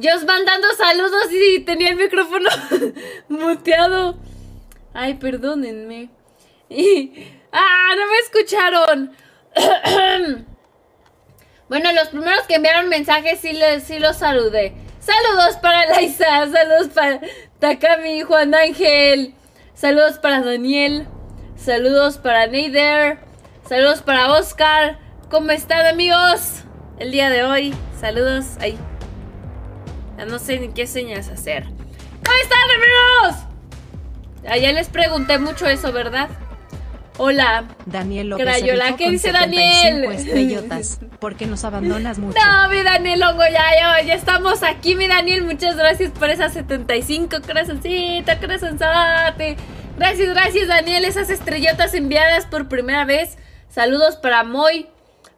Yo os mandando saludos y tenía el micrófono muteado. Ay, perdónenme. ¡Ah! No me escucharon. bueno, los primeros que enviaron mensajes sí, sí los saludé. Saludos para Laisa, saludos para Takami, Juan Ángel, saludos para Daniel, saludos para Neider, saludos para Oscar. ¿Cómo están amigos? El día de hoy, saludos. Ay, ya no sé ni qué señas hacer. ¿Cómo están amigos? Ya les pregunté mucho eso, ¿verdad? Hola. Daniel López. Crayola, ¿qué dice Daniel? estrellotas, porque nos abandonas mucho. No, mi Daniel Hongo, ya, ya, estamos aquí, mi Daniel. Muchas gracias por esas 75 corazoncito, corazonzote. Gracias, gracias, Daniel. Esas estrellotas enviadas por primera vez. Saludos para Moy,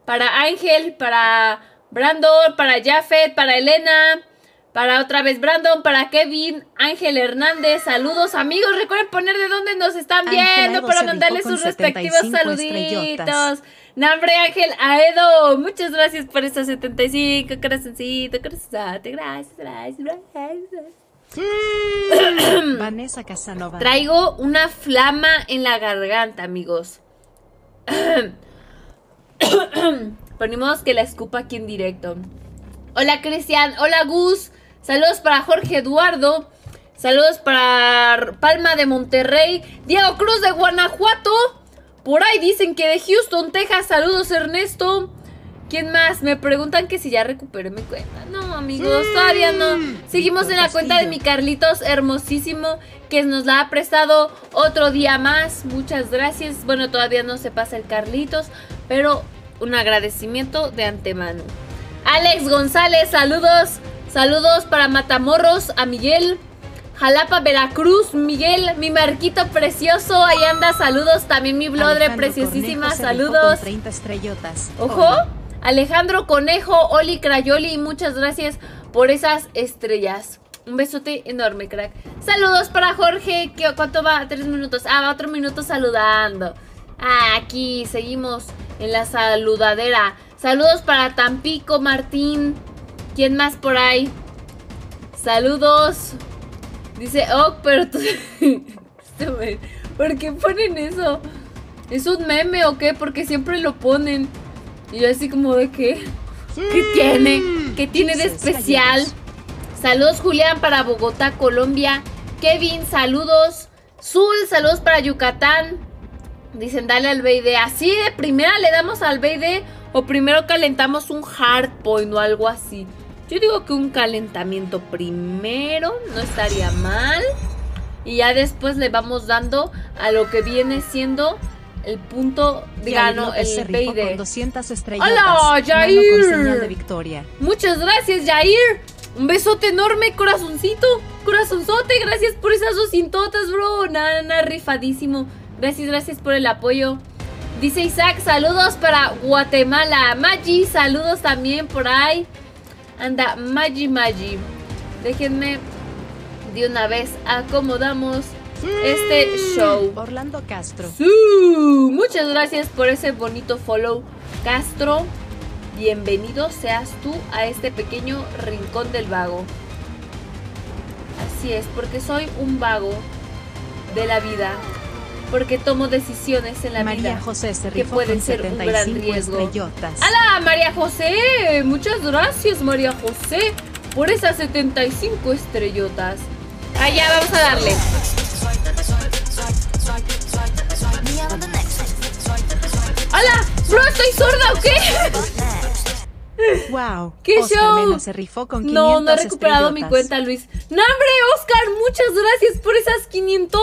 para Ángel, para Brandon, para Jafet, para Elena. Para otra vez Brandon, para Kevin, Ángel Hernández, saludos amigos. Recuerden poner de dónde nos están viendo para mandarles sus respectivos saluditos. Nombre Ángel Aedo, muchas gracias por estos 75 corazoncito, corazoncito, gracias, gracias, gracias. Vanessa Casanova. Traigo una flama en la garganta, amigos. Ponemos que la escupa aquí en directo. Hola Cristian, hola Gus. Saludos para Jorge Eduardo. Saludos para Palma de Monterrey. Diego Cruz de Guanajuato. Por ahí dicen que de Houston, Texas. Saludos Ernesto. ¿Quién más? Me preguntan que si ya recuperé mi cuenta. No, amigos, todavía no. Seguimos en la cuenta de mi Carlitos hermosísimo, que nos la ha prestado otro día más. Muchas gracias. Bueno, todavía no se pasa el Carlitos, pero un agradecimiento de antemano. Alex González, saludos. Saludos para Matamorros, a Miguel. Jalapa, Veracruz, Miguel, mi marquito precioso, ahí anda, saludos, también mi blodre preciosísima, saludos. 30 estrellotas. Ojo, Alejandro Conejo, Oli Crayoli, muchas gracias por esas estrellas. Un besote enorme, crack. Saludos para Jorge, ¿cuánto va? Tres minutos. Ah, va otro minuto saludando. Ah, aquí seguimos en la saludadera. Saludos para Tampico, Martín. ¿Quién más por ahí? Saludos. Dice, oh, pero tú... ¿Por qué ponen eso? ¿Es un meme o qué? Porque siempre lo ponen. Y yo así como de qué. ¿Qué tiene? ¿Qué tiene de especial? Saludos Julián para Bogotá, Colombia. Kevin, saludos. Zul, saludos para Yucatán. Dicen, dale al BD. Así de primera le damos al BD. O primero calentamos un hardpoint o algo así. Yo digo que un calentamiento primero no estaría mal. Y ya después le vamos dando a lo que viene siendo el punto de gano, el con 200 estrellas. ¡Hola, Jair! de victoria. Muchas gracias, Jair. Un besote enorme, corazoncito. Corazonzote, gracias por esas dos cintotas, bro. Nada, rifadísimo. Gracias, gracias por el apoyo. Dice Isaac, saludos para Guatemala. Maggi, saludos también por ahí. Anda, Magi Magi. Déjenme de una vez acomodamos este show. Orlando Castro. Muchas gracias por ese bonito follow, Castro. Bienvenido seas tú a este pequeño rincón del vago. Así es, porque soy un vago de la vida porque tomo decisiones en la María vida José se que pueden ser un gran riesgo. Estrellotas. ¡Hala, María José! Muchas gracias, María José, por esas 75 estrellotas. Allá, vamos a darle. ¡Hala! ¡Bro, estoy sorda o qué? Wow. ¿Qué show? se rifó con 500 no, no he recuperado mi cuenta, Luis. ¡No, hombre, Oscar! Muchas gracias por esas 500.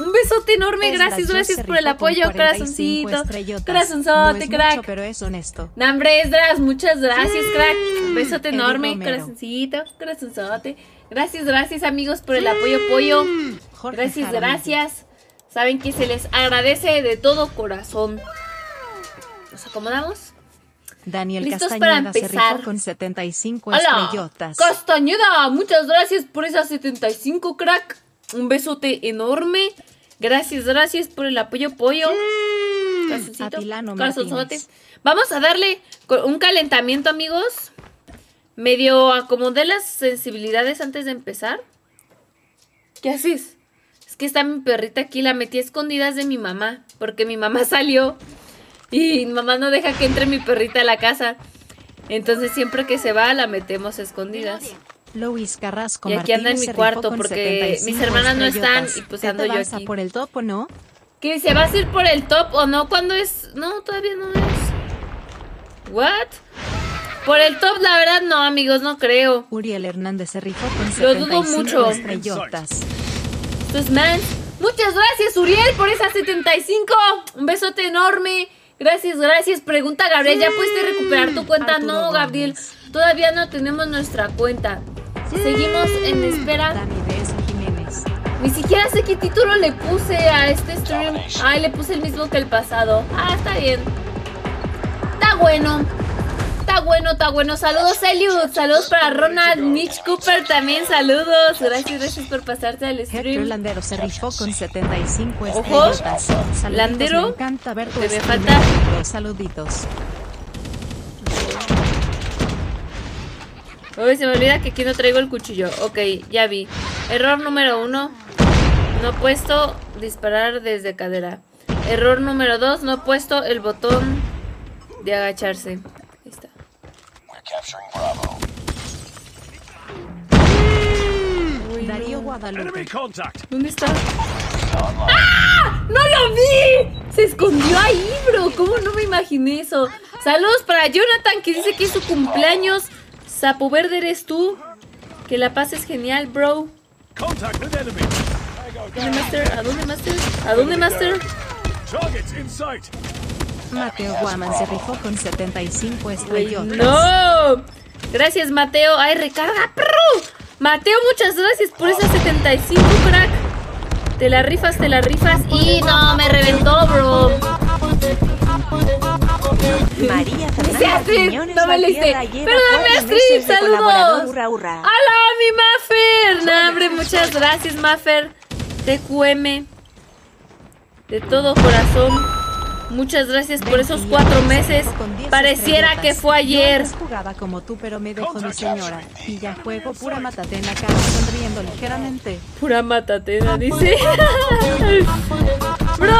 Un besote enorme. gracias, gracias por el apoyo, corazoncito. Corazonzote, crack. pero es honesto. No, hombre, Esdras, muchas gracias, crack. Un besote enorme, corazoncito, corazonzote. Gracias, gracias, amigos, por el apoyo, apoyo. Gracias, gracias. Saben que se les agradece de todo corazón. ¿Nos acomodamos? Daniel Castañeda se rifó con 75 Hola, estrellotas. Castañeda, muchas gracias por esas 75, crack. Un besote enorme. Gracias, gracias por el apoyo, pollo. Atilano Vamos a darle un calentamiento, amigos. medio acomodé las sensibilidades antes de empezar. ¿Qué haces? Es que está mi perrita aquí, la metí a escondidas de mi mamá, porque mi mamá salió y mamá no deja que entre mi perrita a la casa. Entonces siempre que se va la metemos a escondidas. Luis Carrasco y aquí anda en mi cuarto porque mis hermanas no están y pues ando yo aquí. por el top o no? ¿Que se va a ir por el top o no? ¿Cuándo es? No, todavía no es. ¿What? Por el top, la verdad, no, amigos, no creo. Uriel Hernández se rifó con Lo dudo mucho. estrellotas. Pues, man, muchas gracias, Uriel, por esas 75. Un besote enorme. Gracias, gracias. Pregunta Gabriel, ¿ya puedes recuperar tu cuenta? no, Gabriel, todavía no tenemos nuestra cuenta. Seguimos en espera. Ni siquiera sé qué título le puse a este stream. Ay, le puse el mismo que el pasado. Ah, está bien. Está bueno. Está bueno, está bueno. Saludos, Eliud. Saludos para Ronald. Mitch Cooper también. Saludos. Gracias, gracias por pasarte al stream. Landero se rifó con 75 Ojo. Landero. Me encanta ver tu me falta. Saluditos. Uy, se me olvida que aquí no traigo el cuchillo. Ok, ya vi. Error número uno. No he puesto disparar desde cadera. Error número dos. No he puesto el botón de agacharse. Darío Guadalupe. ¿Dónde está? ¡Ah! ¡No lo vi! Se escondió ahí, bro. ¿Cómo no me imaginé eso? Saludos para Jonathan, que dice que es su cumpleaños. Sapo Verde eres tú. Que la pases genial, bro. ¿Dónde, Master? ¿A dónde, Master? ¿A dónde, Master? Mateo Guaman se rifó con 75 estrellas. ¡No! Gracias, Mateo. ¡Ay, recarga, perro! Mateo, muchas gracias por esas 75, crack. Te la rifas, te la rifas. Y no, me reventó, bro. María Fernanda Astrid, no me leíste. Perdóname, Astrid, saludos. Hurra, hurra. ¡Hola, mi Maffer! No, hombre, muchas gracias, Maffer. TQM. De todo corazón. Muchas gracias por esos cuatro meses. Pareciera que fue ayer. jugaba como tú, pero me dejó mi señora. Y ya juego pura matatena, cara sonriendo ligeramente. Pura matatena, dice. ¡Bro!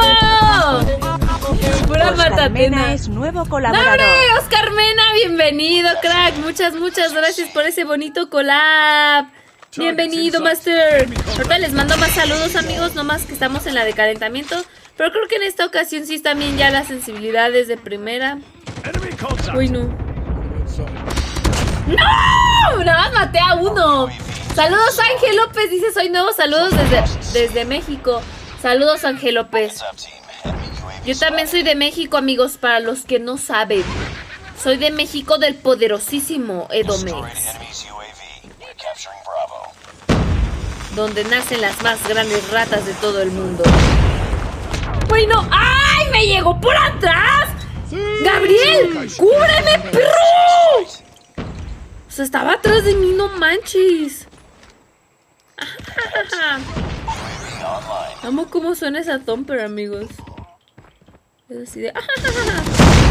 Pura matatena. es nuevo colaborador. Oscar Mena, bienvenido, crack. Muchas, muchas gracias por ese bonito collab. Bienvenido, Master. Ahorita les mando más saludos, amigos. No más que estamos en la de calentamiento. Pero creo que en esta ocasión sí también ya la sensibilidad es de primera. Uy, no. ¡No! Nada más maté a uno. Saludos, Ángel López. Dice, soy nuevo. Saludos desde, desde México. Saludos, Ángel López. Yo también soy de México, amigos, para los que no saben. Soy de México del poderosísimo Edomex. Donde nacen las más grandes ratas de todo el mundo. Bueno, ¡ay! ¡Me llegó por atrás! ¡Gabriel! ¡Cúbreme, perro! O sea, estaba atrás de mí, no manches. Amo cómo suena esa Tomper, amigos. Es así de...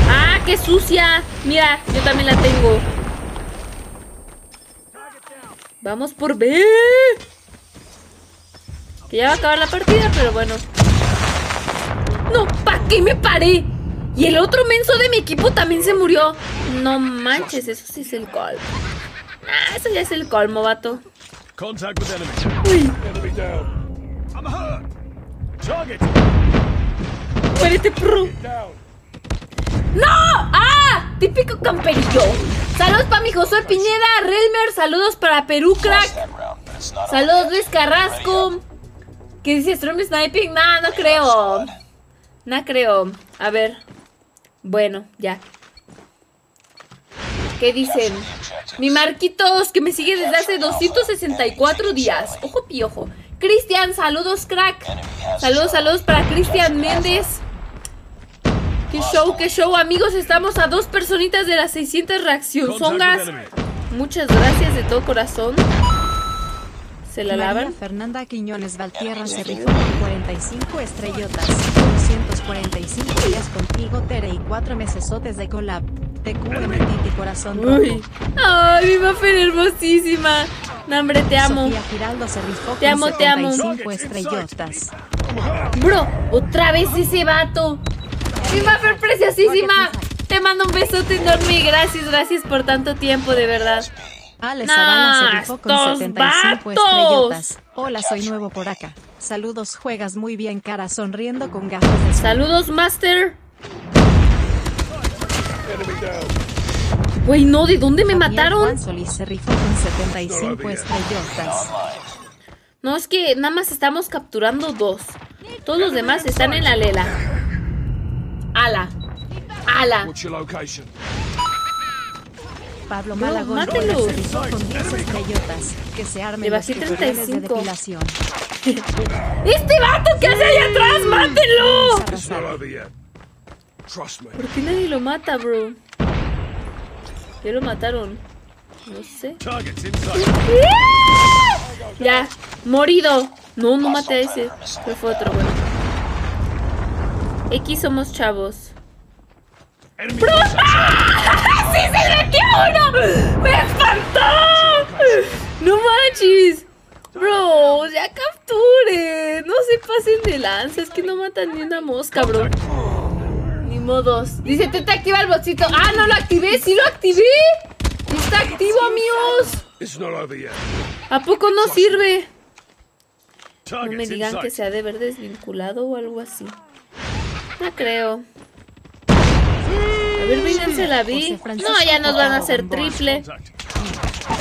¡Ah, qué sucia! Mira, yo también la tengo. Vamos por B. Que ya va a acabar la partida, pero bueno. No, ¿para qué me paré? Y el otro menso de mi equipo también se murió. No manches, eso sí es el colmo. Ah, eso ya es el colmo, vato. Uy. Muérete, pro. ¡No! ¡Ah! Típico camperillo. Saludos para mi Josué Piñera, Relmer. Saludos para Perú, crack. Saludos, Luis Carrasco. ¿Qué dice Stream Sniping? Nah, no creo. No creo. A ver. Bueno, ya. ¿Qué dicen? Mi Marquitos, que me sigue desde hace 264 días. Ojo piojo. Cristian, saludos, crack. Saludos, saludos para Cristian Méndez. Qué show, qué show, amigos. Estamos a dos personitas de las 600 reacciones. Muchas gracias de todo corazón. Se la María lavan. Fernanda Quiñones Valtierra se rifó con 45 estrellotas, 245 días contigo, Tere, y 4 mesesotes de collab. TQMTT corazón Uy. rojo. Ay, mi Maffer hermosísima. No, hombre, te amo. Sofía Giraldo se rifó Te con amo, te amo. 75 estrellotas. Bro, otra vez ese vato. Mi Maffer preciosísima. Te mando un besote enorme y gracias, gracias por tanto tiempo, de verdad. Alex Zavala se rifó con estos 75 vatos. estrellotas. Hola, soy nuevo por acá. Saludos, juegas muy bien, cara sonriendo con gafas de. Saludos, Master. Güey, no, ¿de dónde me Javier mataron? Se rifó con 75 estrellotas. No, es que nada más estamos capturando dos. Todos los demás están en la lela. Ala. Ala. What's your location? Pablo No, Malagón rifó con 10 estrellotas. Que se armen de 35. depilación. ¡Este vato que hace allá atrás! ¡Mátenlo! It's not over yet. Trust me. ¿Por qué nadie lo mata, bro? ¿Ya lo mataron? No sé. Ya, morido. No, no maté a ese. Pero fue otro, güey. X somos chavos. Enemy ¡Sí se metió uno! ¡Me espantó! ¡No manches! Bro, ya capture. No se pasen de lanza. Es que no matan ni una mosca, bro. Ni modos. Dice, te, te activa el botcito. ¡Ah, no lo activé! ¡Sí lo activé! ¡Está activo, amigos! ¿A poco no sirve? No me digan que inside. se ha de haber desvinculado o algo así. No creo. A ver, vénganse la vi. No, ya nos van a hacer triple.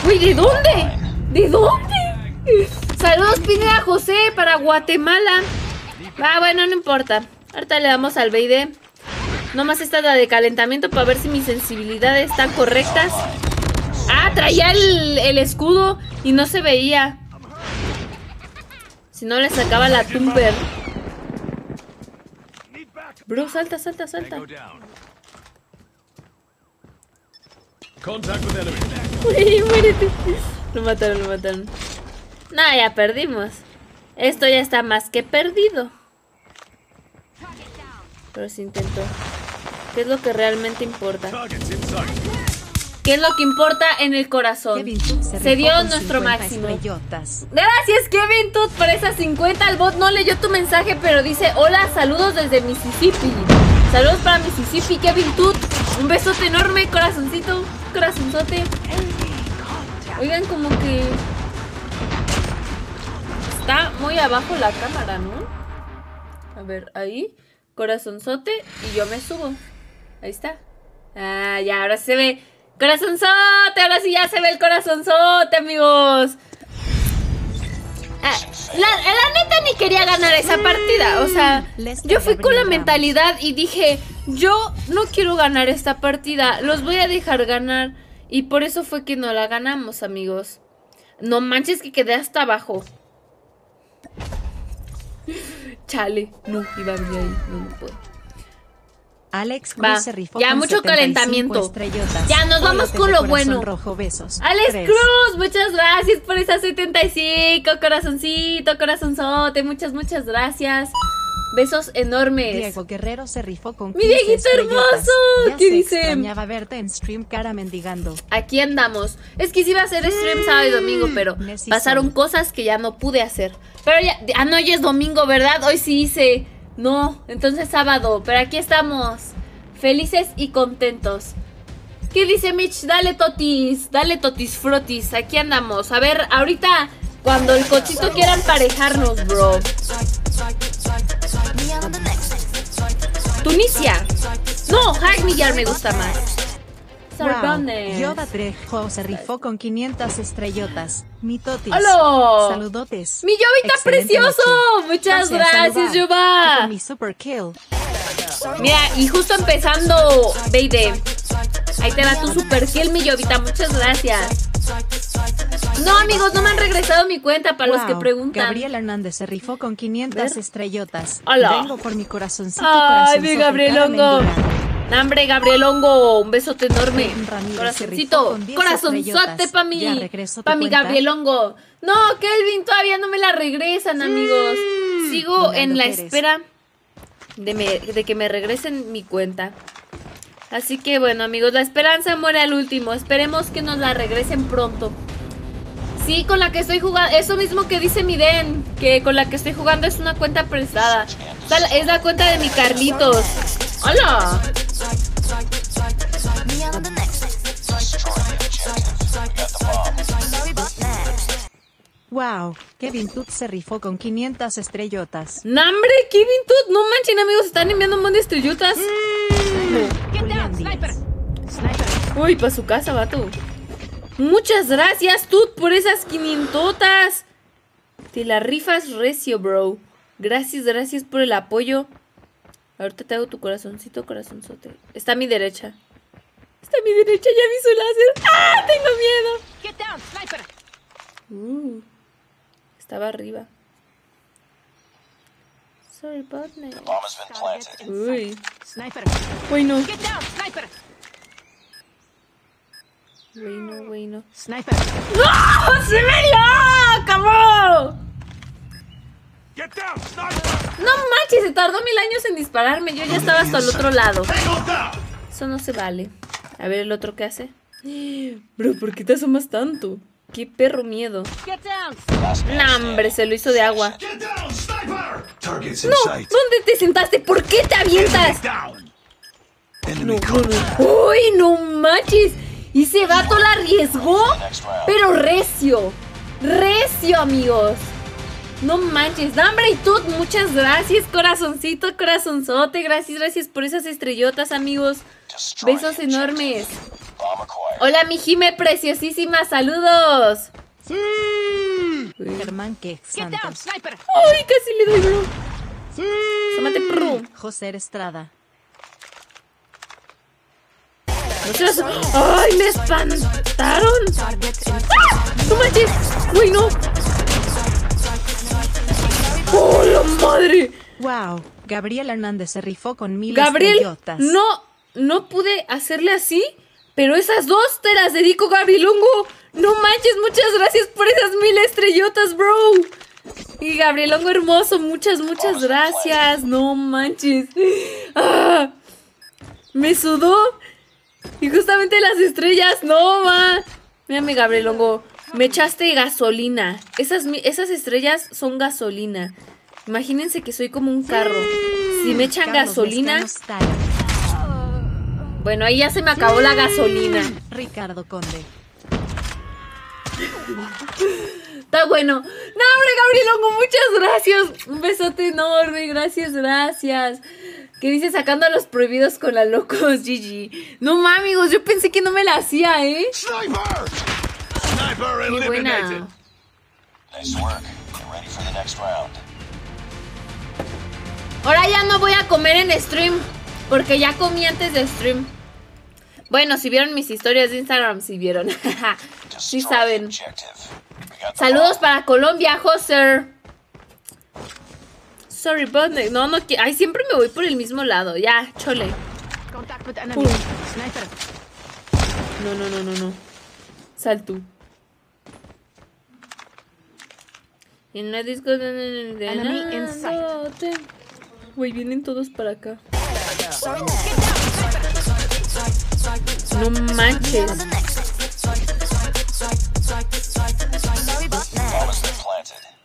Uy, ¿de dónde? ¿De dónde? Saludos, Pineda José, para Guatemala. Ah, bueno, no importa. Ahorita le damos al BD. Nomás esta la de calentamiento para ver si mis sensibilidades están correctas. Ah, traía el, el escudo y no se veía. Si no le sacaba la tumber. Bro, salta, salta, salta. Uy, muérete. Lo mataron, lo mataron. No, ya perdimos. Esto ya está más que perdido. Pero se intentó. ¿Qué es lo que realmente importa? ¿Qué es lo que importa en el corazón? Kevin se Se dio nuestro 50 máximo. estrellotas. Gracias, Kevin Tut, por esas 50. El bot no leyó tu mensaje, pero dice: Hola, saludos desde Mississippi. Saludos para Mississippi, Kevin Tut. Un besote enorme, corazoncito, corazonzote. Oigan, como que. Está muy abajo la cámara, ¿no? A ver, ahí. Corazonzote y yo me subo. Ahí está. Ah, ya, ahora se ve. Corazonzote, ahora sí ya se ve el corazonzote, amigos. Ah, la, la neta ni quería ganar esa partida. O sea, Lester yo fui con la mentalidad y dije, yo no quiero ganar esta partida. Los voy a dejar ganar. Y por eso fue que no la ganamos, amigos. No manches que quedé hasta abajo. Chale, no, iba a venir ahí. No, no puedo. Alex Va, Cruz se rifó ya, con mucho 75 calentamiento. estrellotas. Ya, nos vamos con lo bueno. Rojo, besos. Alex Tres. Cruz, muchas gracias por esas 75, corazoncito, corazonzote, muchas, muchas gracias. Besos enormes. Diego Guerrero se rifó con ¡Mi 15 Dieguito estrellotas. hermoso! Ya ¿Qué dice? extrañaba verte en stream cara mendigando. Aquí andamos. Es que sí iba a hacer stream sábado y domingo, pero Messi pasaron cosas que ya no pude hacer. Pero ya, ah, no, hoy es domingo, ¿verdad? Hoy sí hice. No, entonces sábado. Pero aquí estamos. Felices y contentos. ¿Qué dice Mitch? Dale totis, dale totis frotis. Aquí andamos. A ver, ahorita cuando el cochito quiera emparejarnos, bro. Tunisia. No, Hackmillar me gusta más. Wow. Sorbones. Yoda Trejo se rifó con 500 estrellotas. Mitotis. ¡Hola! Saludotes. Mi Excelente precioso. noche. Muchas Gracias. Con mi super kill. Mira, y justo empezando, Beide. Ahí te da tu super kill, mi Jovita. Muchas gracias. No, amigos, no me han regresado mi cuenta para los que Wow. preguntan. Gabriel Hernández se rifó con 500 Ver. estrellotas. Hola. Vengo por mi corazoncito. Ay, corazonzote, mi Gabriel Hambre, Gabriel Hongo, un besote enorme. Ramírez Corazoncito, rifó con 10 corazonzote regresó tu Para mi. Gabriel Hongo. No, Kelvin, todavía no me la regresan, amigos. Sigo en la Pérez. espera de, me- de que me regresen mi cuenta. Así que bueno, amigos, la esperanza muere al último. Esperemos que nos la regresen pronto. Sí, con la que estoy jugando, eso mismo que dice mi Den, que con la que estoy jugando es una cuenta prestada. Es la cuenta de mi Carlitos. ¡Hola! Wow, Kevin Tut se rifó con 500 estrellotas. ¡Nambre! ¡Kevin Tut! No manchen, amigos, están enviando un montón de estrellotas. Díaz. Uy, para su casa, vato. Muchas gracias, Tut, por esas quinientotas. Te la rifas recio, bro. Gracias, gracias por el apoyo. Ahorita te hago tu corazoncito, corazonzote. Está a mi derecha. Está a mi derecha, ya vi su láser. ¡Ah! Tengo miedo. Get down, sniper! Uh, estaba arriba. Sorry, partner. Uy. Sniper! Uy, no. Get down, sniper! No, güey, no. Sniper! ¡No! ¡Se me dio! ¡Acabó! Get down, sniper! No manches, se tardó mil años en dispararme. Yo ya estaba hasta el otro lado. Eso no se vale. A ver el otro qué hace. Bro, ¿por qué te asomas tanto? Qué perro miedo. Nah, hombre, se lo hizo de agua. Get down, sniper! Targets in No. ¿dónde te sentaste? ¿Por qué te avientas? Down! Enemy No, no, no. Uy, no manches. Y ese vato la arriesgó, pero recio. Recio, amigos. No manches. No, hombre, y tú, muchas gracias, corazoncito, corazonzote. Gracias, gracias por esas estrellotas, amigos. Besos enormes. Hola, mi Jime preciosísima. Saludos. Germán down, Santos. sniper! Ay, casi le doy, bro. Sómate, perro. José Estrada. ¡Ay, me espantaron! ¡Ah! ¡No manches! ¡Uy, no! ¡Oh, la madre! Wow, Gabriel Hernández se rifó con mil Gabriel, estrellotas. no, no pude hacerle así, pero esas dos te las dedico, Gabrielongo. No manches, muchas gracias por esas mil estrellotas, bro. Y Gabrielongo hermoso, muchas, muchas gracias. No manches. Ah, me sudó. Y justamente las estrellas, no, ma. Mírame, Gabrielongo. Me echaste gasolina. Esas, esas estrellas son gasolina. Imagínense que soy como un carro. Si me echan Carlos gasolina, bueno, ahí ya se me acabó la gasolina. Ricardo Conde. Está bueno. No, hombre, Gabrielongo, muchas gracias. Un besote enorme, gracias, gracias. ¿Qué dice sacando a los prohibidos con la locos, Gigi? No mames, amigos, yo pensé que no me la hacía, ¿eh? Sniper! Sniper Qué buena. Ahora ya no voy a comer en stream. Porque ya comí antes de stream. Bueno, si vieron mis historias de Instagram, si vieron. sí saben. Saludos para Colombia, Joser. Sorry, but no, no, ay, siempre me voy por el mismo lado. Ya, chole. Sniper! No, no, no, no, no. Sal tú. En la disco de. Güey, vienen todos para acá. No manches.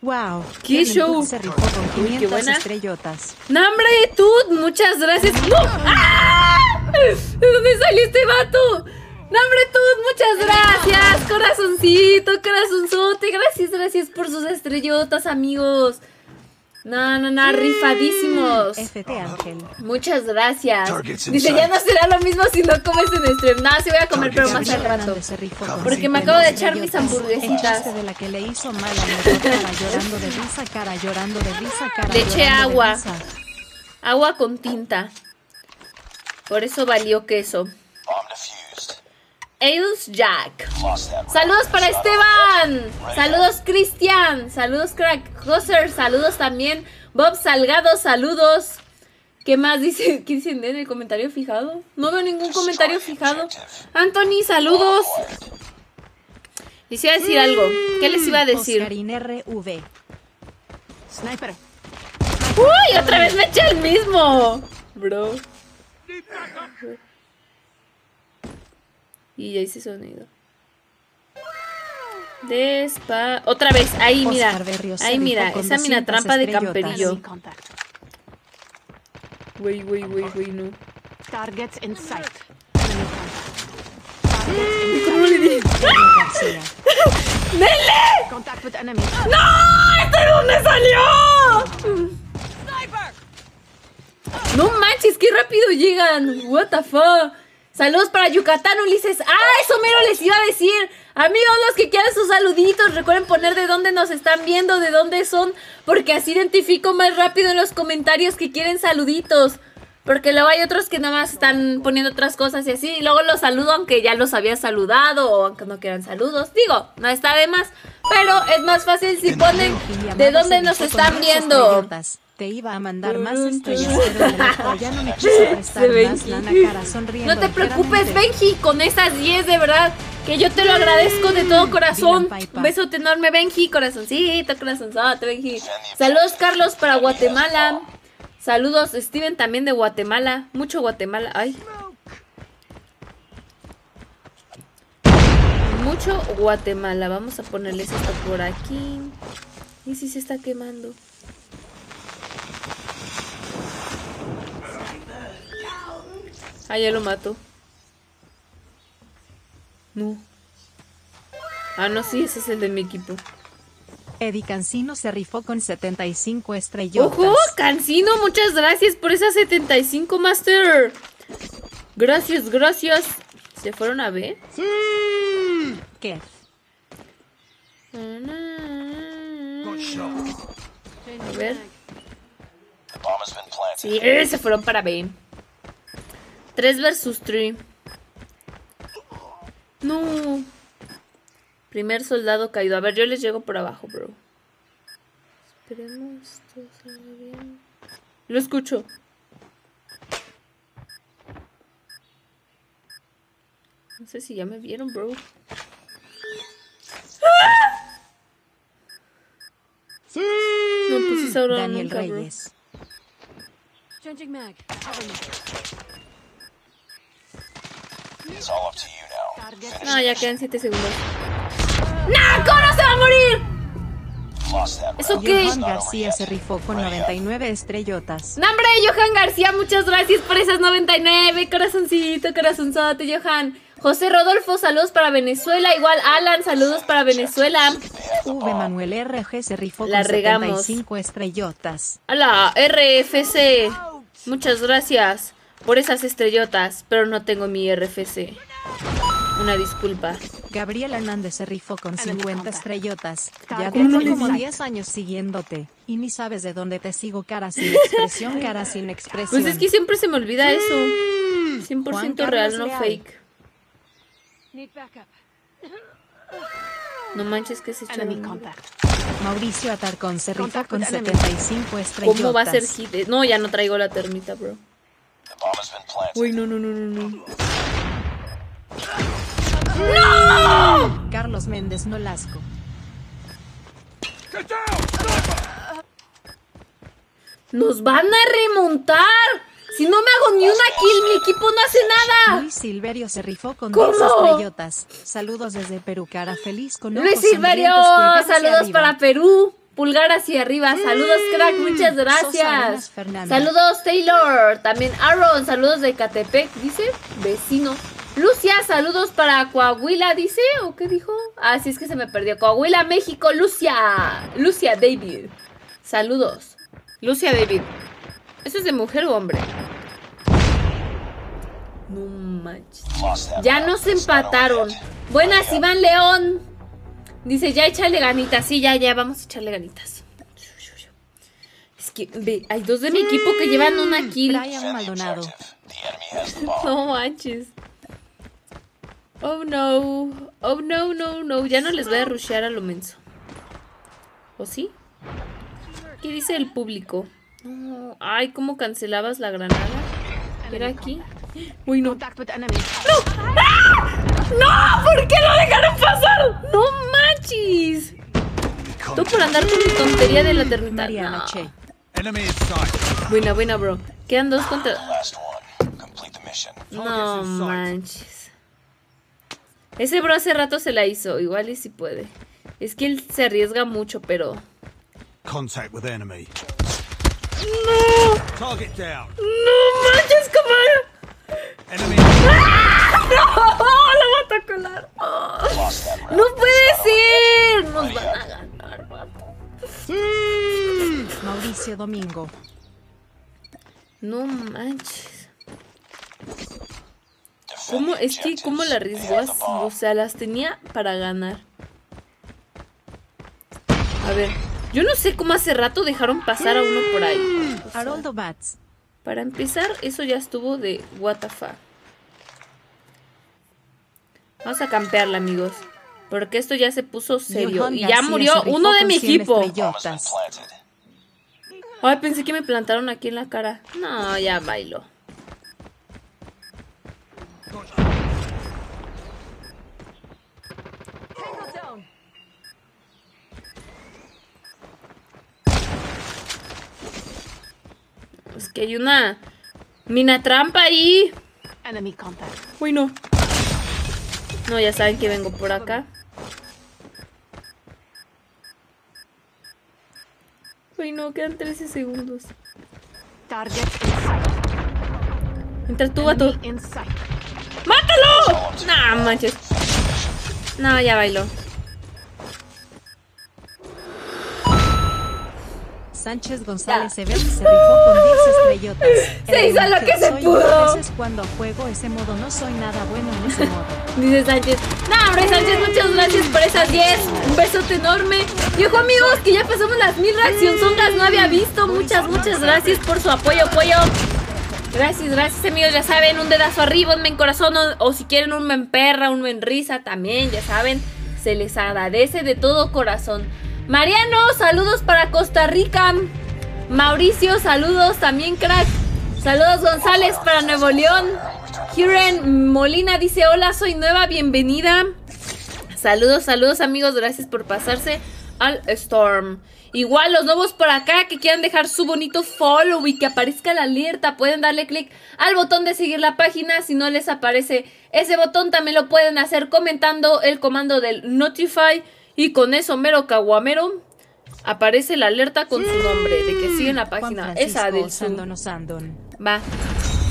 Wow, ¡Qué show! Tut se rifó con qué 500 buena. estrellotas. ¡No, hombre, tú! Muchas gracias. ¡No! ¡Ah! ¿De dónde salió este vato? ¡No, hombre, tú! Muchas gracias. Corazoncito, corazonzote. Gracias, gracias por sus estrellotas, amigos. No, no, no, rifadísimos. FT Ángel. Muchas gracias. Dice, ya no será lo mismo si no comes en stream. No, sí voy a comer, pero más al rato. Porque me 50 acabo de echar mis hamburguesitas. De la que le hizo mal a mi cara llorando de risa, cara llorando de risa, cara Le eché agua. Agua con tinta. Por eso valió queso. Ales Jack. Saludos para Esteban. Saludos Cristian. Saludos Crack. Joser. Saludos también. Bob Salgado. Saludos. ¿Qué más dice? ¿Qué dicen en el comentario fijado? No veo ningún comentario fijado. Anthony, saludos. Les iba a decir algo. ¿Qué les iba a decir? Oscarín RV. Sniper! ¡Uy! Otra vez me eché el mismo. Bro. Y ya hice sonido. Despa... Otra vez, ahí mira. Ahí mira, esa mina 200 trampa de camperillo. Güey, güey, güey, güey, no. Targets in sight. Enemy contact. ¿Cómo le dije? García. Contact with enemy. ¿De dónde salió? No manches, qué rápido llegan. What the fuck. Saludos para Yucatán, Ulises. Ah, eso mero les iba a decir. Amigos, los que quieran sus saluditos, recuerden poner de dónde nos están viendo, de dónde son, porque así identifico más rápido en los comentarios que quieren saluditos. Porque luego hay otros que nada más están poniendo otras cosas y así. Y luego los saludo aunque ya los había saludado o aunque no quieran saludos. Digo, no está de más. Pero es más fácil si ponen de dónde nos están viendo. Te iba a mandar más estrellas, pero el ya no me quiso prestar más aquí. lana cara sonriendo No te preocupes. Benji, con esas 10 de verdad. Que yo te lo agradezco de todo corazón. Un besote enorme, Benji. Corazoncito, corazonzote, Benji. Saludos, Carlos, para Guatemala. Saludos, Steven, también de Guatemala. Mucho Guatemala. Ay. Mucho Guatemala. Vamos a ponerles esto por aquí. Y si se está quemando. Ah, ya lo mato. No. Ah, no, sí, ese es el de mi equipo. Eddie Cancino se rifó con 75 estrellotas. ¡Ojo! Cancino, muchas gracias por esas 75, Master. Gracias, gracias. ¿Se fueron a ver? ¿Qué? Good shot. A ver. Sí, se fueron para B. 3 versus 3. No. Primer soldado caído. A ver, yo les llego por abajo, bro. Esperemos todo salga bien. Lo escucho. No sé si ya me vieron, bro. No, pues esa hora Daniel nunca, bro. Reyes. Changing No, ya quedan 7 segundos. ¡No! ¿Cómo se va a morir? ¿Eso qué? Johan García se rifó con 99 estrellotas. Nombre Johan García, muchas gracias por esas 99. Corazoncito, corazonzote, Johan. José Rodolfo, saludos para Venezuela. Igual Alan, saludos para Venezuela. V Manuel RG se rifó La con regamos. 75 estrellotas. A la RFC, muchas gracias por esas estrellotas, pero no tengo mi RFC. Una disculpa. Gabriel Hernández se rifó con Enemy 50 contact. estrellotas. Ya ¿Cómo no tengo como di? 10 años siguiéndote. Y ni sabes de dónde te sigo cara sin expresión, cara sin expresión. Pues es que siempre se me olvida eso. 100% Juan real, no fake. No manches que se echaron. contact. Mauricio Atarcón se rifó Contact con with enemy. 75 estrellotas. ¿Cómo va a ser hit? No, ya no traigo la termita, bro. Uy, no, no, no, no, no. Carlos Méndez Nolasco. ¡Nos van a remontar! Si no me hago ni una kill, mi equipo no hace nada. Luis Silverio se rifó con ¿Cómo? 10 estrellotas. Saludos desde Perú, cara feliz con Luis Silverio, saludos para Perú. Pulgar hacia arriba. Saludos, crack. Muchas gracias. Fernanda. Saludos, Taylor. También Aaron. Saludos de Catepec, dice. Vecino. Lucia, saludos para Coahuila, dice. ¿O qué dijo? Ah, sí, es que se me perdió. Coahuila, México. Lucia. Lucia David. Saludos. Lucia David. ¿Eso es de mujer o hombre? No manches. Ya nos empataron. Buenas. Iván León. Dice, ya échale ganitas. Sí, ya, ya, vamos a echarle ganitas. Es que, ve, hay dos de mi equipo que llevan una kill. Brian Maldonado. No manches. Oh no. Oh no, no, no. Ya no les voy a rushear a lo menso. ¿O sí? ¿Qué dice el público? No. Ay, ¿cómo cancelabas la granada? ¿Era aquí? Uy, no. With enemy. ¡No! ¿Por qué lo dejaron pasar? ¡No manches! Tú por andar con mi tontería de la. Mariana No. Buena, buena, bro. Quedan dos contra. Last one. Complete the mission. No manches. Ese bro hace rato se la hizo, igual y si puede. Es que él se arriesga mucho, pero... Contact with enemy. Target down. ¡No manches, cómo! Enemy. ¡No! ¡Lo va a colar! ¡Oh! Lost that round. ¡No puede ser! Nos van a ganar, vato. Mauricio Domingo. No manches. ¿Cómo? Es que, ¿cómo la arriesgó así? O sea, las tenía para ganar. A ver, yo no sé cómo hace rato dejaron pasar a uno por ahí. O sea, Haroldo Bats. para empezar, eso ya estuvo de what the fuck. Vamos a campearla, amigos. Porque esto ya se puso serio. Y ya murió uno de mi 100 equipo. Ay, pensé que me plantaron aquí en la cara. No, ya bailo. Es que hay una mina trampa ahí. Uy, no. No, ya saben que vengo por acá. Uy, no, quedan 13 segundos. Entra tú, vato. ¡Mátalo! No, manches. No, ya bailó. Sánchez González Sever se rifó con 10 estrellotas. Se hizo lo que se pudo. A veces cuando juego ese modo no soy nada bueno en ese modo. Dice Sánchez. No, hombre, Sánchez, muchas gracias por esas 10. Un besote enorme. Ojo, amigos, que ya pasamos las mil reaccionzongas. No había visto. Muchas, muchas gracias por su apoyo, apoyo. Gracias, gracias, amigos. Ya saben, un dedazo arriba, un me en corazón. O, o si quieren un me en perra, un me en risa también. Ya saben, se les agradece de todo corazón. Mariano, saludos para Costa Rica. Mauricio, saludos también, crack. Saludos González para Nuevo León. Kiren Molina dice, hola, soy nueva, bienvenida. Saludos, saludos amigos, gracias por pasarse al Storm. Igual los nuevos por acá que quieran dejar su bonito follow y que aparezca la alerta, pueden darle clic al botón de seguir la página. Si no les aparece ese botón, también lo pueden hacer comentando el comando del Notify. Y con eso, mero caguamero, aparece la alerta con su nombre de que siguen la página. Esa del Zoom. Sandon Sandon. Va.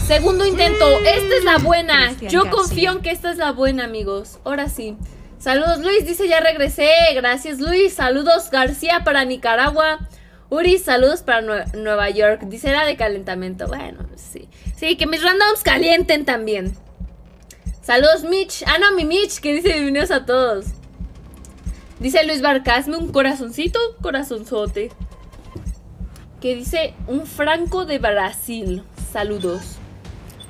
Segundo intento. Esta es la buena. Yo confío en que esta es la buena, amigos. Ahora sí. Saludos, Luis. Dice ya regresé. Gracias, Luis. Saludos, García para Nicaragua. Uri, saludos para Nue- Nueva York. Dice era de calentamiento. Bueno, sí. Sí, que mis randoms calienten también. Saludos, Mitch. Ah, no, mi Mitch, que dice bienvenidos a todos. Dice Luis Barcasme un corazoncito, corazonzote. Que dice un franco de Brasil. Saludos.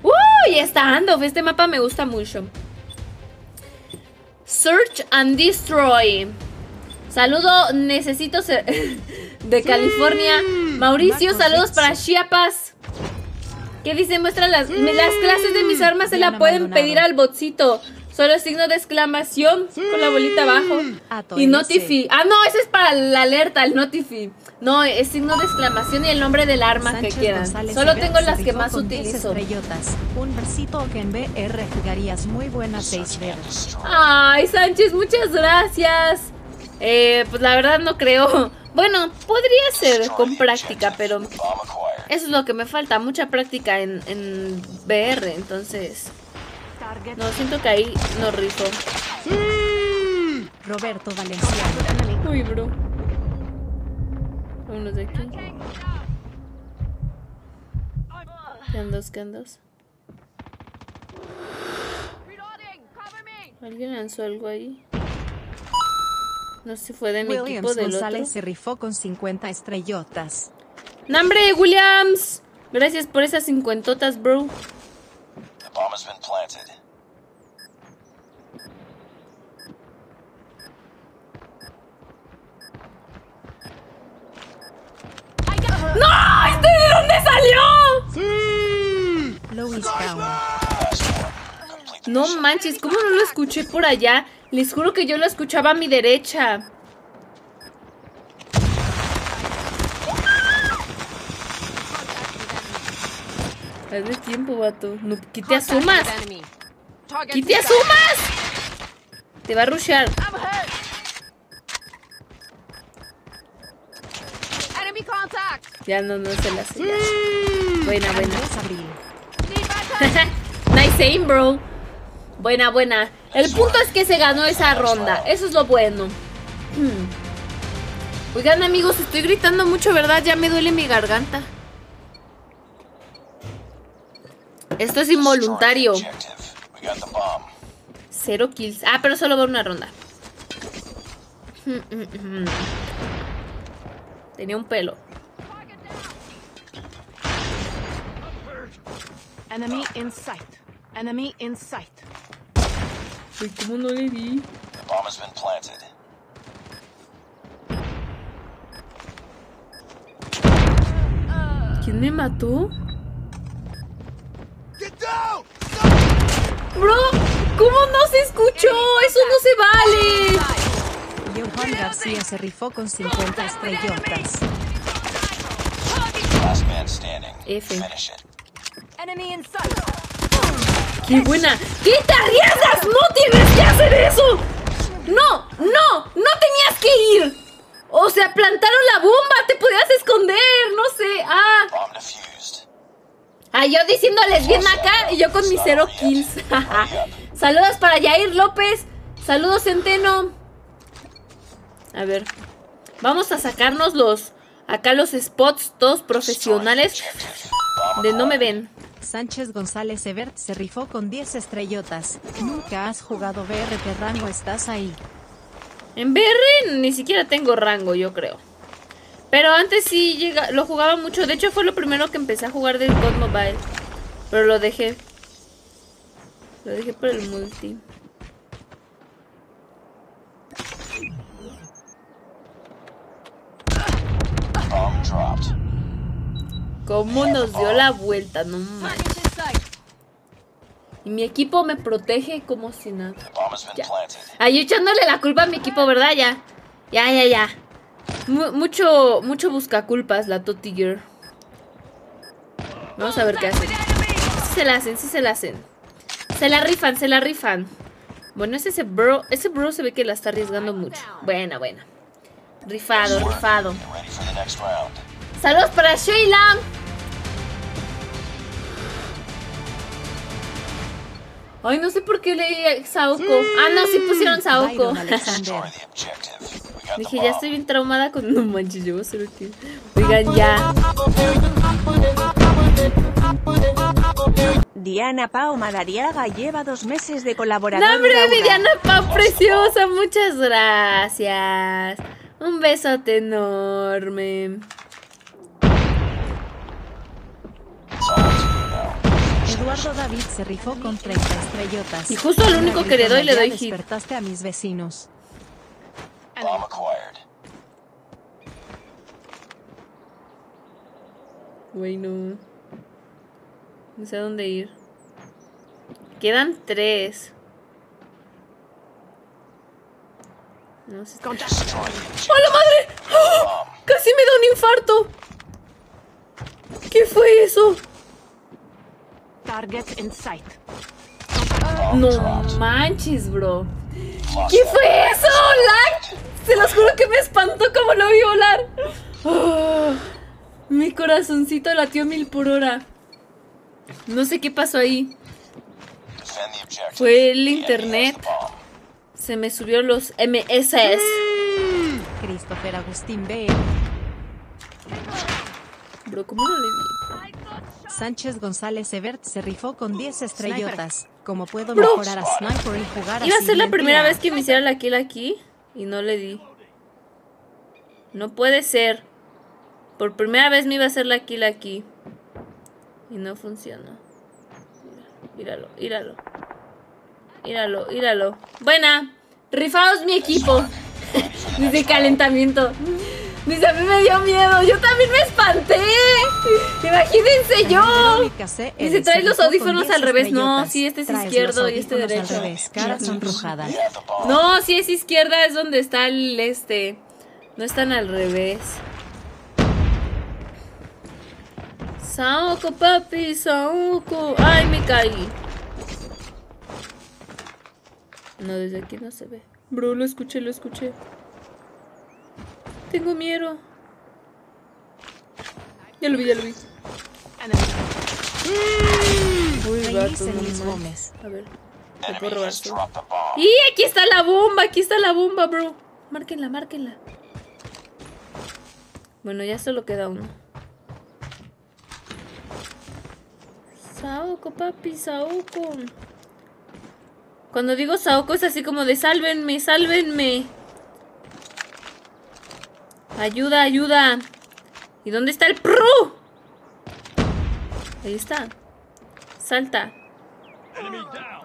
¡Uy! Está Andoff. Este mapa me gusta mucho. Search and Destroy. Saludo, necesito ser de California. Mauricio, saludos para. Chiapas. ¿Qué dice? Muestra las, las clases de mis armas se la pueden abandonado. pedir al botcito. Solo signo de exclamación con la bolita abajo. Ato Y notify. Ah, no, ese es para la alerta, el notify. No, es signo de exclamación y el nombre del arma Sánchez que quieran. González Solo tengo las que más con 10 utilizo. Un versito que en BR jugarías muy. Ay, Sánchez, muchas gracias. Eh, pues la verdad no creo. Bueno, podría ser con práctica, pero eso es lo que me falta, mucha práctica en, en VR, entonces... No, siento que ahí no rifo. Roberto Valenciano. Uy, bro. Vámonos de aquí. Quedan dos, quedan dos. ¿Alguien lanzó algo ahí? No sé si fue de mi equipo Williams del González otro. se rifó con 50 estrellotas. ¡Nambre, Williams! Gracias por esas cincuentotas, bro. The bomb has been planted. ¡No! ¿Este de dónde salió? The No manches, ¿cómo no lo escuché por allá? Les juro que yo lo escuchaba a mi derecha. Hazle tiempo, vato. No, ¿Qué te asumas? ¿Qué te asumas? Te va a rushear. Ya no, no se la hace. ya. Buena, buena. Nice aim, bro. Buena, buena. El punto es que se ganó esa ronda. Eso es lo bueno. Hmm. Oigan, amigos, estoy gritando mucho, ¿verdad? Ya me duele mi garganta. Esto es involuntario. Cero kills. Ah, pero solo va una ronda. Tenía un pelo. Enemy in sight. Enemy in sight. Uy, ¿cómo no le di? The bomb has been planted. ¿Quién me mató? Bro, ¿cómo no se escuchó? Eso no se vale. Johan García se rifó con 50 estrellotas. Last man standing. F. ¡Qué buena! ¿Qué te arriesgas? ¡No tienes que hacer eso! ¡No! ¡No! ¡No tenías que ir! O sea, plantaron la bomba, te podías esconder, no sé. Ah, ah yo diciéndoles bien acá y yo con mis cero kills. Saludos para Yair López. Saludos, Centeno. A ver, vamos a sacarnos los acá los spots todos profesionales de no me ven. Sánchez González Ebert se rifó con 10 estrellotas. Nunca has jugado BR, ¿qué rango estás ahí? En BR ni siquiera tengo rango, yo creo. Pero antes sí llega, lo jugaba mucho. De hecho, fue lo primero que empecé a jugar del God Mobile. Pero lo dejé. Lo dejé por el multi. Bomb dropped. ¿Cómo nos dio la vuelta? No manches. Y mi equipo me protege como si nada. Ya. yo echándole la culpa a mi equipo, ¿verdad? Ya. Ya, ya, ya. Mu- mucho, mucho busca culpas la Toti Girl. Vamos a ver qué hacen. Sí se la hacen, sí se la hacen. Se la rifan, se la rifan. Bueno, es ese bro. Ese bro se ve que la está arriesgando mucho. Buena, buena. Rifado, rifado. Saludos para Sheila. Ay, no sé por qué leí Saoko. Ah, no, sí pusieron Saoko. Dije, ya estoy bien traumada con. No manches, yo voy a hacer el que. Oigan, ya. Diana Pao Madariaga lleva dos meses de No, colaborador. hombre, de Aura. Viviana Pau, preciosa. Muchas gracias. Un besote enorme. It's all up to you now. Eduardo David se rifó con 30 estrellotas. Y justo al único que le doy, le doy hit. Despertaste a mis vecinos. Bomb acquired. Güey, no. No sé a dónde ir. Quedan tres. No sé. Objective. ¡Hola madre! ¡Oh! Casi me da un infarto. ¿Qué fue eso? Target in sight. No manches, bro. ¿Qué fue eso? ¡Lag! Se los juro que me espantó como lo vi volar. Oh, mi corazoncito latió mil por hora. No sé qué pasó ahí. Fue el internet. Se me subió los MSS. Christopher Agustín B. Bro, ¿cómo no le di? Sánchez González Ebert se rifó con 10 estrellotas. ¿Cómo puedo mejorar a Sniper y jugar Iba a así ser la primera vez que me hiciera la kill aquí y no le di. No puede ser. Por primera vez me iba a hacer la kill aquí. Y no funcionó. Mira, Míralo, míralo. Míralo, míralo. Buena. Rifaos mi equipo. Dice calentamiento. Dice, a mí me dio miedo. Yo también me espanté. Imagínense yo. Dice, se los audífonos 10 al revés. No, sí, este es izquierdo y este derecho. Cara sonrojada. No, si es izquierda es donde está el este. No están al revés. Saoko, papi, Saoko. Ay, me caí. No, desde aquí no se ve. Bro, lo escuché, lo escuché. Tengo miedo. Ya lo vi, ya lo vi. Enemy. Uy, vato, no. A ver. ¡Y aquí está la bomba! Aquí está la bomba, bro. Márquenla, márquenla. Bueno, ya solo queda uno. Saoko, papi, Saoko. Cuando digo Saoko es así como de sálvenme, sálvenme. Ayuda, ayuda. ¿Y dónde está el pro? Ahí está. Salta.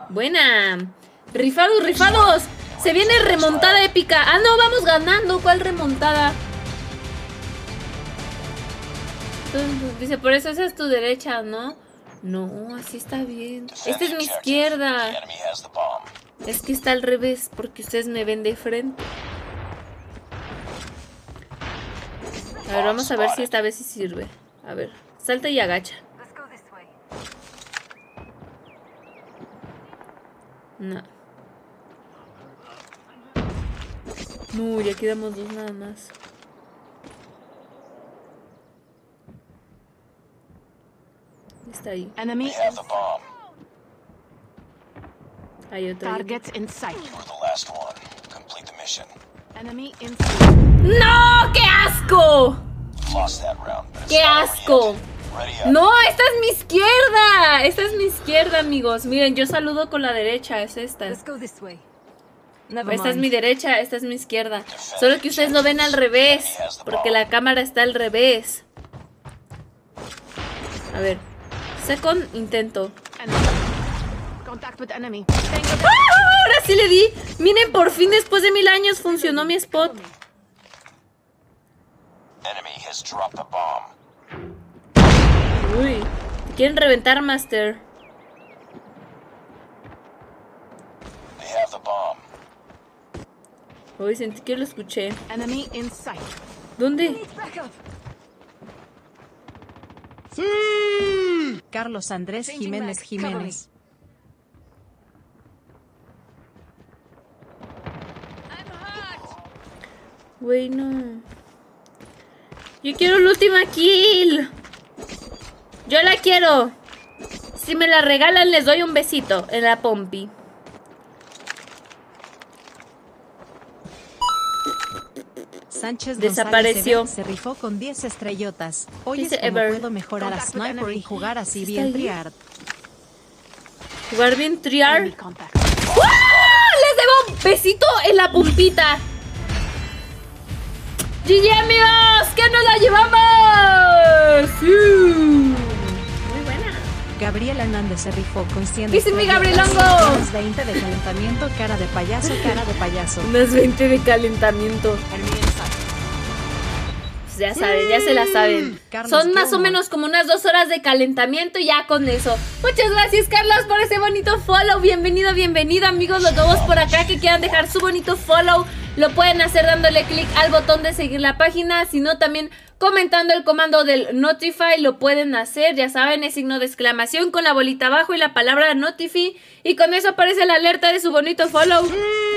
Buena. Rifados, rifados. Se viene remontada épica. Ah, no, vamos ganando. ¿Cuál remontada? Dice, por eso esa es tu derecha, ¿no? No, así está bien. Esta es mi izquierda. Es que está al revés, porque ustedes me ven de frente. A ver, vamos a ver si esta vez sí sirve. A ver, salta y agacha. No. No, ya quedamos dos nada más. Está ahí. Enemy. Hay otro. Target in sight. You were the last one. Complete the mission. Enemy in sight. ¡No! ¡Qué asco! ¡Qué asco! No, esta es mi izquierda. Esta es mi izquierda, amigos. Miren, yo saludo con la derecha. Es esta. go this way. Never Esta es mi derecha, esta es mi izquierda. Solo que ustedes lo ven al revés. Porque la cámara está al revés. A ver. Second intento. ¡Ah! Ahora sí le di. Miren, por fin después de mil años funcionó mi spot. Enemy has dropped the bomb. Uy. Te quieren reventar, Master. They have the bomb. Uy, sentí que lo escuché. Enemy in sight. ¿Dónde? Carlos Andrés Jiménez. Jiménez. Güey, no. Yo quiero la última kill. Yo la quiero. Si me la regalan, les doy un besito en la pompi. Sánchez Desapareció. González se rifó con 10 estrellotas. Hoy Dice es como Ever. puedo mejorar a Sniper y jugar así ¿Está bien ahí? triard. Jugar bien triar. ¡Ah! Les debo un besito en la pumpita. GG amigos, que nos la llevamos. Sí. Muy buena. Gabriel Hernández se rifó con 100 Dice mi. Gabrielongo. Unas 20 de calentamiento, cara de payaso, cara de payaso. Unas 20 de calentamiento. Ya saben, ya se la saben. Carlos, Son más o menos como unas dos horas de calentamiento y ya con eso. Muchas gracias, Carlos, por ese bonito follow. Bienvenido, bienvenido, amigos, los nuevos por acá que quieran dejar su bonito follow. Lo pueden hacer dándole clic al botón de seguir la página, sino también comentando el comando del Notify. Lo pueden hacer, ya saben, es signo de exclamación con la bolita abajo y la palabra Notify. Y con eso aparece la alerta de su bonito follow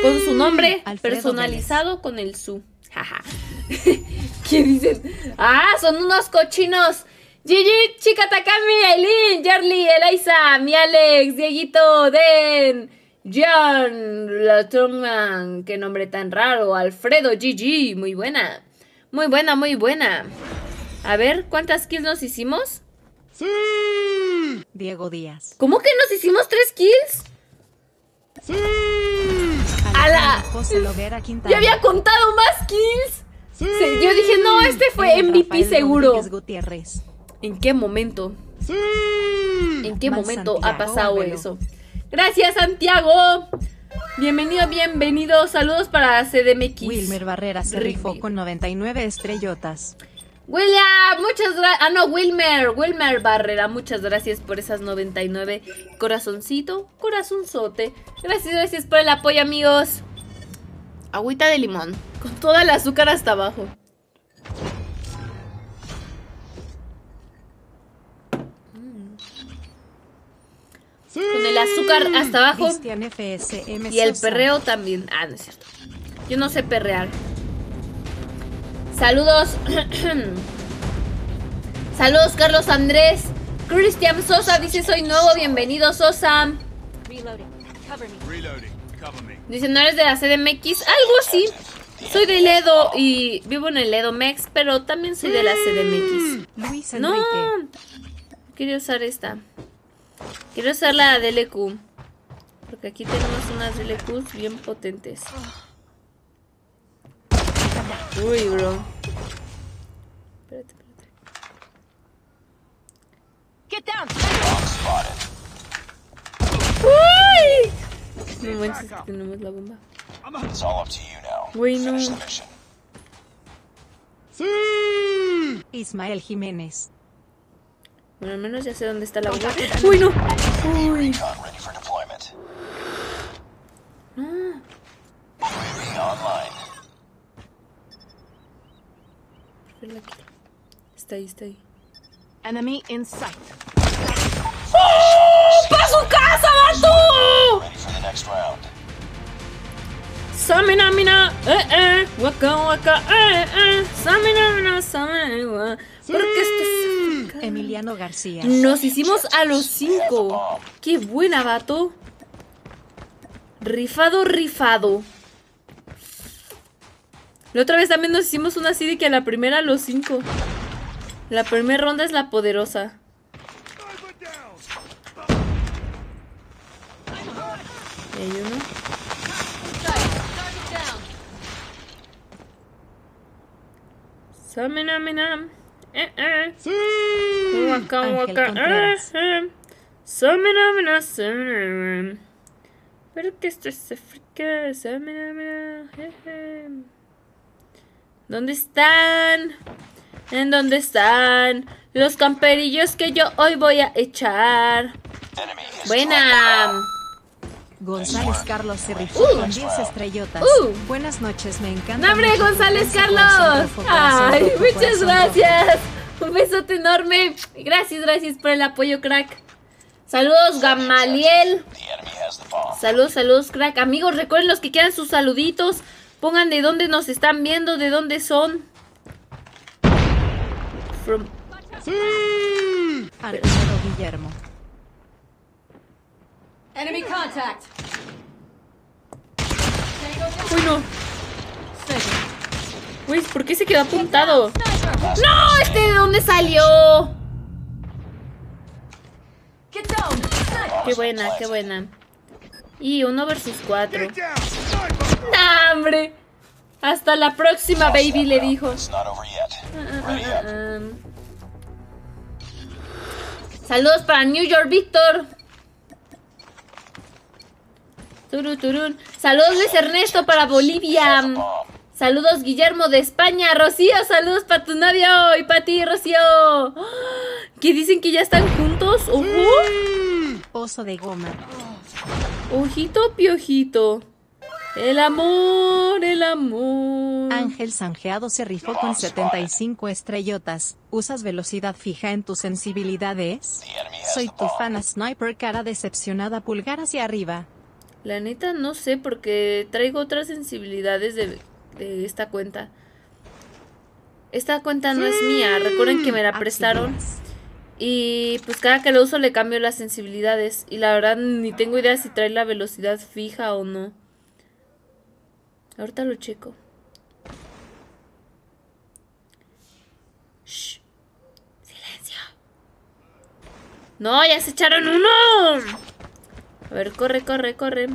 con su nombre Alfredo personalizado con el su. Jaja. ¿Qué dicen? Ah, son unos cochinos. Gigi, Chica Takami, Aileen, Jarly, Eliza, mi Alex, Dieguito, Den, John, la Truman, qué nombre tan raro, Alfredo, Gigi, muy buena. Muy buena, muy buena. A ver, ¿cuántas kills nos hicimos? Diego Díaz. ¿Cómo que nos hicimos tres kills? ¡Ala! Alejandro José Loguera Quintana. ¡Ya había contado más kills! Sí, yo dije, no, este fue MVP seguro. Gutiérrez. ¿En qué momento? ¿En qué Mal momento ha pasado eso? Gracias, Santiago. Bienvenido, bienvenido. Saludos para CDMX. Wilmer Barrera se Rigby. rifó con 99 estrellotas. William, muchas gracias. Ah, no, Wilmer. Wilmer Barrera, muchas gracias por esas 99. Corazoncito, corazonzote. Gracias, gracias por el apoyo, amigos. Agüita de limón. Con toda el azúcar hasta abajo. Con el azúcar hasta abajo. FSM Y el perreo también. Ah, no es cierto. Yo no sé perrear. Saludos. Saludos, Carlos Andrés. Cristian Sosa dice: Soy nuevo. Bienvenido, Sosa. Reloading. Cover me. Reloading. Dice: ¿No eres de la CDMX? Algo así. Soy de Ledo y vivo en el Ledo Mex, pero también soy de la CDMX. Luis No. Enrique. Quiero usar esta. Quiero usar la DLQ. Porque aquí tenemos unas DLQs bien potentes. Uy, bro. Espérate, espérate. Get down. ¡Uy! No manches, que tenemos la bomba. It's all up to you now. Güey, no. Finish the mission. Ismael Jiménez. Bueno, al menos ya sé dónde está la bomba. ¡Uy, no! ¡Uy! Recon ready. No. UAV online. ¿Por qué la quito? Está ahí, está ahí. Enemy in sight. ¡Para su casa, vato! Samina, mina, eh, eh, waka, waka, eh, eh, samina, mina, samina, wa. ¿Por qué estás acá? Emiliano García. Nos hicimos a los cinco. Qué buena, vato. Rifado, rifado. La otra vez también nos hicimos una así de que a la primera a los cinco. La primera ronda es la poderosa. Y hay uno. Samina, mina. Eh, eh. Waka, Ángel waka, eh, eh. Samina. Pero que esto es África. Samina, mina, eh, eh. ¿Dónde están? ¿En dónde están? Los camperillos que yo hoy voy a echar. Buena. González Carlos se rifó Uh. con 10 estrellotas. Uh. Buenas noches, me encanta. ¡Nombre González Carlos! ¡Ay, muchas gracias! Un besote enorme. Gracias, gracias por el apoyo, crack. Saludos, Gamaliel. Saludos, saludos, crack. Amigos, recuerden los que quieran sus saluditos. Pongan de dónde nos están viendo, de dónde son. From-. Alfredo Guillermo. Enemy contact. Uy, no. Uy, ¿por qué se quedó apuntado? ¡No! ¿Este de dónde salió? Qué buena, qué buena. Y uno versus cuatro. ¡Nah, hombre! Hasta la próxima, baby, le dijo. Ready up. Um, saludos para New York, Víctor. Turu, turun. Saludos Luis Ernesto para Bolivia. Saludos Guillermo de España. Rocío, saludos para tu novio y para ti, Rocío. Que dicen que ya están juntos. ¡Ojo! Oso de goma. Ojito, piojito. El amor, el amor. Ángel Sanjeado se rifó con 75 estrellotas. ¿Usas velocidad fija en tus sensibilidades? Soy tu fan sniper cara decepcionada pulgar hacia arriba. La neta no sé porque traigo otras sensibilidades de, de esta cuenta. Esta cuenta no es mía, recuerden que me la prestaron Axiomas. y pues cada que lo uso le cambio las sensibilidades y la verdad ni tengo idea si trae la velocidad fija o no. Ahorita lo checo. Shh. Silencio. No, ya se echaron uno. A ver, corre, corre, corre.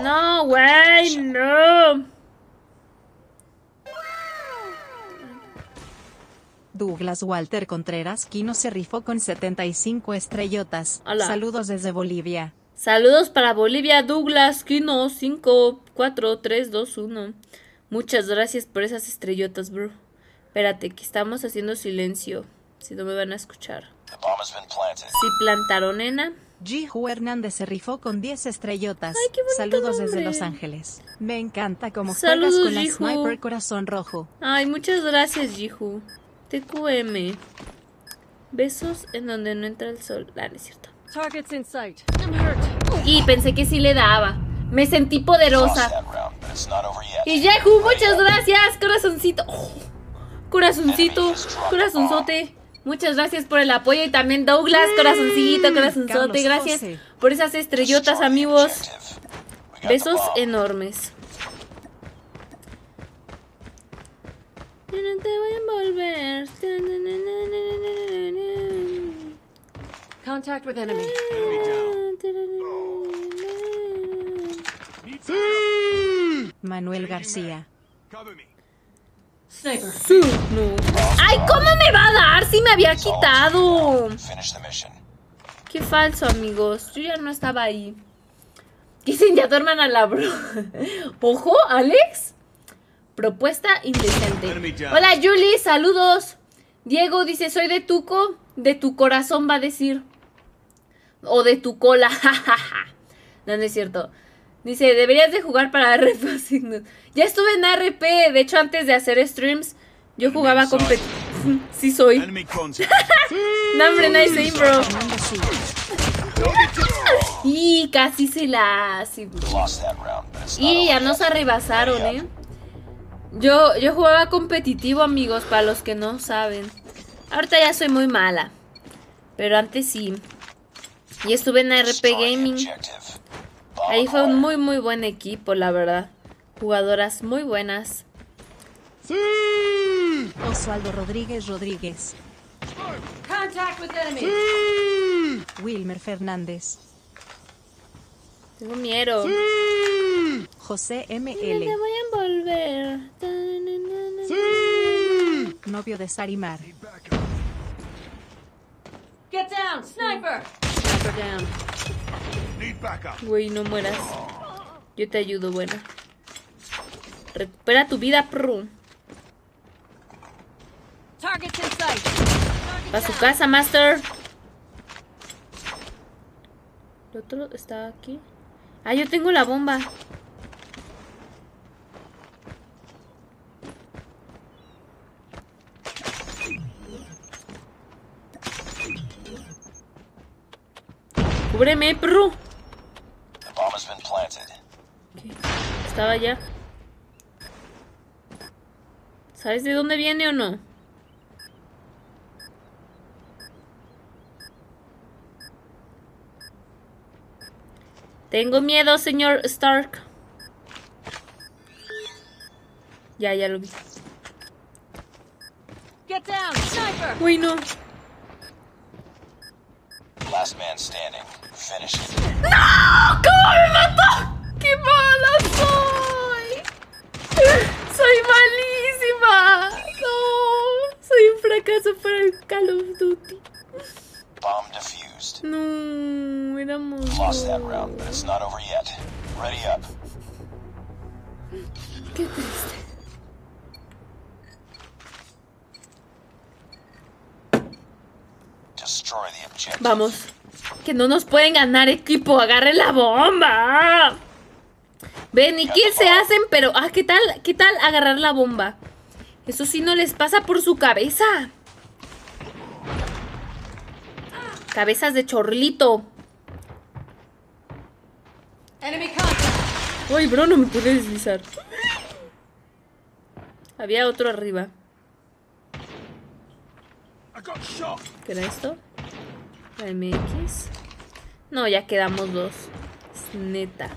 No, güey, no. Douglas Walter Contreras Quino se rifó con 75 estrellotas. Hola. Saludos desde Bolivia. Saludos para Bolivia, Douglas, Kino, 5, 4, 3, 2, 1. Muchas gracias por esas estrellotas, bro. Espérate, que estamos haciendo silencio. Si no me van a escuchar. Si plantaron, nena. Jihu Hernández se rifó con 10 estrellotas. Ay, qué bonito Saludos desde. Los Ángeles. Me encanta cómo Saludos, juegas con la Jihu. sniper corazón rojo. Ay, muchas gracias, Jihu. TQM. Besos en donde no entra el sol. Ah, no es cierto. Target's in sight. I'm hurt. Y pensé que sí le daba. Me sentí poderosa. that round, but it's not over yet. Y Yahoo, muchas gracias, corazoncito. Oh, corazoncito, corazonzote. Muchas gracias por el apoyo y también Douglas, corazoncito, corazonzote. Gracias por esas estrellotas, amigos. Besos enormes. Yo no te voy a envolver. Contact with enemy. Manuel García. No. Ay, ¿cómo me va a dar si me había quitado? Qué falso, amigos. Yo ya no estaba ahí. Dicen ya duerman a la bro. Ojo, Alex. Propuesta indecente. Hola, Julie, saludos. Diego dice, soy de Tuco. De tu corazón va a decir. O de tu cola. no, no es cierto. Dice, deberías de jugar para RP. Signos. Ya estuve en RP. De hecho, antes de hacer streams, yo jugaba con... sí soy. No, hombre, nice aim, bro. Y casi se la not Y ya nos arrebasaron, ¿eh? Yo, yo jugaba competitivo, amigos, para los que no saben. Ahorita ya soy muy mala. Pero antes sí. Y estuve en RP Destroy the Gaming. Ahí fue un muy, muy buen equipo, la verdad. Jugadoras muy buenas. Osvaldo Rodríguez Rodríguez. Contact with enemy. Wilmer Fernández. Tengo miedo. José Me ML. voy a envolver. Novio de Sarimar. Get down. Sniper. Sniper down. Güey, no mueras. Yo te ayudo, buena. Recupera tu vida, pro. Target's in sight. A su casa, Master. El otro está aquí. Ah, yo tengo la bomba. Cúbreme, perro. Planted. Estaba allá. ¿Sabes de dónde viene o no? Tengo miedo, señor Stark. Ya, ya lo vi. Get down. Sniper. Uy, no. Last man standing. Finish it. ¿Cómo me mató? ¡Qué mala soy! ¡Soy malísima! ¡No! Soy un fracaso para el Call of Duty. Bomb defused. No, éramos. Lost that round, but it's not over yet. Ready up. Qué triste. Destroy the objective. Vamos. Que no nos pueden ganar, equipo. Agarren la bomba. Ven, y quién se hacen, pero. Ah, ¿qué tal? ¿Qué tal agarrar la bomba? Eso sí no les pasa por su cabeza. Cabezas de chorlito. Uy, bro, no me pude deslizar. Había otro arriba. ¿Qué era esto? La MX. No, ya quedamos dos. Es neta.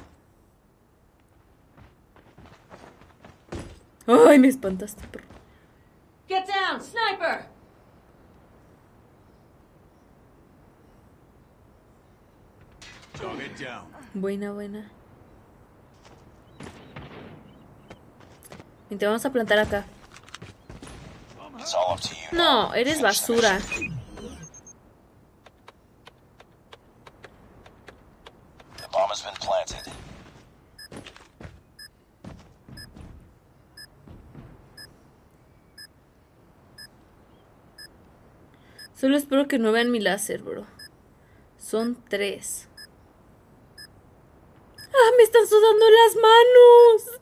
Ay, me espantaste, perro. Get down. Sniper. Buena, buena. Y te vamos a plantar acá. No, eres basura. mission. The bomb has been planted. Solo espero que no vean mi láser, bro. Son tres. ¡Ah, me están sudando las manos!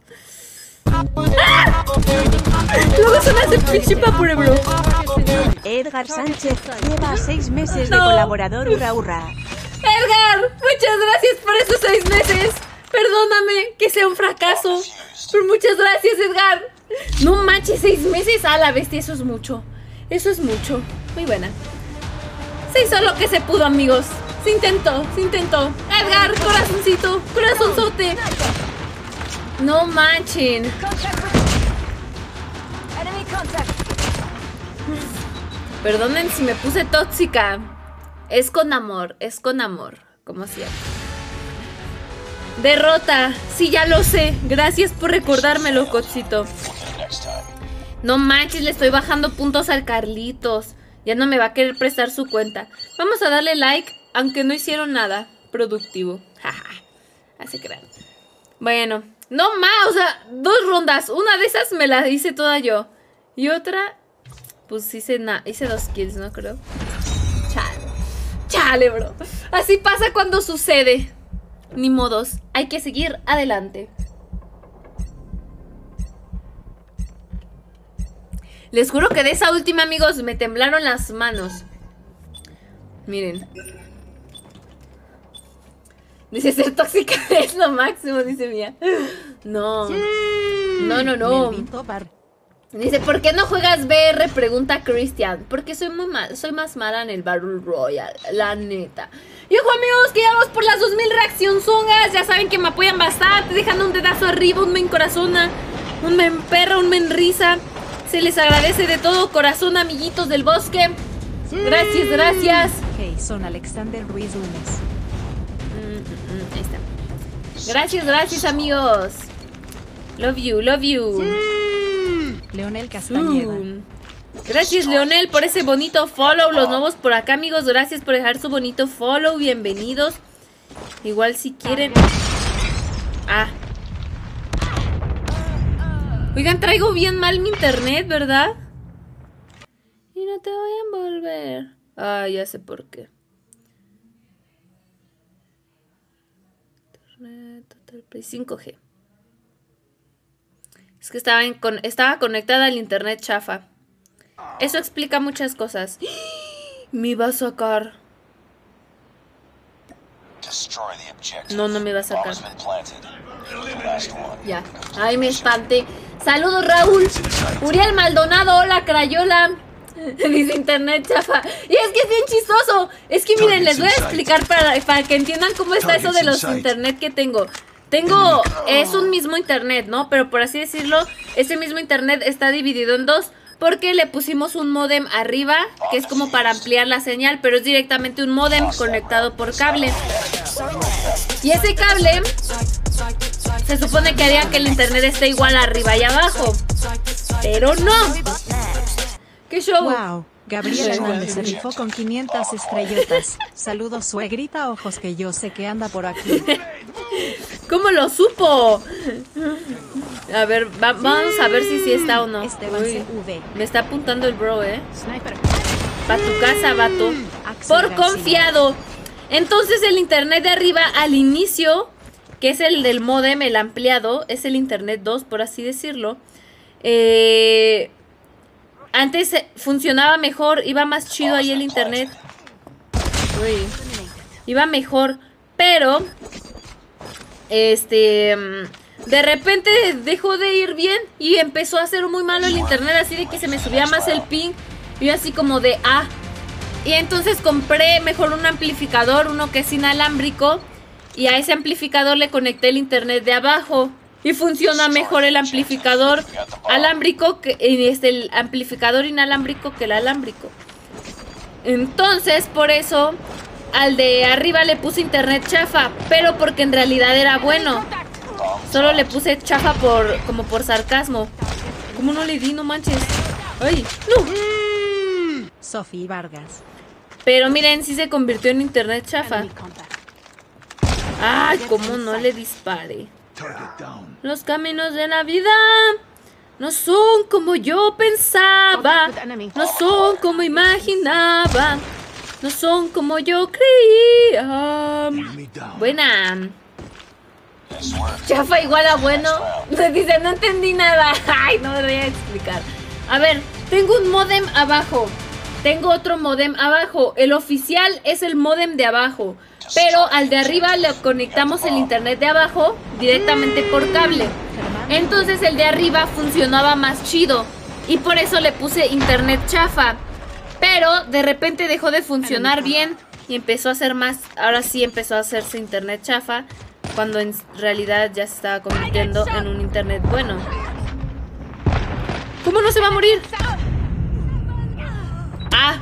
Luego se me hace pinche papure, bro. Edgar Sánchez lleva seis meses de No. colaborador hurra hurra. Edgar, muchas gracias por esos seis meses. Perdóname que sea un fracaso. Pero muchas gracias, Edgar. No manches, seis meses a la bestia, eso es mucho. Eso es mucho. Muy buena. Se hizo lo que se pudo, amigos. Se intentó, se intentó. Edgar, corazoncito, corazonzote. No manchen. Perdonen si me puse tóxica. Es con amor, es con amor, como siempre. Derrota, sí, ya lo sé. Gracias por recordármelo, Cochito. No manches, le estoy bajando puntos al Carlitos. Ya no me va a querer prestar su cuenta. Vamos a darle like, aunque no hicieron nada productivo. Jaja. Así crean. Bueno, no más, o sea, dos rondas. Una de esas me la hice toda yo. Y otra, pues hice, na hice dos kills, ¿no creo? Chale. Chale, bro. Así pasa cuando sucede. Ni modos. Hay que seguir adelante. Les juro que de esa última, amigos, me temblaron las manos. Miren. Dice, ser tóxica es lo máximo, dice Mía. No. No, no, no. Dice, ¿por qué no juegas BR? Pregunta Christian. Porque soy muy mal, soy más mala en el Battle Royale, la neta. Y ojo amigos, que ya vamos por las 2000 reaccionzongas. Ya saben que me apoyan bastante, dejando un dedazo arriba, un me encorazona, un me emperra, un me enrisa. Se les agradece de todo corazón, amiguitos del bosque. Gracias, gracias. Hey, son Alexander Ruiz Lunes. Mm, mm, mm, ahí está. Gracias, gracias amigos. Love you, love you. Leonel Castañeda. Gracias, Leonel, por ese bonito follow. Los nuevos por acá, amigos. Gracias por dejar su bonito follow. Bienvenidos. Igual si quieren. Ah. Oigan, traigo bien mal mi internet, ¿verdad? Y no te voy a envolver. Ah, ya sé por qué. Internet, Total Play 5G. Es que estaba, en con- estaba conectada al internet chafa. Eso explica muchas cosas. Me va a sacar. No, no me va a sacar. Ya. Ay, me espanté. Saludos, Raúl. Uriel Maldonado, hola, Crayola. Dice internet chafa. Y es que es bien chistoso. Es que miren, les voy a explicar para, para que entiendan cómo está eso de los internet que tengo. Tengo, es un mismo internet, ¿no? Pero por así decirlo, ese mismo internet está dividido en dos. Porque le pusimos un modem arriba, que es como para ampliar la señal, pero es directamente un modem conectado por cable. Y ese cable se supone que haría que el internet esté igual arriba y abajo. Pero no. ¿Qué show? Wow. Gabriel Hernández se rifó con 500 estrellotas. Saludos, suegrita, ojos que yo sé que anda por aquí. ¿Cómo lo supo? A ver, va- vamos a ver si sí está o no. Esteban Uy, CV. me está apuntando el bro, ¿eh? Sniper. Pa' tu casa, vato. Axel Por confiado. Entonces el internet de arriba al inicio, que es el del modem, el ampliado, es el internet 2, por así decirlo. Eh, antes eh, funcionaba mejor, iba más chido ahí el internet. Uy. Iba mejor, pero este mm, de repente dejó de ir bien y empezó a ser muy malo el internet, así de que se me subía más el ping. Y así como de ah. Y entonces compré mejor un amplificador, uno que es inalámbrico, y a ese amplificador le conecté el internet de abajo. Y funciona mejor el amplificador alámbrico que y este el amplificador inalámbrico que el alámbrico. Entonces, por eso al de arriba le puse internet chafa, pero porque en realidad era bueno. Solo le puse chafa por como por sarcasmo. ¿Cómo no le di, no manches? Ay, no. Sofía Vargas. Pero miren, sí se convirtió en internet chafa. Ay, cómo no le dispare. Los caminos de la vida no son como yo pensaba, no son como imaginaba, no son como yo creía. Buena. Chafa igual a bueno. Dice, no entendí nada. Ay, no me voy a explicar. A ver, tengo un modem abajo. Tengo otro modem abajo. El oficial es el modem de abajo. Pero al de arriba le conectamos el internet de abajo directamente por cable. Entonces el de arriba funcionaba más chido. Y por eso le puse internet chafa. Pero de repente dejó de funcionar bien. Y empezó a hacer más. Ahora sí empezó a hacerse internet chafa. Cuando en realidad ya se estaba convirtiendo en un internet bueno. ¿Cómo no se va a morir? Ah,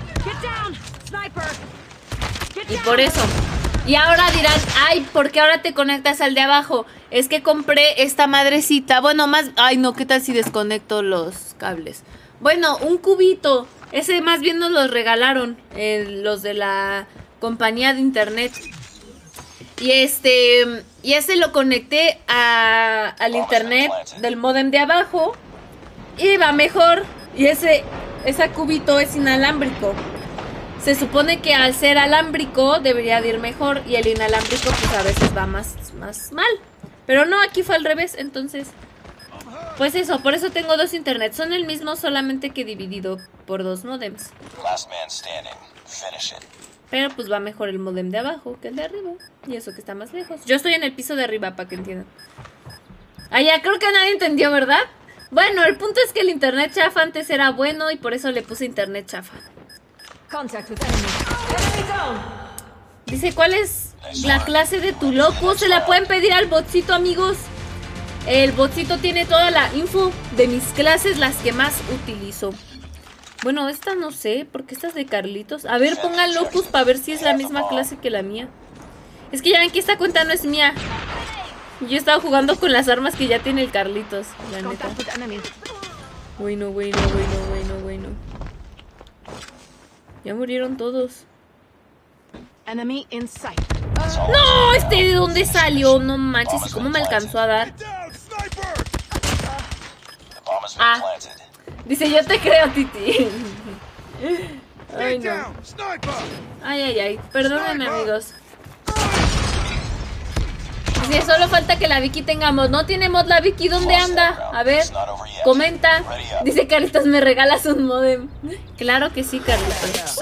y por eso. Y ahora dirán, ay, ¿por qué ahora te conectas al de abajo? Es que compré esta madrecita. Bueno, más, ay, no, ¿qué tal si desconecto los cables? Bueno, un cubito. Ese más bien nos los regalaron eh, los de la compañía de internet. Y este, y ese lo conecté a- al internet del modem de abajo. Y va mejor. Y ese, ese cubito es inalámbrico. Se supone que al ser alámbrico debería de ir mejor y el inalámbrico pues a veces va más, más mal. Pero no, aquí fue al revés, entonces... Pues eso, por eso tengo dos internet. Son el mismo solamente que dividido por dos modems. Last man standing. Finish it. Pero pues va mejor el modem de abajo que el de arriba. Y eso que está más lejos. Yo estoy en el piso de arriba para que entiendan. Ah, ya creo que nadie entendió, ¿verdad? Bueno, el punto es que el internet chafa antes era bueno y por eso le puse internet chafa. Dice, ¿cuál es la clase de tu loco? Se la pueden pedir al botcito, amigos. El botcito tiene toda la info de mis clases, las que más utilizo. Bueno, esta no sé, porque esta es de Carlitos. A ver, pongan locus para ver si es la misma clase que la mía. Es que ya ven que esta cuenta no es mía. Yo estaba jugando con las armas que ya tiene el Carlitos, la neta. Bueno, bueno, bueno, bueno. Ya murieron todos. Enemy in sight. No, este de dónde salió, no manches, ¿cómo me alcanzó a dar? Ah. Dice, yo te creo, Titi. Ay, no. down, sniper! Ay, ay, ay. Perdónenme, amigos. Solo falta que la Vicky tengamos. ¿No tiene mod la Vicky? ¿Dónde anda? A ver, comenta. Dice, Carlitos, ¿me regalas un modem? Claro que sí, Carlitos.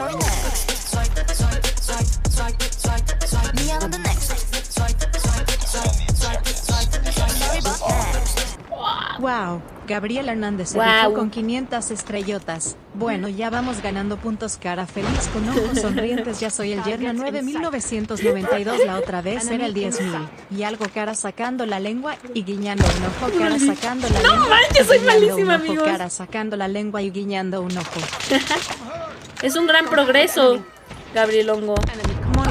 Wow, Gabriel Hernández se rifó con 500 estrellotas. Bueno, ya vamos ganando puntos cara feliz con ojos sonrientes. Ya soy el Yerna 9992. La otra vez era el 10000. Y algo cara sacando la lengua y guiñando un ojo. Cara sacando la lengua. manches, y soy guiñando un malísima, ojo, amigos. Cara sacando la lengua y guiñando un ojo. Es un gran progreso, Gabriel Hongo.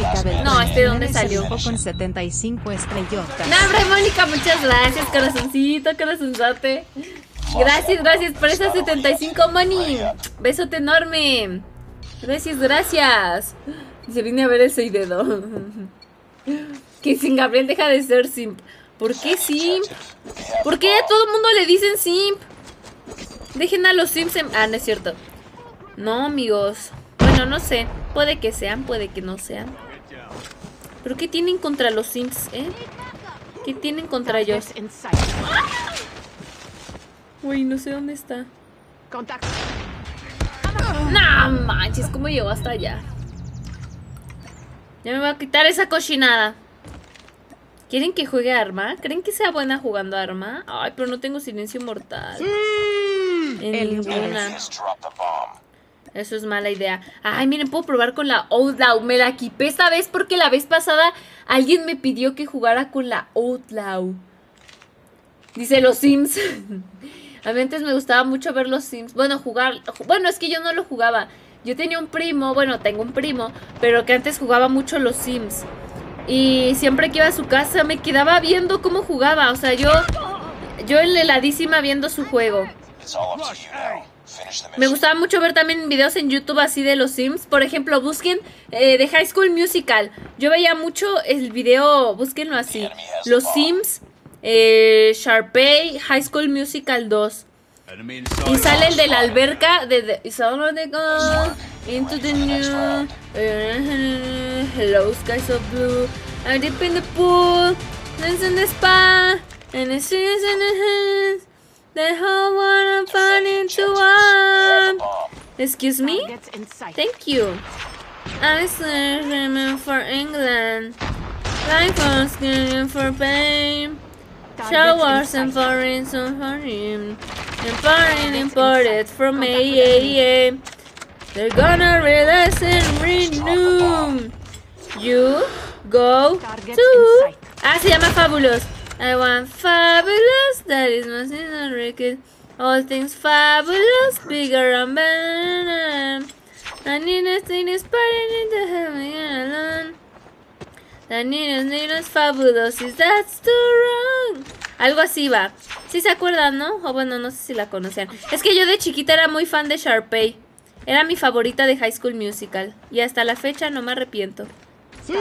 Mónica Beltrán No, ¿este dónde salió? Con 75 estrellotas. No, hombre, Mónica, muchas gracias, corazoncito, corazonzote. Gracias, gracias por esas 75, Moni. Besote enorme. Gracias, gracias. Se vine a ver el 6 dedo. Que sin Gabriel deja de ser simp. ¿Por qué simp? ¿Por qué a todo el mundo le dicen simp? Dejen a los simps en... Ah, no es cierto. No, amigos. Bueno, no sé. Puede que sean, puede que no sean. ¿Pero qué tienen contra los simps, eh? ¿Qué tienen contra ellos? Uy, no sé dónde está. No manches, ¿cómo llegó hasta allá? Ya me voy a quitar esa cochinada. ¿Quieren que juegue arma? ¿Creen que sea buena jugando arma? Ay, pero no tengo silencio mortal. En El ninguna. Eso es mala idea. Ay, miren, puedo probar con la Outlaw. Me la equipé esta vez porque la vez pasada alguien me pidió que jugara con la Outlaw. Dice los Sims. A mí antes me gustaba mucho ver los Sims. Bueno, jugar. ju- Bueno, es que yo no lo jugaba. Yo tenía un primo, bueno, tengo un primo, pero que antes jugaba mucho los Sims. Y siempre que iba a su casa me quedaba viendo cómo jugaba. O sea, yo. Yo heladísima viendo su juego. Me gustaba mucho ver también videos en YouTube así de los Sims. Por ejemplo, busquen eh, de High School Musical. Yo veía mucho el video, búsquenlo así. Los Sims, eh, Sharpay, High School Musical 2. Enemy Y sale el de la alberca de the, It's all on the go into the new eh, Hello skies of blue I'm deep in the pool It's in the spa, and it's in the hands. The whole world fall into one. Excuse me? Targets in sight. Thank you. I remember for England. Life was screaming for pain. Showers and foreign some for him. And foreign imported from AAA. They're gonna realize and renew. You go to. Ah, se llama Fabulous. I want fabulous. That is my single record. All things fabulous, bigger and better. I need a thing inspiring into heaven alone. The niños, niños fabulous, is that too wrong? Algo así va. ¿Sí se acuerdan, no? O bueno, no sé si la conocían. Es que yo de chiquita era muy fan de Sharpay. Era mi favorita de High School Musical. Y hasta la fecha no me arrepiento. In.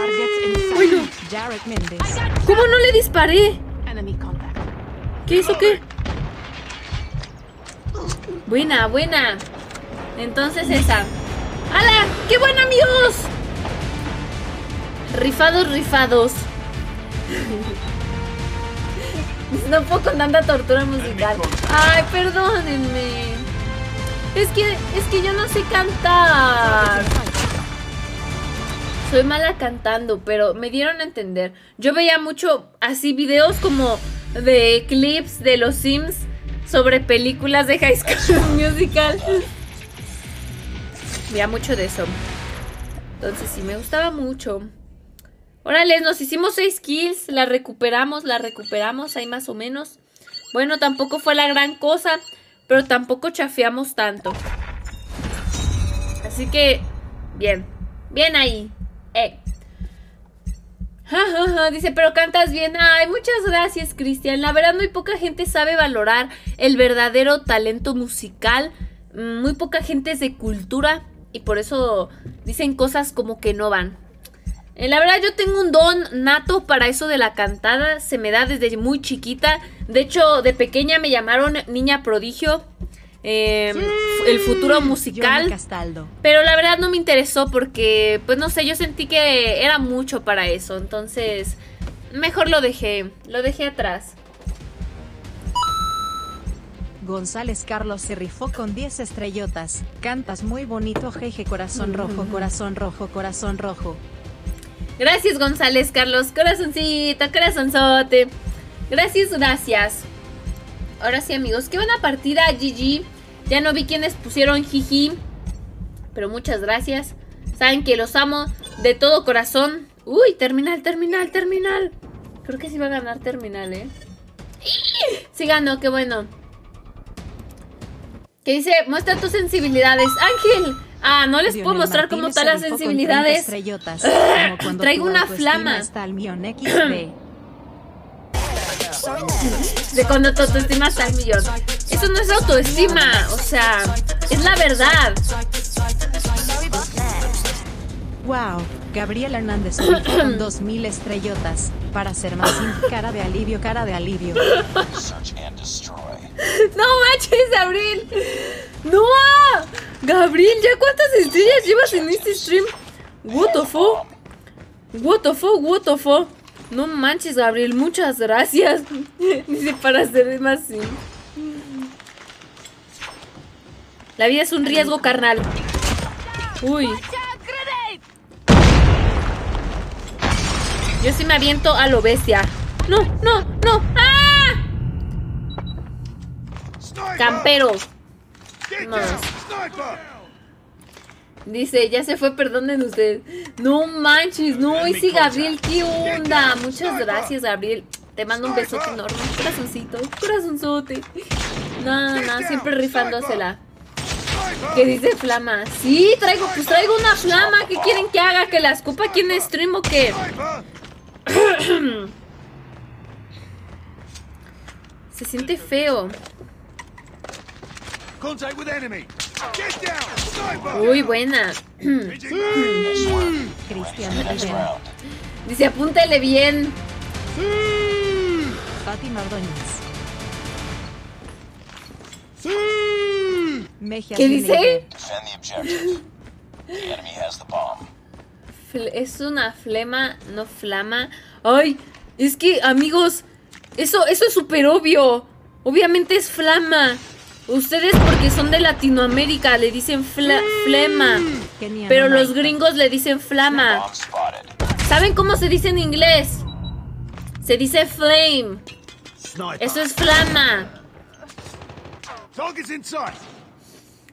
Uy, no. ¿Cómo no le disparé? ¿Qué hizo qué? Buena, buena. Entonces esa. ¡Hala! ¡Qué buena, amigos! Rifados, rifados. No puedo con tanta tortura musical. Ay, perdónenme. Es que, es que yo no sé cantar. Soy mala cantando, pero me dieron a entender. Yo veía mucho así videos como de clips de los Sims sobre películas de High School Musical. Veía mucho de eso. Entonces sí, me gustaba mucho. Órale, nos hicimos seis kills, la recuperamos, la recuperamos, ahí más o menos. Bueno, tampoco fue la gran cosa, pero tampoco chafeamos tanto. Así que, bien, bien ahí. Eh. Ja, ja, Dice, pero cantas bien. Ay, muchas gracias, Cristian. La verdad, muy poca gente sabe valorar el verdadero talento musical. Mm, Muy poca gente es de cultura y por eso dicen cosas como que no van. Eh, La verdad yo tengo un don nato para eso de la cantada, se me da desde muy chiquita. De hecho, de pequeña me llamaron niña prodigio, eh, el futuro musical. Castaldo. Pero la verdad no me interesó porque, pues no sé, yo sentí que era mucho para eso. Entonces, mejor lo dejé, lo dejé atrás. González Carlos se rifó con 10 estrellotas. Cantas muy bonito, jeje, corazón rojo, corazón rojo, corazón rojo. Gracias González Carlos, corazoncito, corazonzote. Gracias, gracias. Ahora sí amigos, qué buena partida GG. Ya no vi quienes pusieron jiji. Pero muchas gracias. Saben que los amo de todo corazón. Uy, terminal, terminal, terminal. Creo que sí va a ganar terminal, ¿eh? Sí ganó, qué bueno. Que dice, muestra tus sensibilidades. Ángel. Ah, no les puedo mostrar cómo Martínez están se las rifó con 30 sensibilidades. como Traigo una flama. Está al. De cuando tu autoestima está al millón. Eso no es autoestima, o sea, es la verdad. Wow, Gabriel Hernández con 2000 estrellotas. Para ser más cara de alivio, cara de alivio. Search and destroy. No manches, Gabriel. No, Gabriel, ¿ya cuántas estrellas llevas en este stream? What the fuck? What the fuck, what the fuck? No manches, Gabriel, muchas gracias. Dice para ser más simple. La vida es un riesgo, carnal. Uy. Yo sí me aviento a lo bestia. No, no, no. ¡Ah! Campero. Sniper! Dice, ya se fue, perdonen ustedes. No manches, no, y sí, Gabriel, ¿qué onda? Muchas gracias, Gabriel. Te mando un besote enorme. Corazoncito, corazonzote. No, no, no, siempre rifándosela. ¿Qué dice Flama? Sí, traigo, pues traigo una flama. ¿Qué quieren que haga? ¿Que la escupa aquí en stream o qué? Se siente feo. Contact with enemy! Get down! Sniper! Uy, buena. Cristian. Dice, apúntele bien. Fátima Ordóñez. Mejias ¿Qué dice? Es una flema, no flama. Ay, Es que, amigos, eso, eso es súper obvio. Obviamente es flama. Ustedes porque son de Latinoamérica le dicen fla- flema. Genial, Pero los gringos le dicen flama. ¿Saben cómo se dice en inglés? Se dice flame. Eso es flama.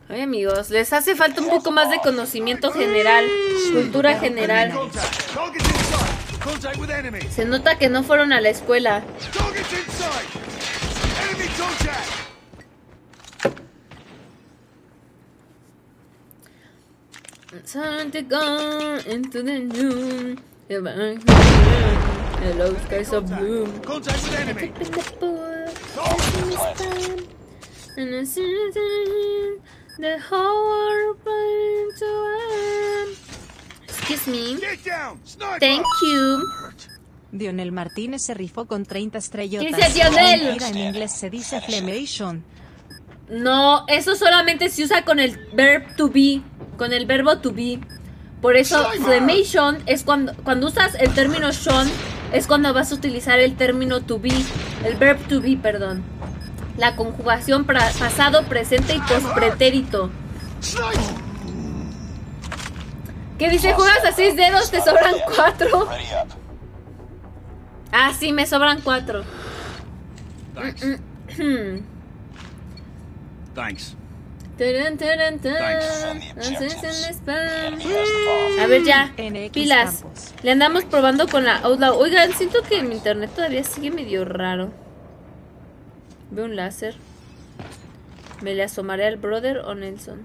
Ay, amigos, les hace falta un poco más de conocimiento general, cultura general. Se nota que no fueron a la escuela. Target's in sight. Enemy contact. Time to go into the noon. Hello, skies of blue. Contact with enemy. And I see the- the whole world to end. Excuse me. Get down. Sniper. Thank you. Dionel Martínez se rifó con 30 estrellotas. ¿Qué dice Dionel? En inglés se dice flamation. No, eso solamente se usa con el verb to be, con el verbo to be. Por eso, flamation es cuando, cuando usas el término shone, es cuando vas a utilizar el término to be, el verb to be, perdón. La conjugación para pasado, presente y pospretérito. ¿Qué dice? ¿Juegas a seis dedos? ¿Te sobran cuatro? Ah, sí, me sobran cuatro. Thanks. Hmm. Thanks. Tarán, tarán, tarán. A ver ya, NX pilas. Campos. Le andamos probando con la Outlaw. Oigan, siento que mi internet todavía sigue medio raro. Veo un láser. ¿Me le asomaré al brother o Nelson?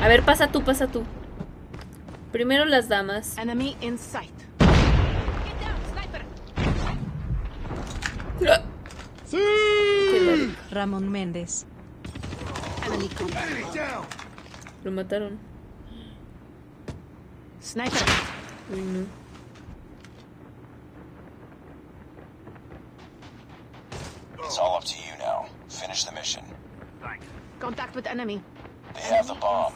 A ver, pasa tú, pasa tú. Primero las damas. Enemy in sight. Mal, Ramón Méndez. Lo mataron. Sniper. Uy, no. It's all up to you now. Finish the mission. Contact with enemy. They have the bomb.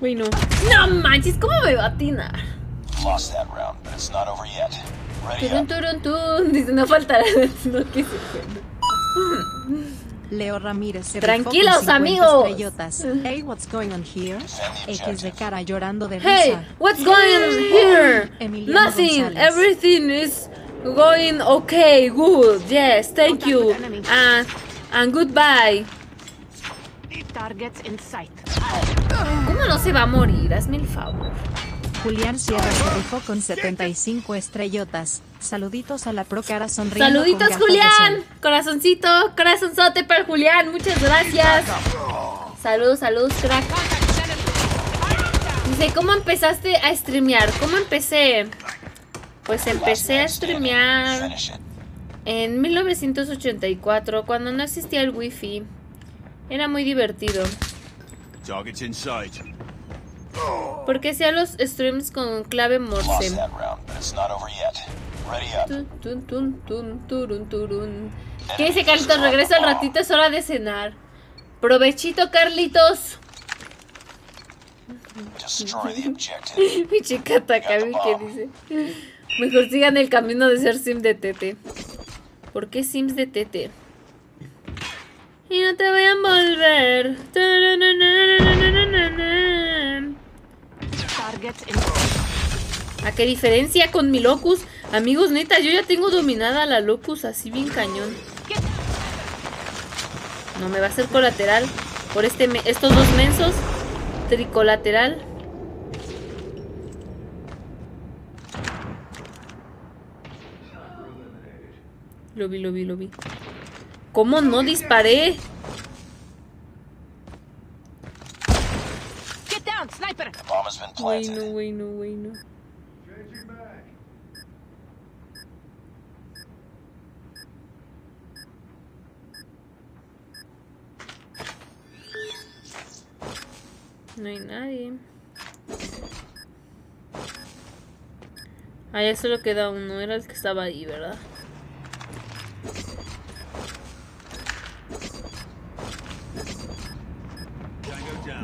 Uy, no. No manches, ¿cómo me va a atinar? Lost that round, but it's not over yet. Ready Turun, up. turun, turun. Dice, no faltará. No. Leo Ramírez se Tranquilos, rifó con 50 amigos. estrellotas. Hey, what's going on here? Defend the X de objective. cara llorando de Hey, what's going on here? Emiliano Nothing. González. Everything is going okay. Good. Yes. Thank you. And and goodbye. Targets in sight. ¿Cómo no se va a morir? Hazme el favor. Julián Sierra se rifó con 75 estrellotas. Saluditos a la pro cara sonriendo. Saluditos, con Julián. Corazoncito, corazonzote para Julián. Muchas gracias. Saludos, saludos, crack. Dice, ¿cómo empezaste a streamear? ¿Cómo empecé? Pues empecé a streamear en 1984, cuando no existía el wifi. Era muy divertido. Target's in sight. Porque hacía los streams con clave Morse. ¿Qué dice Carlitos? Regreso al ratito, es hora de cenar. Provechito, Carlitos. Mi chica Takami que dice. Mejor sigan el camino de ser Sim de Tete. ¿Por qué Sims de Tete? Y no te voy a envolver. ¿A qué diferencia con mi Locus? Amigos, neta, yo ya tengo dominada la Locus así bien cañón. No me va a hacer colateral por este estos dos mensos. Tricolateral. Lo vi, lo vi, lo vi. ¿Cómo no disparé? Get down, sniper. The bomb has been planted. güey, no, güey, no. No hay nadie. Ah, ya solo queda uno. Era el que estaba ahí, ¿verdad?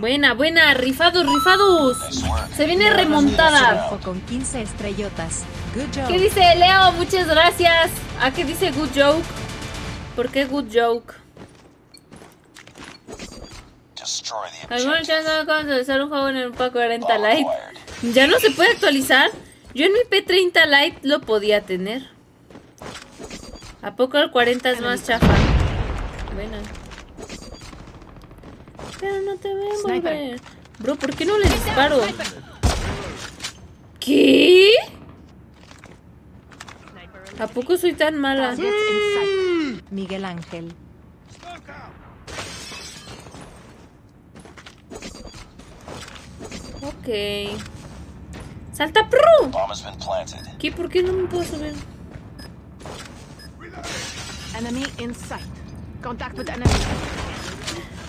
Buena, buena, rifados, rifados. Se viene remontada. Con 15 estrellotas. Good. ¿Qué dice Leo? Muchas gracias. ¿A qué dice good joke? ¿Por qué good joke? ¿Alguna chance de actualizar un juego en el P 40 Bomb Lite? ¿Ya no se puede actualizar? Yo en mi P30 Lite lo podía tener. ¿A poco el 40 es más chafa? Bueno. Pero no te voy a Sniper. envolver. Bro, ¿por qué no le disparo? ¿Qué? ¿A poco soy tan mala? Miguel Ángel. Ok. ¡Salta, pro! ¿Qué? ¿Por qué no me puedo subir? Enemy in sight. Contact with enemy.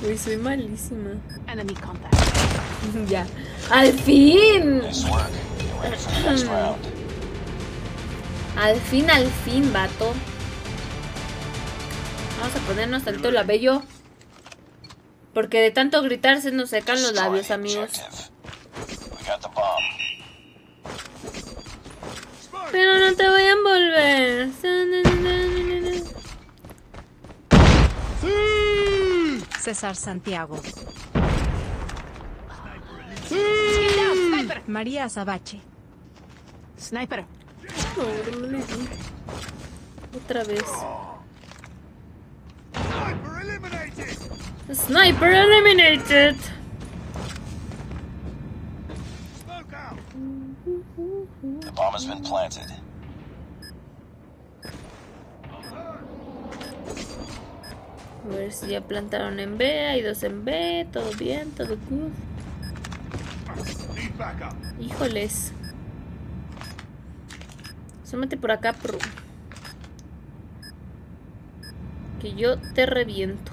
Uy, soy malísima. Enemy contact. ya. ¡Al fin! Nice work. Get ready for the next round. Al fin, al fin, vato. Vamos a ponernos tanto el labello. Porque de tanto gritar se nos secan los labios, amigos. objective. We got the bomb. Pero no te voy a envolver. César Santiago. María Azabache. Sniper. Otra vez. Sniper eliminated. The bomb has been planted. A ver si ya plantaron en B. Hay dos en B. Todo bien, todo good. Híjoles. Súmate por acá, pro. Que yo te reviento.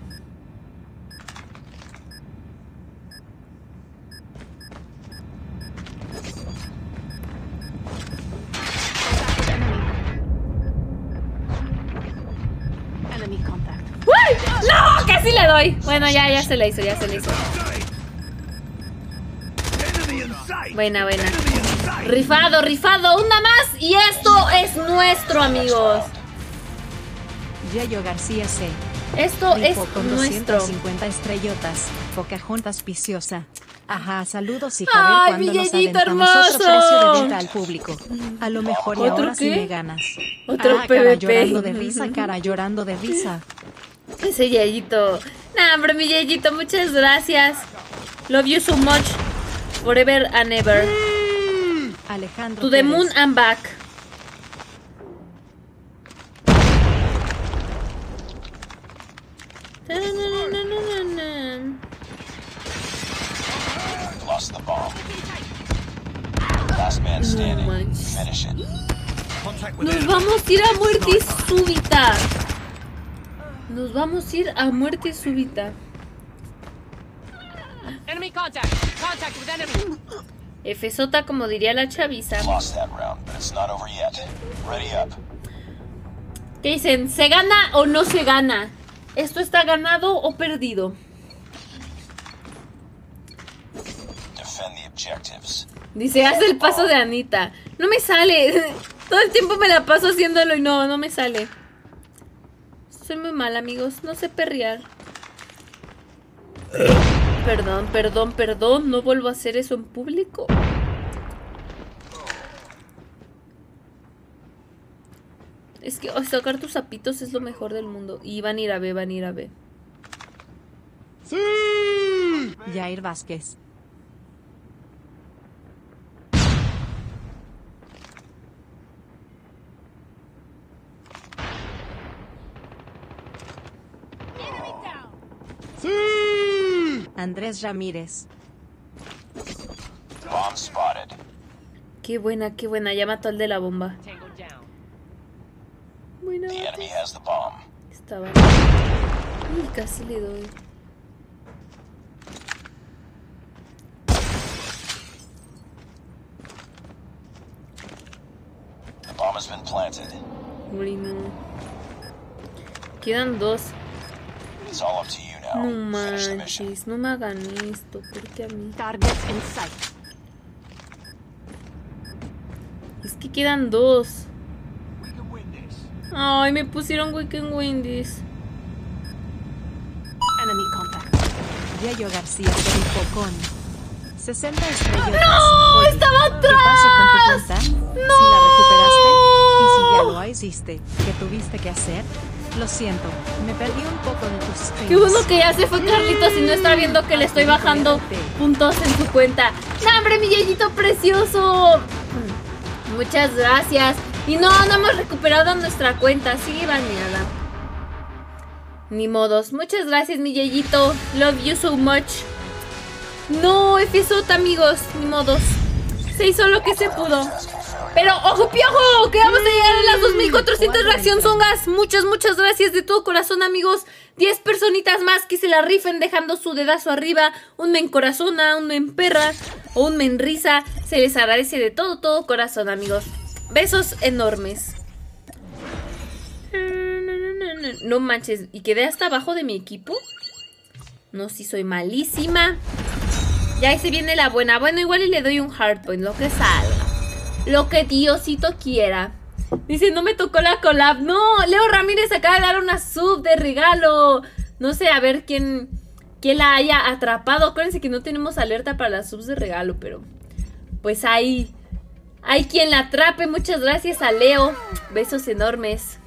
¡Casi le doy! Bueno, ya, ya se le hizo, ya se le hizo. Buena, buena. Rifado, rifado, una más. Y esto es nuestro, amigos. Yayo García C. Esto es Rifo con nuestro. 250 estrellotas. Pocahontas viciosa. Ajá, saludos y mi cuándo nos aventamos otro hermoso. precio de venta al público. A lo mejor y ¿Otro ahora sí qué? me ganas. Otro ah, cara PvP. llorando de risa, cara llorando de risa. Ese Yayito. Nah, hombre, mi Yayito, muchas gracias. Love you so much. Forever and ever. Alejandro To the Pérez. moon and back. Lost the bomb. Last man standing. Finish it. Nos vamos a ir a muerte súbita. Nos vamos a ir a muerte súbita. Enemy contact. Contact with enemy. Fsota, como diría la chaviza. Lost that round, but it's not over yet. Ready up. ¿Qué dicen? ¿Se gana o no se gana? ¿Esto está ganado o perdido? Defend the objectives. Dice, haz el paso de Anita. No me sale. Todo el tiempo me la paso haciéndolo y no, no me sale. Soy muy mal, amigos. No sé perrear. Perdón, perdón, perdón. No vuelvo a hacer eso en público. Es que sacar tus zapitos es lo mejor del mundo. Y van a ir a B, van a ir a B. Jair Vázquez. Andrés Ramírez. Bomb spotted. Qué buena, qué buena. Ya mató al de la bomba. Buena. The enemy has the bomb. Estaba. Uy, casi le doy. The bomb has been planted. Uy, no. Quedan dos. It's all up to you. No manches, no me hagan esto, ¿por qué a mí? Targets in sight. Es que quedan dos. We can win this. Ay, me pusieron Weekend Wendy's. Enemy contact. Yayo García con 60 estrellas. ¡No! ¡Estaba ¿Qué pasó con tu atrás! cuenta? ¿Si ¡No! la recuperaste? ¿Y si ya lo hiciste? ¿Qué tuviste que hacer? Lo siento, me perdí un poco de tus streams. Qué bueno que ya se fue Carlitos y no está viendo que le estoy bajando puntos en su cuenta. ¡No, hombre, mi yeyito precioso! Muchas gracias. Y no, no hemos recuperado nuestra cuenta. Sigue baneada. Ni modos. Muchas gracias, mi yeyito. Love you so much. No, FSOT, amigos. Ni modos. Se hizo lo que se pudo. Pero, ojo, piojo, que vamos a llegar a las 2400 reacción zongas. Muchas, muchas gracias de todo corazón, amigos. 10 personitas más que se la rifen dejando su dedazo arriba. Un me encorazona, un me emperra o un me enrisa. Se les agradece de todo, todo corazón, amigos. Besos enormes. No manches, ¿y quedé hasta abajo de mi equipo? No, si soy malísima. Ya ahí se viene la buena. Bueno, igual y le doy un hardpoint, lo que salga. Lo que Diosito quiera. Dice, no me tocó la collab. No, Leo Ramírez acaba de dar una sub de regalo. No sé, a ver quién, quién la haya atrapado. Acuérdense que no tenemos alerta para las subs de regalo, pero pues ahí. Hay quien la atrape. Muchas gracias a Leo. Besos enormes.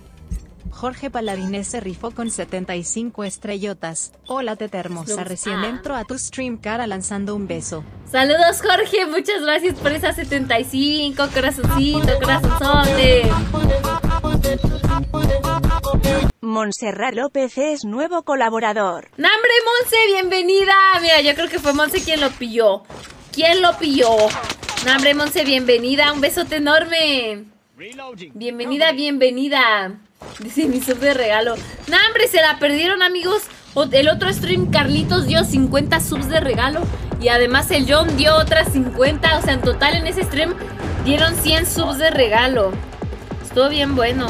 Jorge Paladines se rifó con 75 estrellotas. Hola teta hermosa, recién Ah. entro a tu stream cara lanzando un beso. Saludos, Jorge. Muchas gracias por esas 75. Corazoncito, corazonzote. Montserrat López es nuevo colaborador. Nambre Monse, bienvenida. Mira, yo creo que fue Monse quien lo pilló. ¿Quién lo pilló? Nambre Monse, bienvenida. Un besote enorme. Bienvenida, bienvenida. Dice mi sub de regalo. Nambre, se la perdieron, amigos. El otro stream, Carlitos dio 50 subs de regalo. Y además el John dio otras 50. O sea, en total en ese stream dieron 100 subs de regalo. Estuvo bien bueno.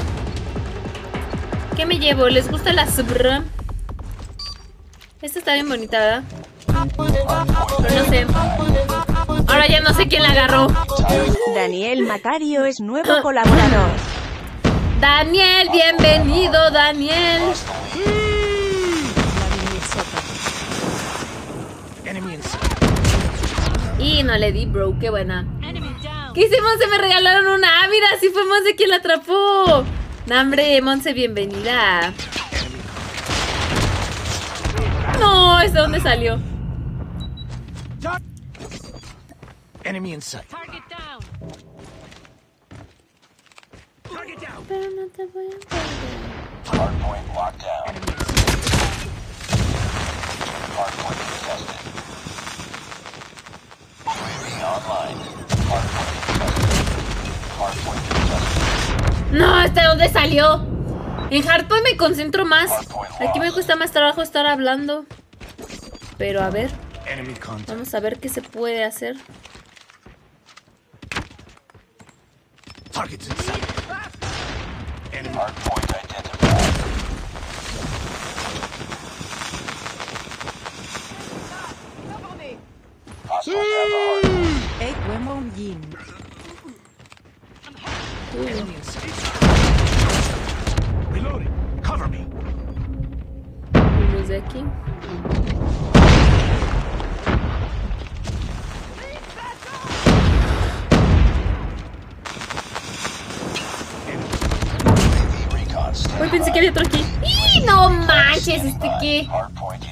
¿Qué me llevo? ¿Les gusta la sub? Esta está bien bonita, ¿verdad? No sé. Ahora ya no sé quién la agarró. Daniel Macario es nuevo colaborador. Daniel, bienvenido, Daniel. Y no le di, bro, qué buena. ¿Qué hice, Monse? Me regalaron una. Ah, mira, sí fue Monse quien la atrapó. Nambre, Monse, bienvenida. No, ¿es de dónde salió? Enemy in sight. Target down. Target down. Pero no te voy a perder. Hardpoint locked down. Hardpoint contested. UAV online. Hardpoint contested. Hardpoint contested. No, ¿hasta dónde salió? En Hardpoint me concentro más. Aquí me cuesta más trabajo estar hablando. Pero a ver, vamos a ver qué se puede hacer. Targets in sight. Enemy. Hardpoint identified. Hostiles have the hardpoint. Ey, Wemon Yin. Enemy in sight. Reloading. Cover me. Luz de aquí. UAV recon stand Uy, pensé que había otro aquí. ¡Y no manches! ¿Este qué? Hardpoint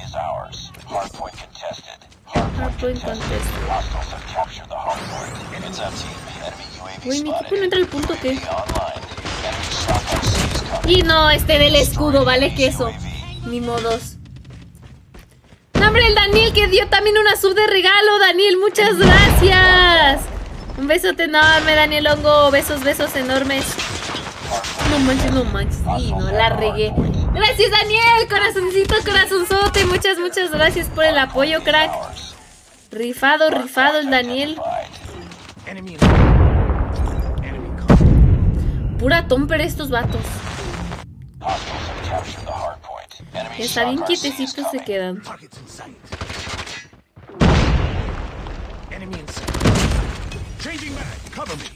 Uy, mi equipo no entra al punto que. Y no, este del escudo, vale queso. Ni modos. No, hombre, el Daniel que dio también una sub de regalo. Daniel, muchas gracias. Un besote enorme, Daniel Hongo. Besos, besos enormes. Manches, no manches. No, la regué. Gracias, Daniel. Corazoncito, corazonzote. Muchas, muchas gracias por el apoyo, crack. Rifado, rifado el Daniel. Pura tomper estos vatos. Está bien quietecitos se quedan. Changing mag. Cover.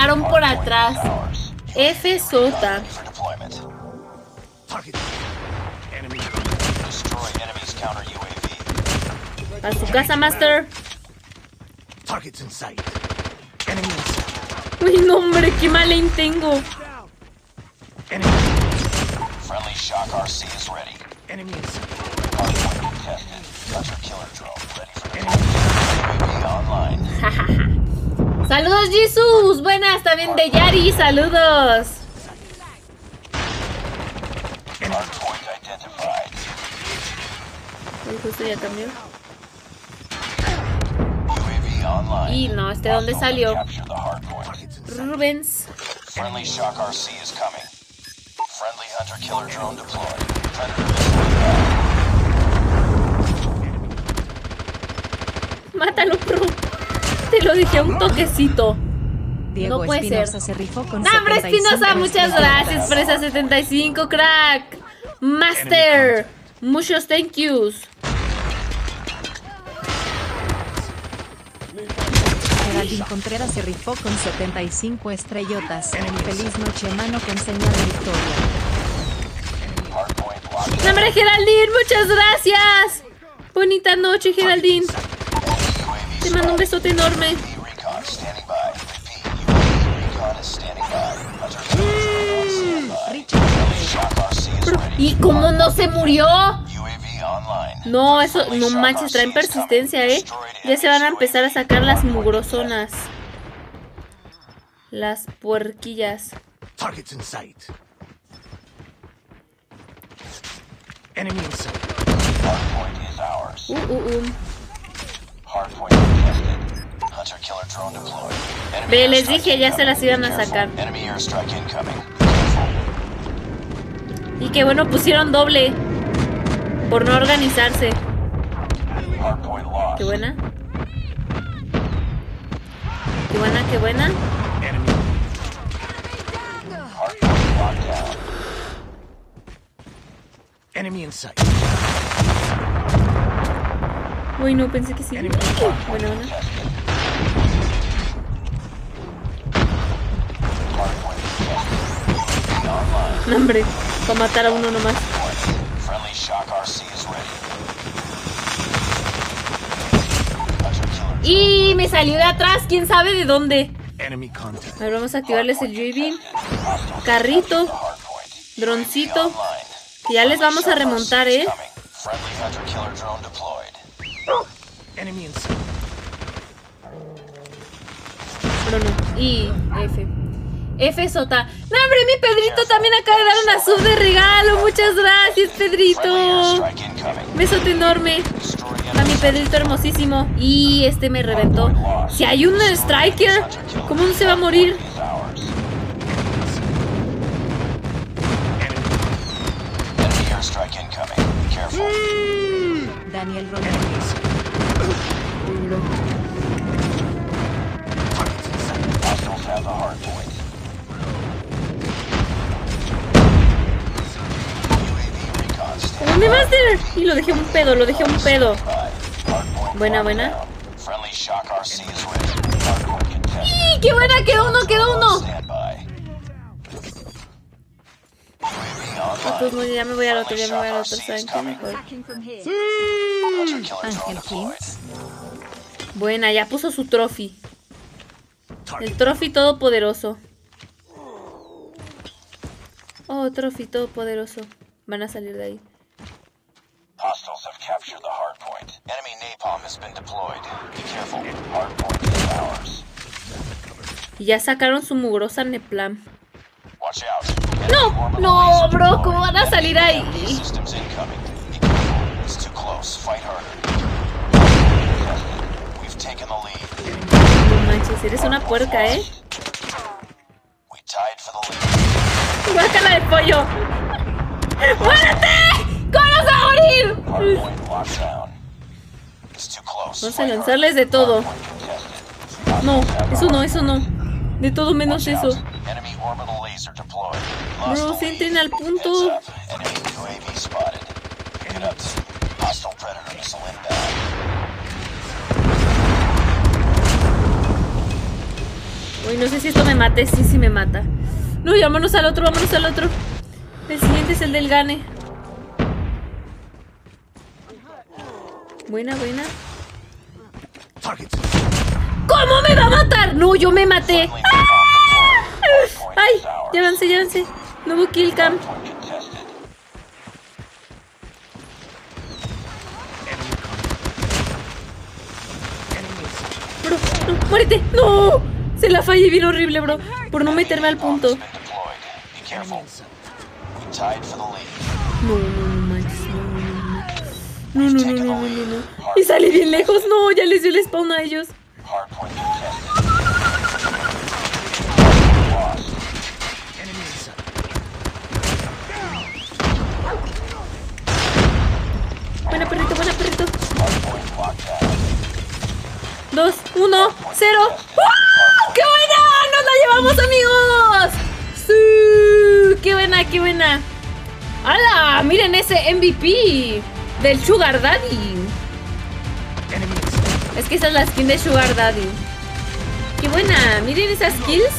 Llegaron por atrás. F sota. A su casa, Master. Uy, no, hombre, qué mal aim tengo. Saludos, Jesus. Buenas, también de Yari. Saludos. Justo ya cambió. Y no, ¿este dónde salió? Rubens. Friendly shock RC is coming. Friendly hunter killer drone deployed. Predator. Mátalo, pro. Te lo dije a un toquecito. Diego No puede Espinosa ser. se rifó con ¡No, hombre, 75 Espinosa! Muchas gracias por esas 75, crack. Master. Muchos thank yous. Geraldine Contreras se rifó con 75 estrellotas. Feliz noche, mano, con señal de victoria. Hardpoint locked. ¡No, hombre, Geraldine! ¡Muchas gracias! Bonita noche, Geraldine. Te mando un besote enorme. Ready. ¿Y cómo no se murió? UAV online. No, eso, no manches, traen persistencia, ¿eh? Ya se van a empezar a sacar las mugrosonas. Las puerquillas. Uh, uh, uh. Hardpoint contested. Hunter killer drone deployed. Enemy Ve, les dije, ya se las iban a sacar. Enemy airstrike incoming. Careful. Y que bueno, pusieron doble. Por no organizarse. Qué buena. Qué buena, qué buena. Enemy in sight. Uy, no, pensé que sí. Contested. Online. No, hombre, para matar a uno nomás. Y me salió de atrás, quién sabe de dónde. A ver, vamos a activarles el UAV. Carrito. Droncito. Que ya les vamos a remontar, ¿eh? Coming. Friendly hunter killer drone deployed. Enemy in sight. Pero no. Y F. F sota. No, hombre, mi Pedrito también acaba de dar una sub de regalo. Muchas gracias, Pedrito. Besote enorme. A mi Pedrito hermosísimo. Y este me reventó. Si hay un striker, ¿cómo no se va a morir? Careful. Daniel Rodríguez. Targets in sight. Hostiles have the hardpoint. UAV recon standing ¡Mi Master! Y lo dejé un pedo, lo dejé un pedo. Buena, buena. ¡Y qué buena! Quedó uno, quedó uno. Ah, pues no, ya me voy al otro, ya me voy al otro. ¿Saben qué? Killer drone Ángel deployed. Buena, ya puso su trophy. El trophy todopoderoso. Oh, trophy todopoderoso. Van a salir de ahí. Hostiles have captured the hardpoint. Enemy napalm has been deployed. Be careful. Hardpoint is ours. Y ya sacaron su mugrosa Neplam. Watch out. No, no, bro. ¿cómo van a salir ahí? Systems incoming. Be careful. It's too close. Fight harder. No manches, eres una puerca, ¿eh? Guácala de pollo. ¡Muérete! ¡Con los morir! Down. It's too close. Vamos a lanzarles de todo. No, eso no, eso no. De todo menos eso. the se entren al punto. Uy, no sé si esto me mate. Sí, sí me mata. No, vámonos al otro, vámonos al otro. El siguiente es el del Gane. Buena, buena. ¿Cómo me va a matar? No, yo me maté. Hardpoint ¡Ay! avancé. No hubo kill cam. Bro, muérete. ¡No! Se la fallé bien horrible, bro. Por no meterme al punto. No, no, no. No, no, no. No, no, no, no. Y salí bien lejos. No, ya les dio el spawn a ellos. Buena perrito, buena perrito. Hardpoint locked down. Dos, uno, cero. ¡Wow! ¡Qué buena! ¡Nos la llevamos, amigos! ¡Sí! ¡Qué buena, qué buena! ¡Hala! Miren ese MVP del Sugar Daddy. Es que esa es la skin de Sugar Daddy. ¡Qué buena! Miren esas kills.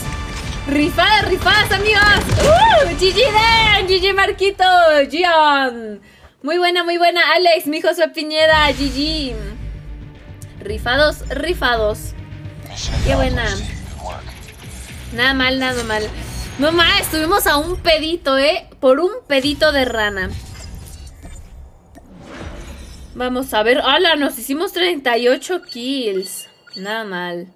Rifadas, rifadas, amigos. ¡Uh! GG Dan, GG Marquito, Gian. Muy buena, muy buena. Alex, mi hijo Piñeda, GG. Rifados, rifados. Qué buena. Nada mal, nada mal. No más, estuvimos a un pedito, ¿eh? Por un pedito de rana. Vamos a ver. ¡Hala! Nos hicimos 38 kills. Nada mal.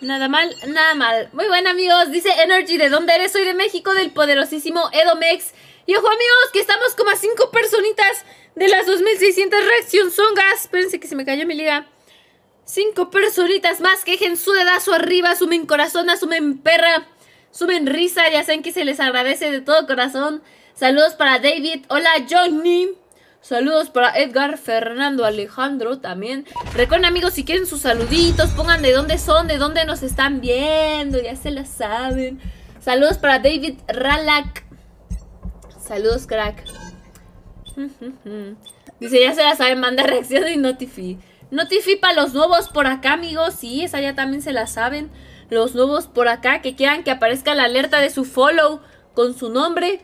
Nada mal, nada mal. Muy buena, amigos. Dice Energy, ¿de dónde eres? Soy de México, del poderosísimo Edomex. Y ojo, amigos, que estamos como a 5 personitas de las 2600 reacción songas. Espérense que se me cayó mi liga. Cinco personitas más que dejen su dedazo arriba, sumen corazón, sumen perra, sumen risa, ya saben que se les agradece de todo corazón. Saludos para David, hola Johnny. Saludos para Edgar, Fernando, Alejandro también. Recuerden amigos, si quieren sus saluditos, pongan de dónde son, de dónde nos están viendo, ya se la saben. Saludos para David Ralak. Saludos, crack. Dice, ya se la saben, manda reacción y notifi. Notifi para los nuevos por acá, amigos. Sí, esa ya también se la saben. Los nuevos por acá que quieran que aparezca la alerta de su follow con su nombre.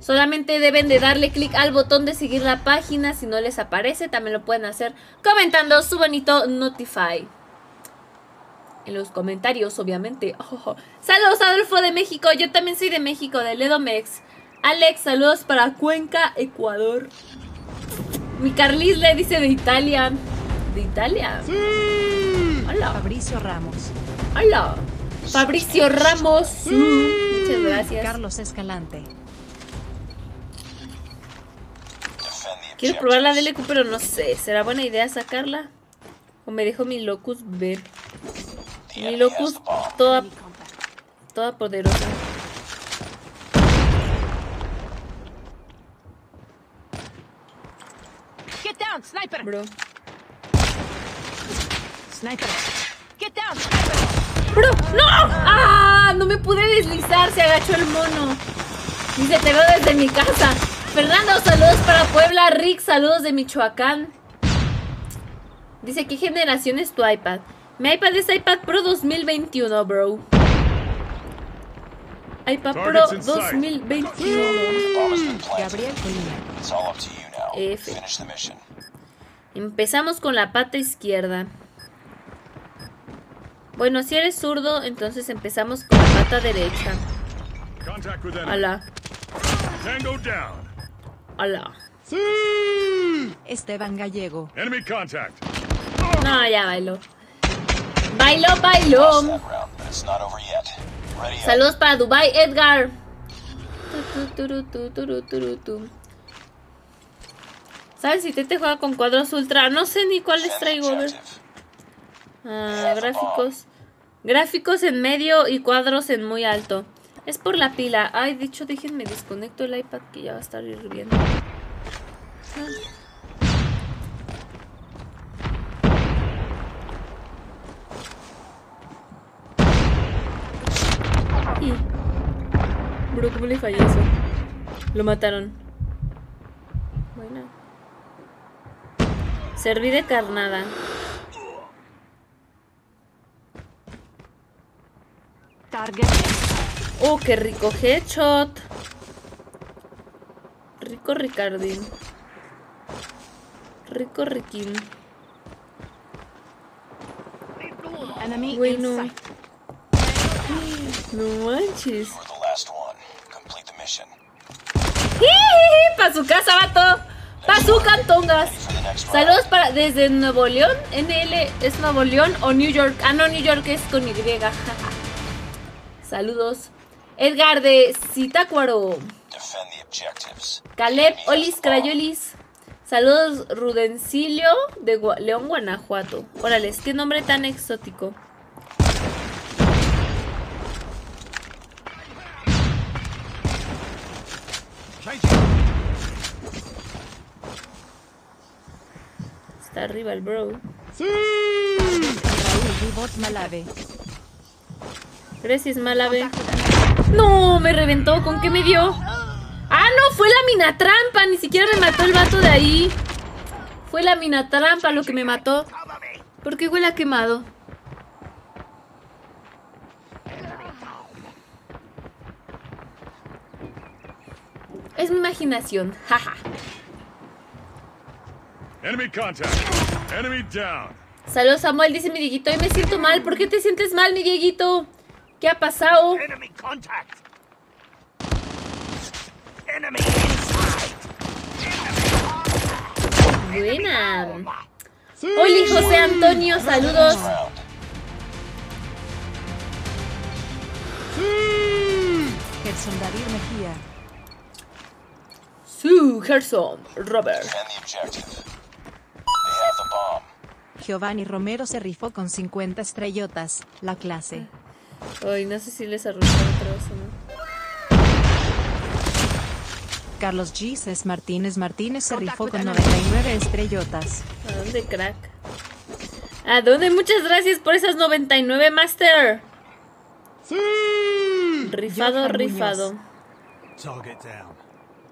Solamente deben de darle clic al botón de seguir la página. Si no les aparece, también lo pueden hacer comentando su bonito Notify. En los comentarios, obviamente. Saludos, Adolfo de México. Yo también soy de México, de Ledomex. Alex, saludos para Cuenca, Ecuador. Mi Carlis le dice de Italia. ¿De Italia? Hola. Fabricio Ramos. Hola. Fabricio Ramos. Muchas gracias. Carlos Escalante. Quiero probar la. DLQ, pero no sé. ¿Será buena idea sacarla? ¿O me dejo mi Locus ver? Mi Locus toda, toda poderosa. Get down, sniper! Bro. Sniper! Get down, sniper! ¡Bro! ¡No! ¡Ah! No me pude deslizar, se agachó el mono. Dice, te veo desde mi casa. Fernando, saludos para Puebla. Rick, saludos de Michoacán. Dice, ¿qué generación es tu iPad? Mi iPad es iPad Pro 2021, bro. iPad Pro Targets in sight. 2021. Bomb has been planted. Gabriel. F. Empezamos con la pata izquierda. Bueno, si eres zurdo, entonces empezamos con la pata derecha. Tango down. hola. Esteban Gallego. Enemy contact. No, ya bailó. Bailó, bailó. Saludos para Dubai, Edgar. ¿Sabes si Tete juega con cuadros ultra? No sé ni cuáles traigo. a ver. Ah, gráficos. Gráficos en medio y cuadros en muy alto. Es por la pila. Ay, de hecho, déjenme desconecto el iPad que ya va a estar hirviendo. Ah. Bro, ¿cómo? Lo mataron. Buena. Serví de carnada. Target. Oh, qué rico headshot. Rico Ricardín. Rico Riquín. In no. No manches. You were the last one. Complete the mission. Pa' su casa, vato. Pa' su cantongas. Saludos para desde Nuevo León. NL es Nuevo León o New York. Ah, no, New York es con Y. Saludos. Edgar de Zitácuaro. Defend the objectives. Caleb Olis Crayolis. Saludos Rudencilio de Gua- León, Guanajuato. Órale, qué nombre tan exótico. Está arriba el bro. Raúl Vivot Malave. Gracias, Malave. No, me reventó. ¿Con qué me dio? Ah, no, fue la mina trampa. Ni siquiera me mató el vato de ahí. Fue la mina trampa lo que me mató. ¿Por qué huele a quemado? Es mi imaginación, jaja. Enemy contact. Enemy down. Saludos Samuel, dice mi Dieguito. Hoy me siento mal. ¿Por qué te sientes mal, mi Dieguito? ¿Qué ha pasado? Enemy contact. Enemy Buena. Oli José Antonio, saludos. Gerson David Mejía. Sue Gerson, Robert. Giovanni Romero se rifó con 50 estrellotas. La clase. Ay, no sé si les arruinaron otra vez o no. Carlos Gises Martínez Martínez se rifó con 99 estrellotas. ¿A dónde, crack? ¿A dónde? Muchas gracias por esas 99, Master. Rifado, Johan rifado. Target down.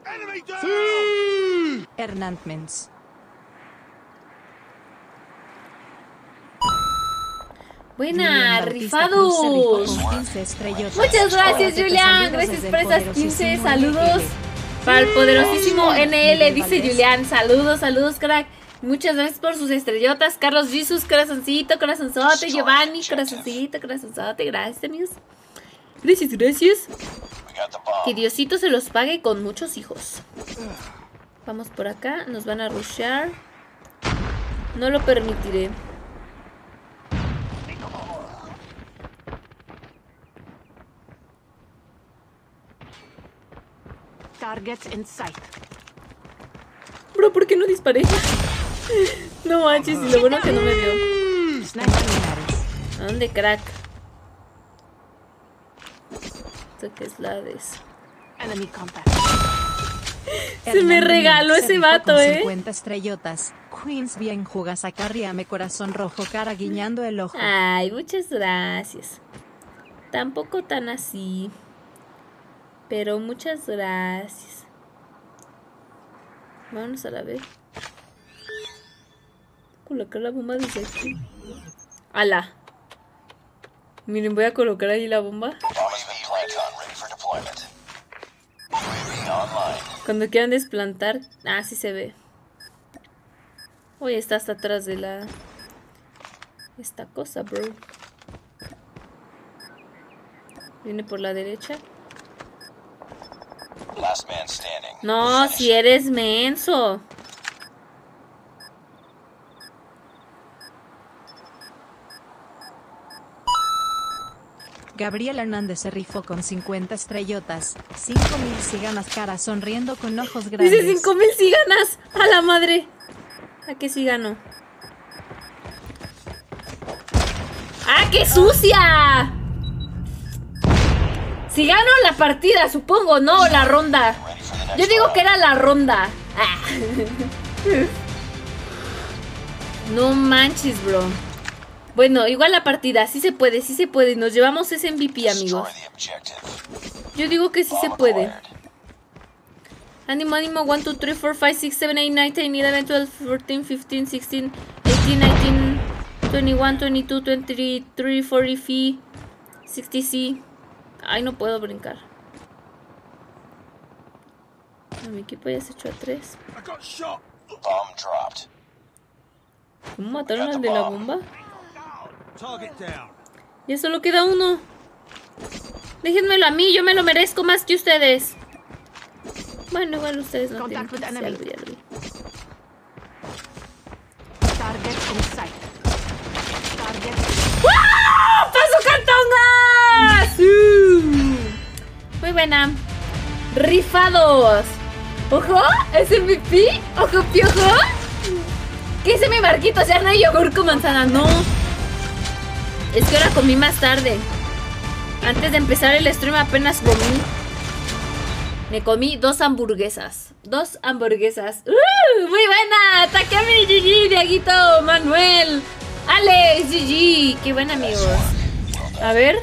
Enemy down. Hernán Mens. Buena, rifados. con 15 estrellotas. Muchas gracias, Julián. Gracias por esas 15 poderosísimo saludos. Para el poderosísimo NL, dice. Julián. Saludos, saludos, crack. Muchas gracias por sus estrellotas. Carlos Jesus, corazoncito, corazonzote. Giovanni, corazoncito, corazonzote. Gracias, amigos. Gracias, gracias. Que Diosito se los pague con muchos hijos. Vamos por acá, nos van a rushear. No lo permitiré. Targets in sight. Bro, ¿por qué no disparé? No manches, y lo bueno que no me dio. ¿A dónde, crack? Esto que es la de eso. enemy contact. Se me regaló ese vato, con ¿eh? 50 estrellotas. Queens bien jugas acá ríame corazón rojo cara guiñando el ojo. Ay, muchas gracias. Tampoco tan así. Pero muchas gracias. Vámonos a la vez. Colocar la bomba desde aquí. ¡Ala! Miren, voy a colocar ahí la bomba. Cuando quieran desplantar. Ah, sí se ve. Oye, está hasta atrás de la. Esta cosa, bro. Viene por la derecha. Last man standing. No, si eres menso. Gabriel Hernández se rifó con 50 estrellotas. 5000 si ganas cara sonriendo con ojos grandes. Dice 5000 si ganas. A la madre. ¿A qué si gano? ¡Ah, qué sucia! Si gano la partida, supongo, no la ronda. Yo digo que era la ronda. Ah. No manches, bro. Bueno, igual la partida, sí se puede, sí se puede. Nos llevamos ese MVP, amigos. Yo digo que sí se puede. Ánimo, ánimo, 1, 2, 3, 4, 5, 6, 7, 8, 9, 10, 11, 12, 14, 15, 16, 18, 19, 21, 22, 23, 40, 50, 60, C. Ay, no puedo brincar. No, mi equipo ya se echó a 3. I got shot. Bomb dropped. ¿Cómo mataron al de la bomba? Ya solo queda uno. Déjenmelo a mí, yo me lo merezco más que ustedes. Bueno, igual ustedes no tienen. Que- ya lo vi. Target in sight. ¡Paso Cantongas! ¡Uh! Muy buena. Rifados. Ojo, es MVP. Ojo, piojo. ¿Qué hice mi barquito? O sea, no hay yogur con manzana. No. Es que ahora comí más tarde. Antes de empezar el stream apenas comí. Me comí dos hamburguesas. Dos hamburguesas. ¡Uh! Muy buena. Takemi, GG, Diaguito, Manuel, Alex, GG. Qué buena, amigos. A ver.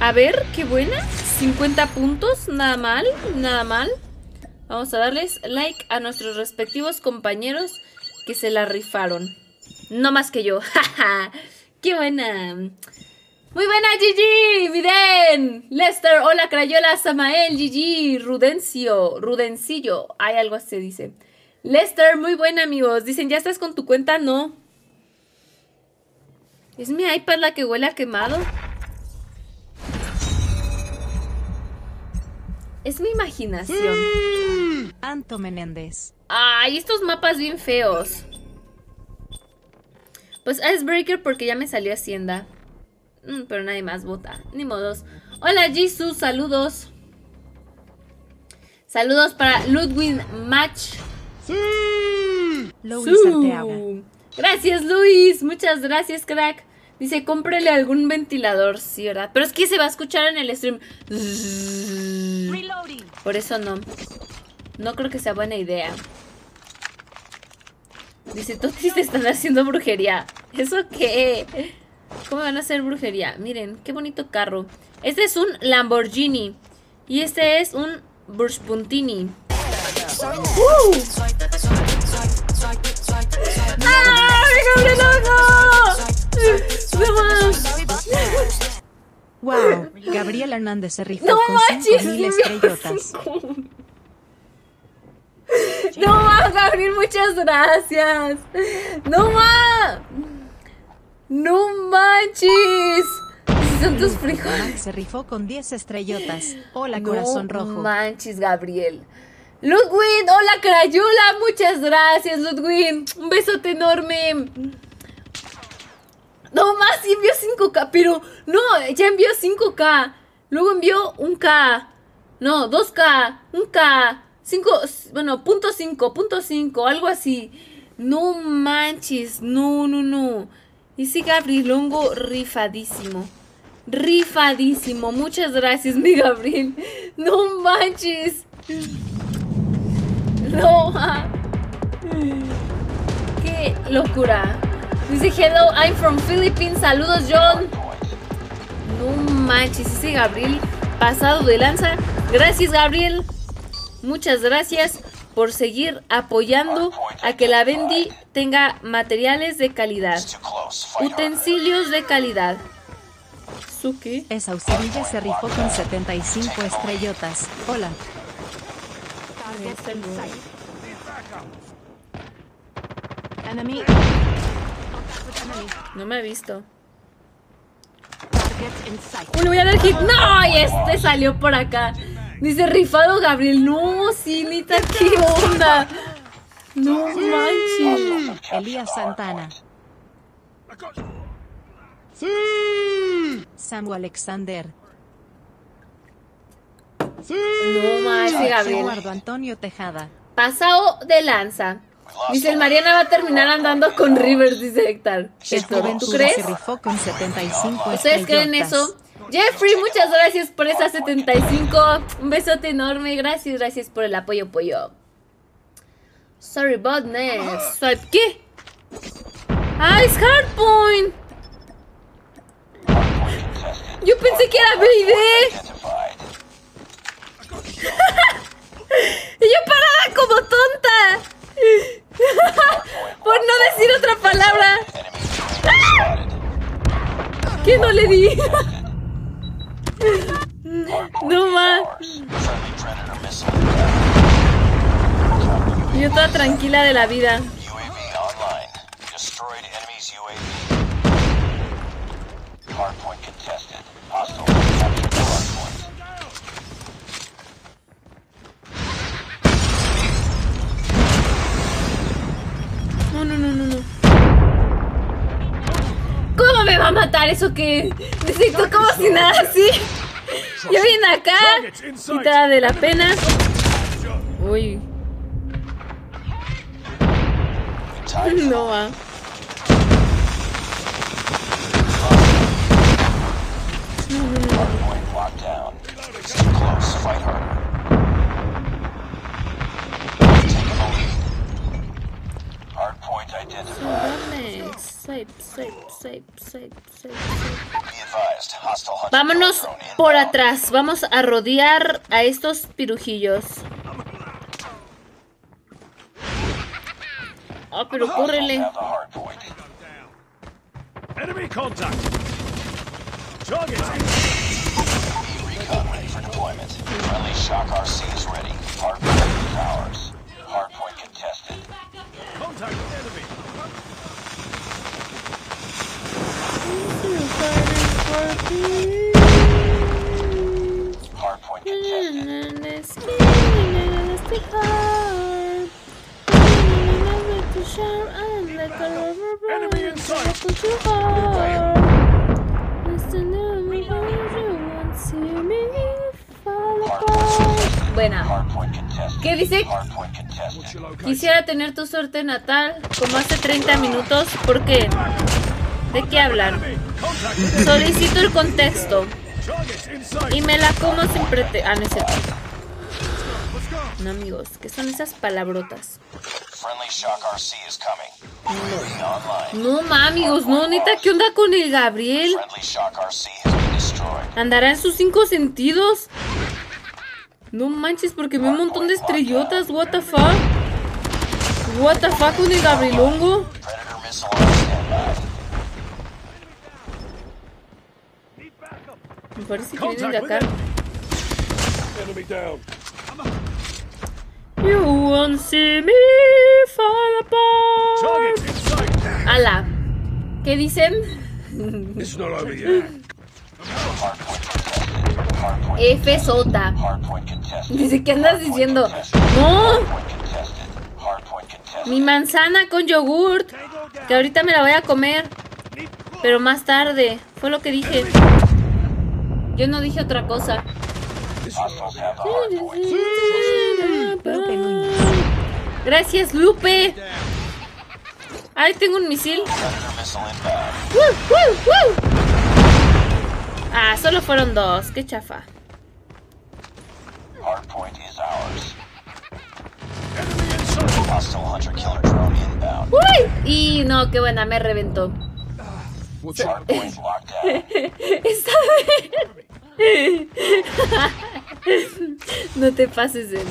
A ver, qué buena. 50 puntos. Nada mal. Nada mal. Vamos a darles like a nuestros respectivos compañeros que se la rifaron. No más que yo. Qué buena. Muy buena, GG, Miden, Lester, hola, Crayola, Samael, GG, Rudencio, Rudencillo, hay algo así dice. Lester, muy buena, amigos. Dicen, ¿ya estás con tu cuenta? No. ¿Es mi iPad la que huele a quemado? Es mi imaginación. Anto Menéndez. Ay, estos mapas bien feos. Pues Icebreaker porque ya me salió Hacienda. Mm, pero nadie más vota. Ni modos. Hola Jesus, saludos. Saludos para Ludwig Match. Luis Su. Arteaga. Gracias Luis, muchas gracias crack. Dice, cómprele algún ventilador, sí, ¿verdad? Pero es que se va a escuchar en el stream. Reloading. Por eso no. No creo que sea buena idea. Dice, Totis te están haciendo brujería. ¿Eso qué? ¿Cómo van a hacer brujería? Miren, qué bonito carro. Este es un Lamborghini. Y este es un Burspuntini. ¡Uh! ¡Ay, Gabriel, no! ¡No más! Wow, Gabriel Hernández se rifó ¡No con manches! 5000 me estrellotas. No más, Gabriel, muchas gracias. No más. No manches. Son tus frijoles. Se rifó con 10 estrellotas. Hola, No corazón rojo. manches, Gabriel. Ludwin, hola Crayula, muchas gracias, Ludwin. Un besote enorme. No más, sí envió 5K, pero no, ya envió 5K. Luego envió un K. No, 2K, un K. 5, bueno, punto 5, punto 5, algo así. No manches, no, no, no. Ese Gabrilongo rifadísimo. Rifadísimo. Muchas gracias, mi Gabriel. No manches. No. ma. Qué locura. Dice, hello, I'm from Philippines. Saludos, John. No manches, ese Gabriel pasado de lanza. Gracias, Gabriel. Muchas gracias por seguir apoyando a que la Bendy tenga materiales de calidad, utensilios de calidad. Suki. Esa Austerilla se rifó con 75 estrellotas. Hola. Enemy. No me ha visto. Uy, le voy a dar hit. No, y este salió por acá. Dice rifado Gabriel. No, sí, Nita, qué onda. No manches. Elías Santana. Got. Samu Alexander. No manches, Gabriel. Eduardo Antonio Tejada. Pasado de lanza. Dice el Mariana va a terminar andando con Rivers, dice Héctor. Héctor, ¿tú crees? se rifó con 75 ¿Ustedes creen eso? Jeffrey, muchas gracias por esas 75. Un besote enorme. Gracias, gracias por el apoyo, pollo. Sorry, bot next. Swipe, ¿qué? Ah, es Hardpoint. Yo pensé que era B y D. Identified. Y yo parada como tonta. Por no decir otra palabra. Spotted. ¿Qué no le di? No más. Yo toda tranquila de la vida. Me eso que necesito como si nada así? Yo vine acá, quitada de la pena. Uy, no va. locked Vámonos por atrás. Vamos a rodear a estos pirujillos. Ah, pero córrele. Contact. Target. Recon ready for deployment. Friendly shock RC is ready. Hardpoint is ours. Hardpoint contested. Contact with enemy. Hardpoint contested. Enemy in sight. Buena. ¿Qué dice? Quisiera tener tu suerte natal como hace 30 minutos. ¿Por qué? ¿De qué hablan? Solicito el contexto y me la como sin prete... Ah, no es cierto. No, amigos, ¿qué son esas palabrotas? No, ma, amigos, no, neta, ¿qué onda con el Gabriel? ¿Andará en sus cinco sentidos? No manches, porque ve un montón de estrellotas, what the fuck? What the fuck con el Gabrielongo? Predator missile on standby. Me parece que vienen de acá. You won't see me fall apart. Ala. ¿Qué dicen? It's not over yet. F sota. Dice, ¿qué andas diciendo? No, mi manzana con yogurt. Que ahorita me la voy a comer. Pero más tarde. Fue lo que dije. Yo no dije otra cosa. Gracias, Lupe. Ahí tengo un misil. Ah, solo fueron dos. Qué chafa. ¡Uy! Y no, qué buena, me reventó. Está bien. No te pases de...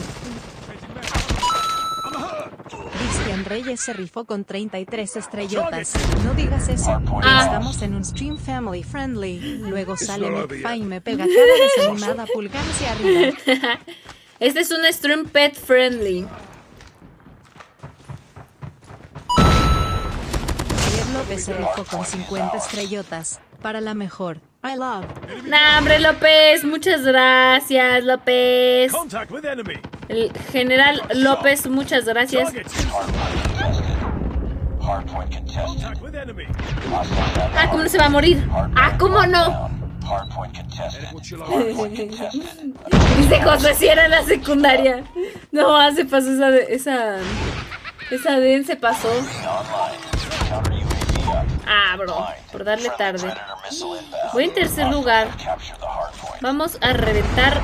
Cristian Reyes se rifó con 33 estrellotas. No digas eso. Ah. Estamos en un stream family friendly. Luego sale McFly y me pega cara desanimada pulgar hacia arriba. Este es un stream pet friendly. Javier López se rifó con 50 estrellotas. Para la mejor. I love. Nah, hombre, López. Muchas gracias, López. Contact with enemy. El general López, muchas gracias. Ah, ¿cómo no se va a morir? Ah, ¿cómo no? Dice José si era en la secundaria. No, ah, se pasó esa... Esa... Esa den se pasó. Ah, bro. Por darle tarde. Voy en tercer lugar. Vamos a reventar.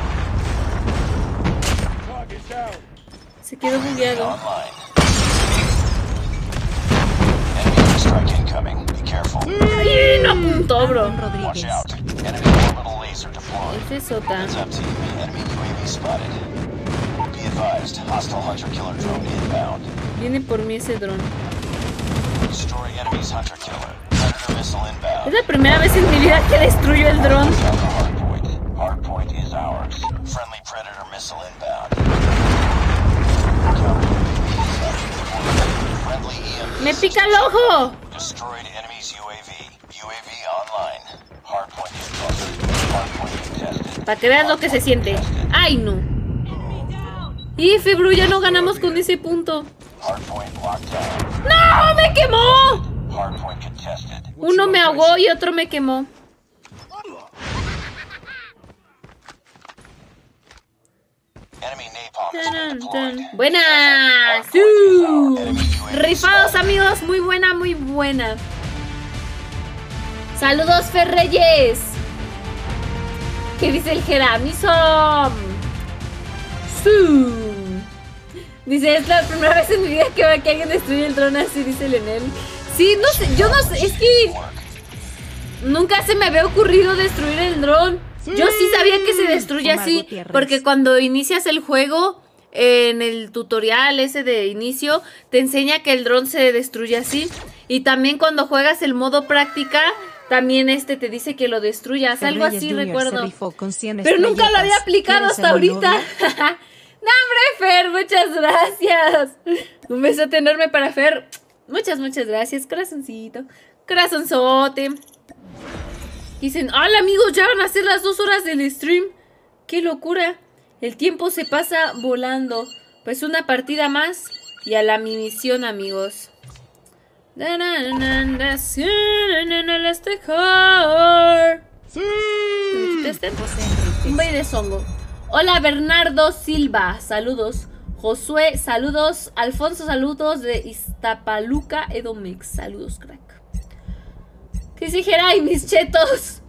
Se quedó bugueado. ¡Ay, no apuntó, bro! Ese es Sota. Viene por mí ese dron. Es la primera vez en mi vida que destruyo el dron. EMP ¡Me pica el ojo! Para que veas lo que se siente. ¡Ay, no! Y Febru, ya no ganamos con ese punto. ¡No! ¡Me quemó! Uno me ahogó y otro me quemó. Tan, tan. ¡Buenas! ¡Uh! Rifados, amigos. Muy buena, muy buena. Saludos, Ferreyes. ¿Qué dice el Jeramisom? ¡Su! Dice, es la primera vez en mi vida que veo que alguien destruye el dron así, dice Lenel. Sí, no sé, yo no sé, es que nunca se me había ocurrido destruir el dron. Yo sí sabía que se destruye así, porque cuando inicias el juego, en el tutorial ese de inicio, te enseña que el dron se destruye así. Y también cuando juegas el modo práctica, también este te dice que lo destruyas, algo así recuerdo. rifó con 100 Pero nunca lo había aplicado ¿Quieres hasta ahorita. hombre, Fer, muchas gracias. Un besote enorme para Fer. Muchas, muchas gracias, corazoncito. Corazonzote. Dicen, hola amigos, ya van a ser las dos horas del stream. ¡Qué locura! El tiempo se pasa volando. Pues una partida más y a la misión, amigos. Sí. Un baile songo. Hola Bernardo Silva, saludos. Josué, saludos. Alfonso, saludos de Iztapaluca, Edomex. Saludos, crack. ¿Qué dice Geray, mis chetos?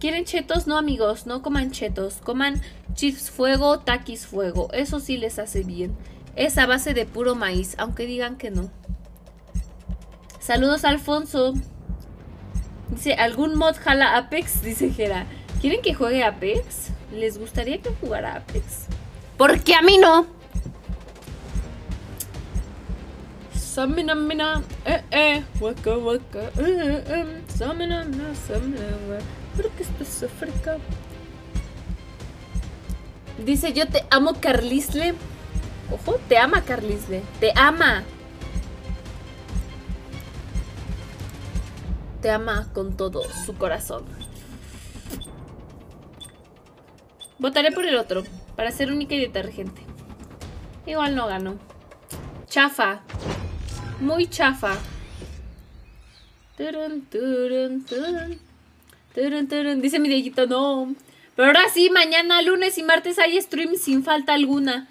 ¿Quieren chetos? No, amigos, no coman chetos. Coman chips fuego, taquis fuego. Eso sí les hace bien. Es a base de puro maíz, aunque digan que no. Saludos, Alfonso. Dice, ¿algún mod jala Apex? Dice Gera. ¿Quieren que juegue Apex? ¿Les gustaría que jugara Apex? Porque a mí no. Samina, mina, eh, eh, waka, waka, eh, samina, mina, samina, wa. Porque esto es África. Dice, yo te amo, Carlisle. Ojo, te ama, Carlisle. Te ama. Te ama con todo su corazón. Votaré por el otro, para ser única y detergente. Igual no gano. Chafa. Muy chafa. Dice mi Dieguito, no. Pero ahora sí, mañana, lunes y martes hay stream sin falta alguna.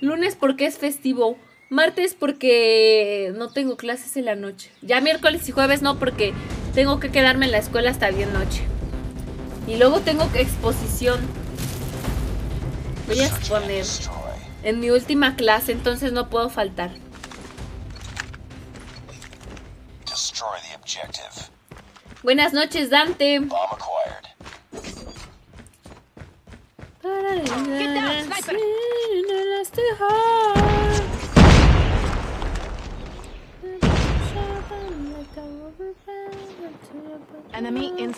Lunes porque es festivo. Martes porque no tengo clases en la noche. Ya miércoles y jueves no porque tengo que quedarme en la escuela hasta bien noche. Y luego tengo exposición. Voy a exponer en mi última clase, entonces no puedo faltar. Destroy the objective. Buenas noches, Dante. Enemy in.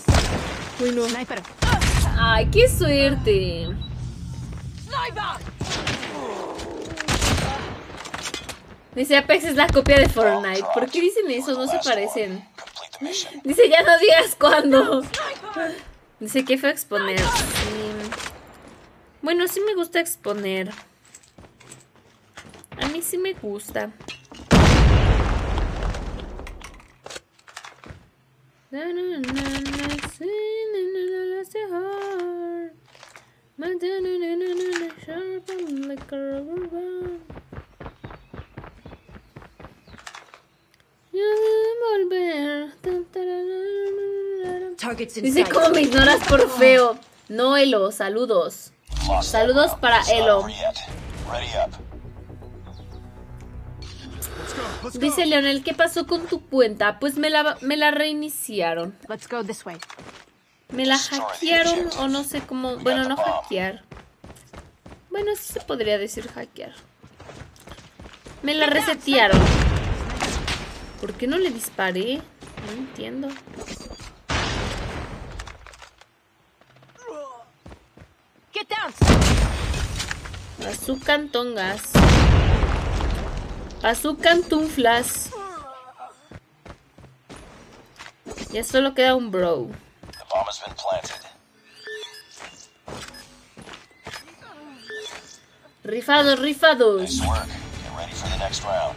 Uy, no. Sniper. Ay, qué suerte. Dice Apex es la copia de Fortnite. ¿Por qué dicen eso? No se parecen. Dice, ya no digas cuándo. Dice que fue exponer. Bueno, sí me gusta exponer. A mí sí me gusta. Dice, sight. ¿cómo me ignoras por feo? No, Elo, saludos. Saludos para Elo. Dice Leonel, ¿qué pasó con tu cuenta? Pues me la, me la reiniciaron. Let's go this way. Me la hackearon o no sé cómo. Bueno, no hackear. Bueno, sí se podría decir hackear. Me la resetearon. ¿Por qué no le disparé? No entiendo. Azucan tongas. Azucan tunflas. Ya solo queda un bro. Bomb has been planted. Rifados, rifados. Nice work. Get ready for the next round.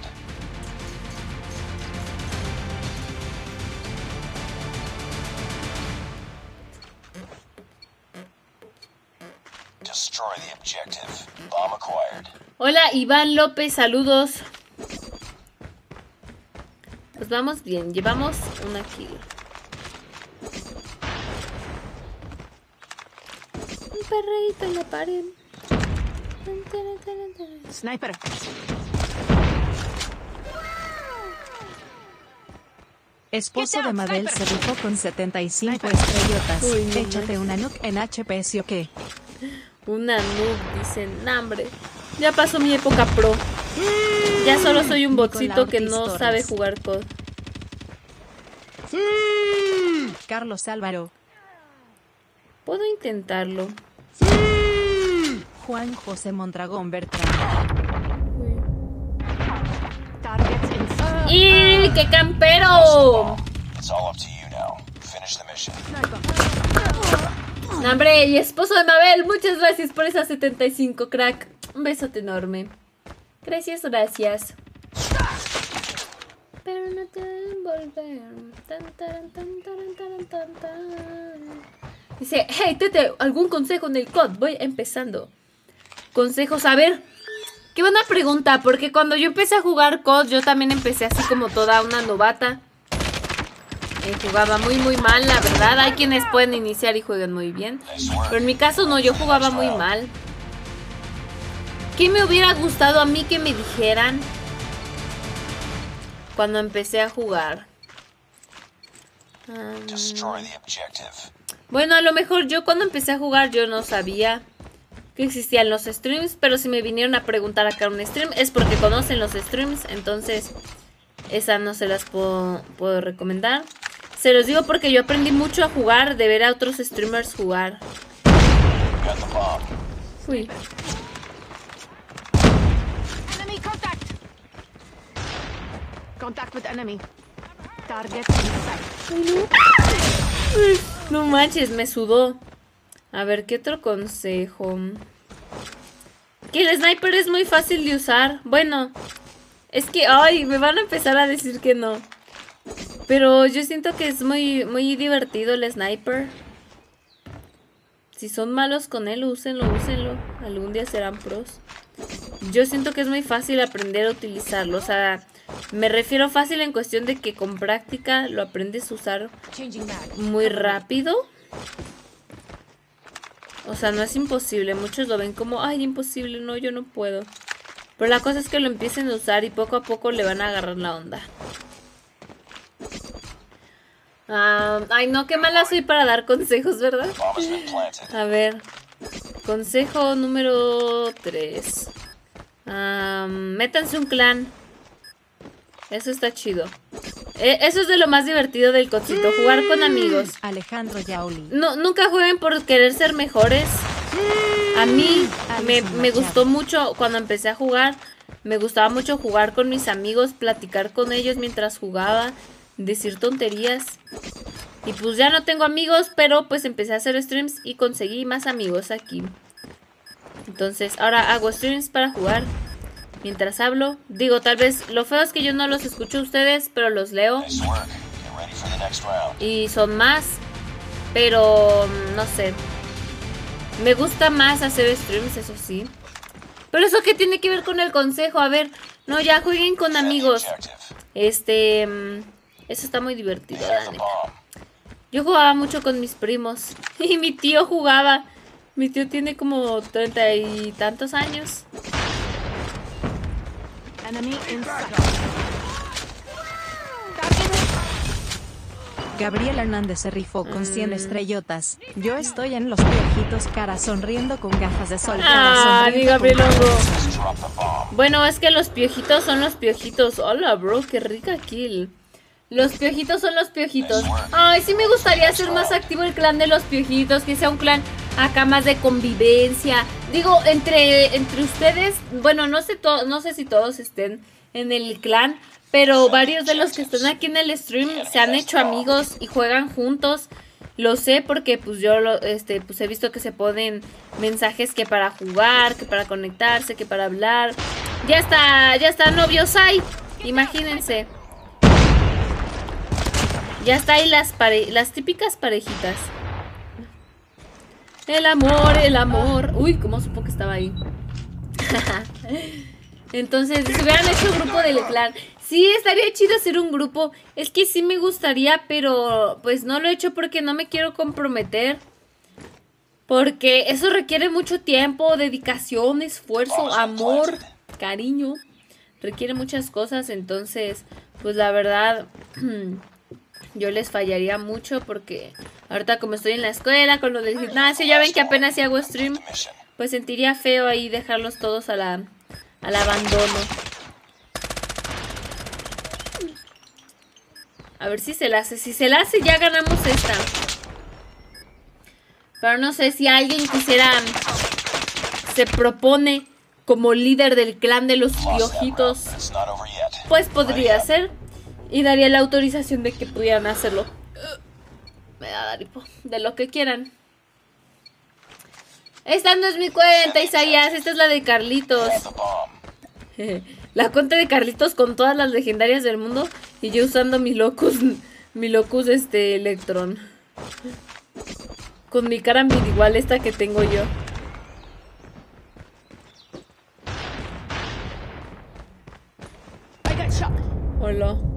Destroy the objective. Bomb acquired. Hola Iván López, saludos. Pues vamos bien, llevamos una kill. Un perreíto en la pared. Sniper. Esposo de Mabel se rifó con 75 estrellotas. Uy, no Échate una nuke en HP, ¿sí o qué? Una noob, dicen, "Nah, hombre. Ya pasó mi época pro. Ya solo soy un botcito que no sabe jugar COD. Carlos Álvaro. Puedo intentarlo. Juan José Mondragón Bertrán. Sight. ¡Y qué campero! No, Hombre, y esposo de Mabel, muchas gracias por esas 75, crack. Un besote enorme. Gracias, gracias. Pero no te volver. Tan, tan, tan. Dice, hey, Tete, ¿algún consejo en el COD? Voy empezando. Consejos, a ver. Qué buena pregunta, porque cuando yo empecé a jugar COD, yo también empecé así como toda una novata. Eh, jugaba muy muy mal, la verdad. Hay quienes pueden iniciar y juegan muy bien. Pero en mi caso no, yo jugaba muy mal. ¿Qué me hubiera gustado a mí que me dijeran cuando empecé a jugar? Um. Bueno, a lo mejor yo cuando empecé a jugar yo no sabía que existían los streams, pero si me vinieron a preguntar acá un stream es porque conocen los streams, entonces esa no se las puedo, recomendar. Se los digo porque yo aprendí mucho a jugar de ver a otros streamers jugar. Contact with enemy. Sight. No manches, me sudó. A ver, ¿qué otro consejo? Que el sniper es muy fácil de usar. Bueno, es que, ay, me van a empezar a decir que no. Pero yo siento que es muy, muy divertido el sniper. Si son malos con él, úsenlo, úsenlo. Algún día serán pros. Yo siento que es muy fácil aprender a utilizarlo. O sea, me refiero fácil en cuestión de que con práctica lo aprendes a usar muy rápido. O sea, no es imposible. Muchos lo ven como, ay, imposible, no, yo no puedo. Pero la cosa es que lo empiecen a usar y poco a poco le van a agarrar la onda. Ah, ay, no, qué mala soy para dar consejos, ¿verdad? A ver, consejo número 3. métanse un clan. Eso está chido. Eh, eso es de lo más divertido del cocito, jugar con amigos. Alejandro Yauli. No, nunca jueguen por querer ser mejores. A mí me, me gustó mucho cuando empecé a jugar. Me gustaba mucho jugar con mis amigos, platicar con ellos mientras jugaba, decir tonterías. Y pues ya no tengo amigos, pero pues empecé a hacer streams y conseguí más amigos aquí. Entonces ahora hago streams para jugar mientras hablo. Digo, tal vez lo feo es que yo no los escucho a ustedes, pero los leo y son más. Pero no sé. Me gusta más hacer streams, eso sí. Pero eso qué tiene que ver con el consejo? A ver, no, ya jueguen con amigos. Este, mm, eso está muy divertido, la neta. Yo jugaba mucho con mis primos y mi tío jugaba. Mi tío tiene como treinta y tantos años. Enemy in. Gabriel Hernández se rifó con 100 Mm. estrellotas. Yo estoy en los piojitos cara sonriendo con gafas de sol. Ah, mi Gabriel Hongo. Bueno, es que los piojitos son los piojitos. Hola, bro, qué rica kill. Los piojitos son los piojitos. Ay, sí me gustaría ser más activo el clan de los piojitos, que sea un clan acá más de convivencia. Digo, entre, entre ustedes, bueno, no sé no sé si todos estén en el clan, pero varios de los que están aquí en el stream se han hecho amigos y juegan juntos. Lo sé porque pues yo lo, este, pues he visto que se ponen mensajes que para jugar, que para conectarse, que para hablar. Ya está, ya está novios hay. Imagínense. Ya está ahí las pare las típicas parejitas. El amor, el amor. Uy, cómo supo que estaba ahí. Entonces, si hubieran hecho grupo del clan. Sí, estaría chido hacer un grupo. Es que sí me gustaría, pero pues no lo he hecho porque no me quiero comprometer. Porque eso requiere mucho tiempo, dedicación, esfuerzo, amor, cariño. Requiere muchas cosas, entonces, pues la verdad, yo les fallaría mucho porque ahorita como estoy en la escuela, con lo del gimnasio, ya ven que apenas si hago stream, pues sentiría feo ahí dejarlos todos a la, al abandono. A ver si se la hace. Si se la hace, ya ganamos esta. Pero no sé si alguien quisiera. Se propone como líder del clan de los piojitos. Pues podría ser. Y daría la autorización de que pudieran hacerlo. Me da dar hipo. De lo que quieran. Esta no es mi cuenta, Isaías. Esta es la de Carlitos. La cuenta de Carlitos con todas las legendarias del mundo. Y yo usando mi locus. Mi locus este Electron. Con mi cara igual esta que tengo yo. Hola.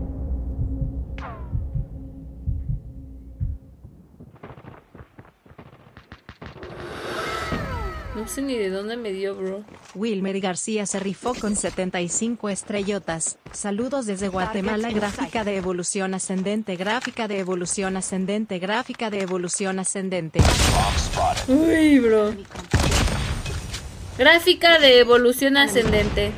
No sé ni de dónde me dio, bro. Wilmer García se rifó con 75 estrellotas. Saludos desde Guatemala. Gráfica de evolución ascendente. Gráfica de evolución ascendente. Gráfica de evolución ascendente. Uy, bro. Gráfica de evolución ascendente.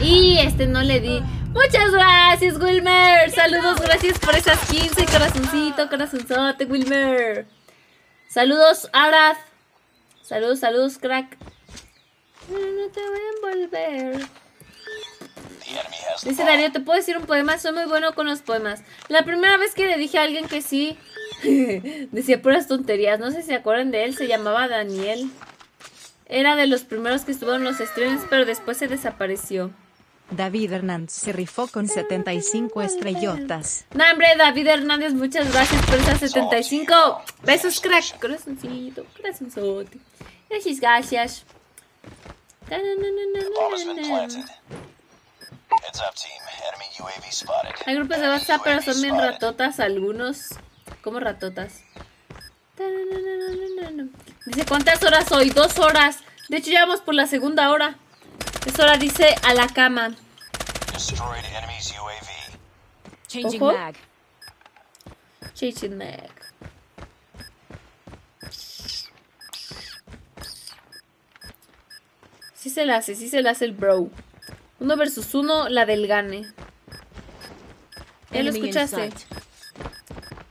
Y este no le di. Muchas gracias, Wilmer. Saludos, gracias por esas 15. Corazoncito, corazonzote, Wilmer. Saludos, Arad. Saludos, saludos, crack. No te voy a envolver. Dice. Darío, ¿te puedo decir un poema? Soy muy bueno con los poemas. La primera vez que le dije a alguien que sí, decía puras tonterías. No sé si se acuerdan de él, se llamaba Daniel. Era de los primeros que estuvo en los streams, pero después se desapareció. David Hernández se rifó con 75 estrellotas. No, hombre, David Hernández, muchas gracias por esas 75. Besos, crack. Corazoncito, corazonzote. Gracias, gracias. Hay grupos de WhatsApp, pero son bien ratotas algunos. ¿Cómo ratotas? Dice, ¿cuántas horas hoy? Dos horas. De hecho, ya vamos por la segunda hora. Es hora, dice, a la cama. UAV. Changing Ojo. mag. Sí se la hace, sí se la hace el bro. Uno versus uno, la del gane. Ya lo escuchaste.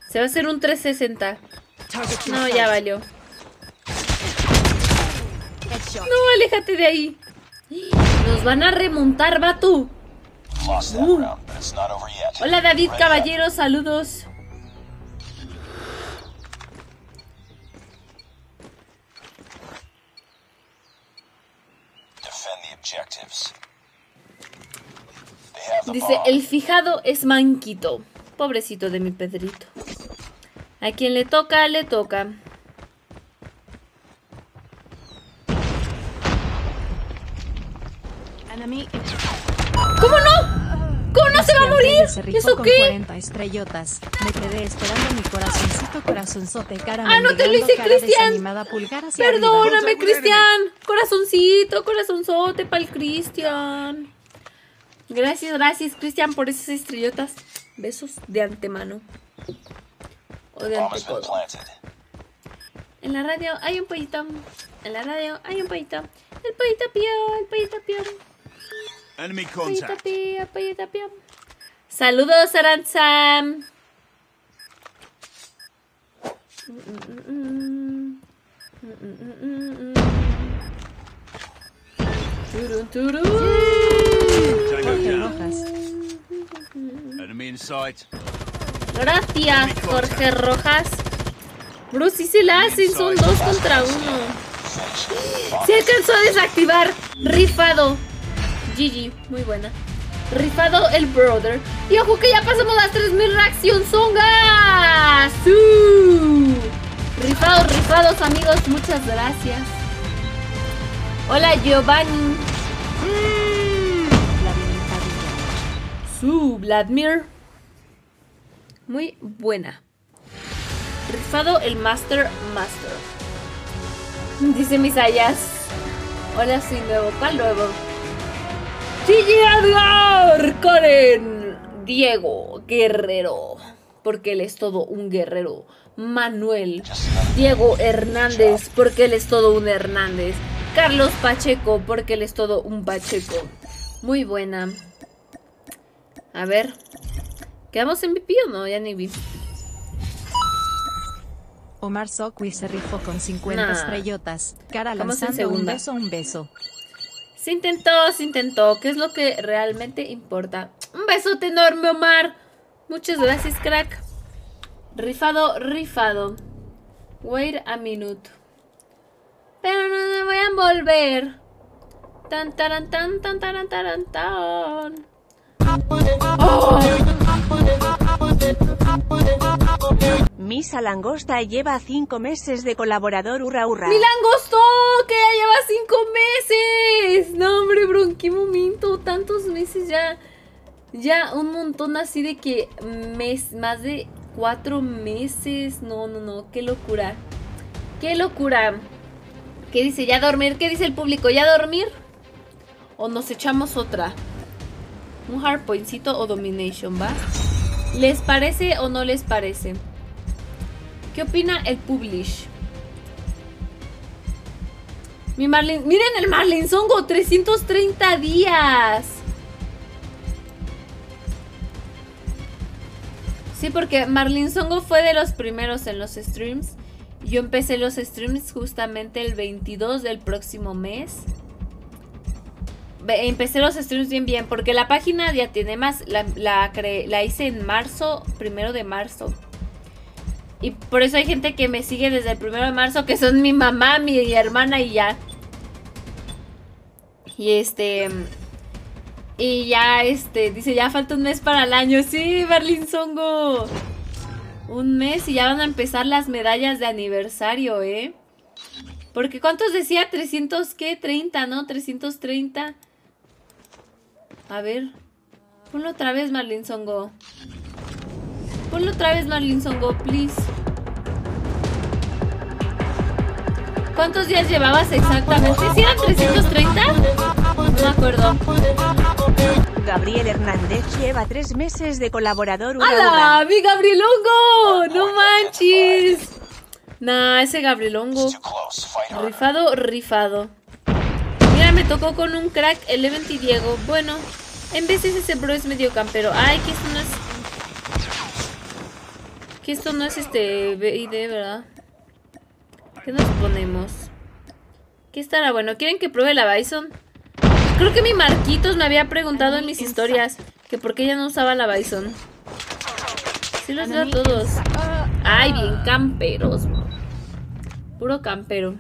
Se va a hacer un 360. Target in No, ya valió. No, aléjate de ahí. Nos van a remontar, over yet. Hola David. Caballero, saludos. Dice, el fijado es manquito. Pobrecito de mi Pedrito. A quien le toca, le toca. ¿Cómo no? ¿Cómo no se va a morir? ¿Eso qué? 40 estrellotas. Me quedé esperando mi corazoncito, corazonzote, cara Ah, no te lo hice, Cristian. Perdóname, Cristian. Corazoncito, corazonzote para el Cristian. Gracias, gracias, Cristian, por esas estrellotas. Besos de antemano. Todo. planted. En la radio hay un pollito. En la radio hay un pollito. El pollito pío, el pollito pío. Enemy contact. Saludos, Aranza. Turun, turun. Enemy in sight. Gracias, Jorge Rojas. Bro, sí se la hacen, son dos contra uno. Se alcanzó a desactivar. Rifado. GG, muy buena. Rifado el brother. Y ojo que ya pasamos las 3000 reacción songas. ¡Su! Rifados, rifados, amigos. Muchas gracias. Hola, Giovanni. Padilla. Su Vladimir. Muy buena. Rifado el Master Master. Dice Misayas. Hola, soy nuevo. ¿Cuál nuevo? Gigi Edgar Karen Diego Guerrero. Porque él es todo un guerrero. Manuel Diego Hernández. Porque él es todo un Hernández. Carlos Pacheco. Porque él es todo un Pacheco. Muy buena. A ver. ¿Quedamos en MVP o no? Ya ni vi. Omar Sokwi se rifó con 50 Nah. estrellotas. Cara lanzando un beso, un beso. Se intentó, se intentó. ¿Qué es lo que realmente importa? Un besote enorme, Omar. Muchas gracias, crack. Rifado, rifado. Wait a minute. Pero no me voy a envolver. Tan, taran, tan, tan, taran, taran, tan. ¡Oh! Misa Langosta lleva 5 meses de colaborador hurra hurra. ¡Mi langosto! ¡Que ya lleva cinco meses! No, hombre, bro, ¿en qué momento? Tantos meses ya. Ya un montón así de que mes, más de cuatro meses. No, no, no, qué locura. Qué locura. ¿Qué dice? ¿Ya dormir? ¿Qué dice el público? ¿Ya dormir? ¿O nos echamos otra? Un hardpointcito o domination, ¿va? ¿Les parece o no les parece? ¿Qué opina el publish? Mi Marlin. Miren el Marlin Songo, 330 días. Sí, porque Marlin Songo fue de los primeros en los streams. Yo empecé los streams justamente el 22 del próximo mes. Empecé los streams bien bien, porque la página ya tiene más. La, la hice en marzo, primero de marzo. Y por eso hay gente que me sigue desde el primero de marzo, que son mi mamá, mi hermana y ya. Y este. Y ya, este, dice, ya falta un mes para el año. Sí, Berlín Songo. Un mes y ya van a empezar las medallas de aniversario, ¿eh? Porque ¿cuántos decía? 300, ¿qué? 30, ¿no? 330. A ver. Ponlo otra vez, Marlin Songo. Ponlo otra vez, Marlin Songo, please. ¿Cuántos días llevabas exactamente? ¿Si eran 330? No me acuerdo. Gabriel Hernández lleva 3 meses de colaborador ¡Hala! ¡Mi Gabrielongo! ¡No manches! Nah, ese Gabrielongo. Rifado, rifado. Mira, me tocó con un crack, el Event y Diego. Bueno, en veces ese bro es medio campero. Ay, que esto no Que esto no es este BID, ¿verdad? ¿Qué nos ponemos? ¿Qué estará bueno? ¿Quieren que pruebe la Bison? Creo que mi Marquitos me había preguntado en mis historias que por qué ella no usaba la Bison. Sí los veo a todos. Ay, bien camperos. Puro campero.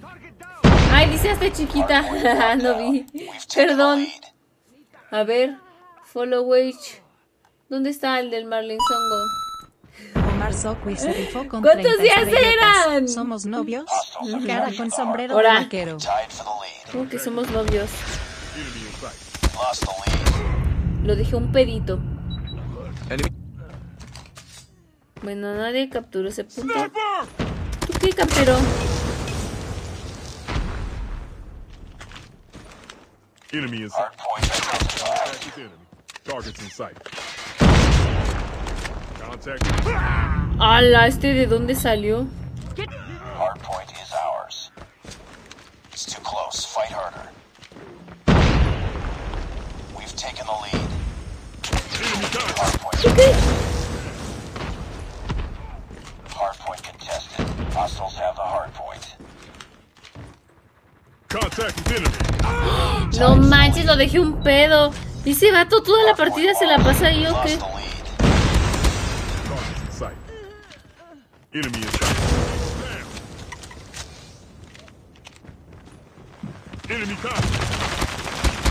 Ay, dice hasta chiquita. no vi. Perdón. A ver. Follow wage. ¿Dónde está el del Marlin Songo? Omar Sokwi se rifó con ¿Cuántos 30 días eran? ¿Somos novios? Cara con sombrero Ahora. de vaquero. Como que somos novios. Lo dije un pedito. Bueno, nadie capturó ese punto. ¿Tú qué, campero? Enemy enemy. Targets in sight. Contact. Ala, ¿este de dónde salió? Hardpoint is ours. It's too close. Fight harder. We've taken the lead. Hardpoint. Hardpoint contested. Hostiles have the hardpoint. Contact with enemy. No manches, lo dejé un pedo. Dice vato, toda la partida se la pasa ahí o qué? Enemy in sight. Enemy contact.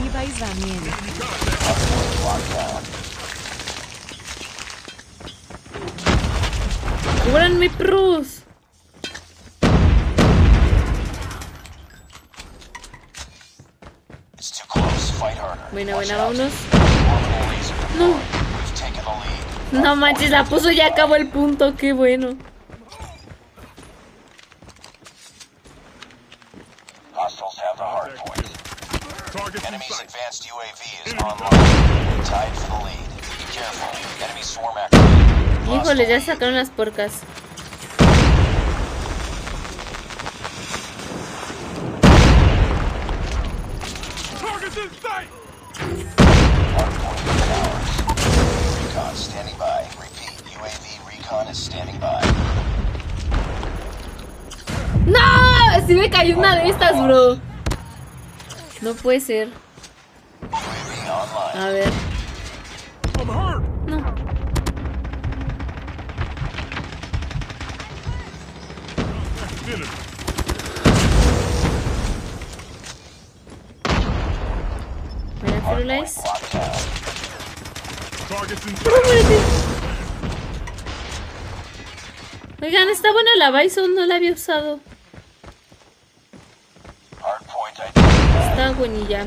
Levi's Daniel. Locked down. Cúbranme, pros. It's too close. Fight harder. Buena, Watch buena, out. vámonos. Orbital laser. No, No manches, la puso ya acabó el punto, qué bueno. Híjole, ya sacaron las puercas. Recon standing by. Repeat. UAV recon is standing by. ¡No! Sí me cayó una de estas, bro. No puede ser. A ver. No enemy. Buena, Firulais. Hardpoint locked down. Targets in No, sight. muérete. Oigan, está buena la Bison, no la había usado. Está buenilla.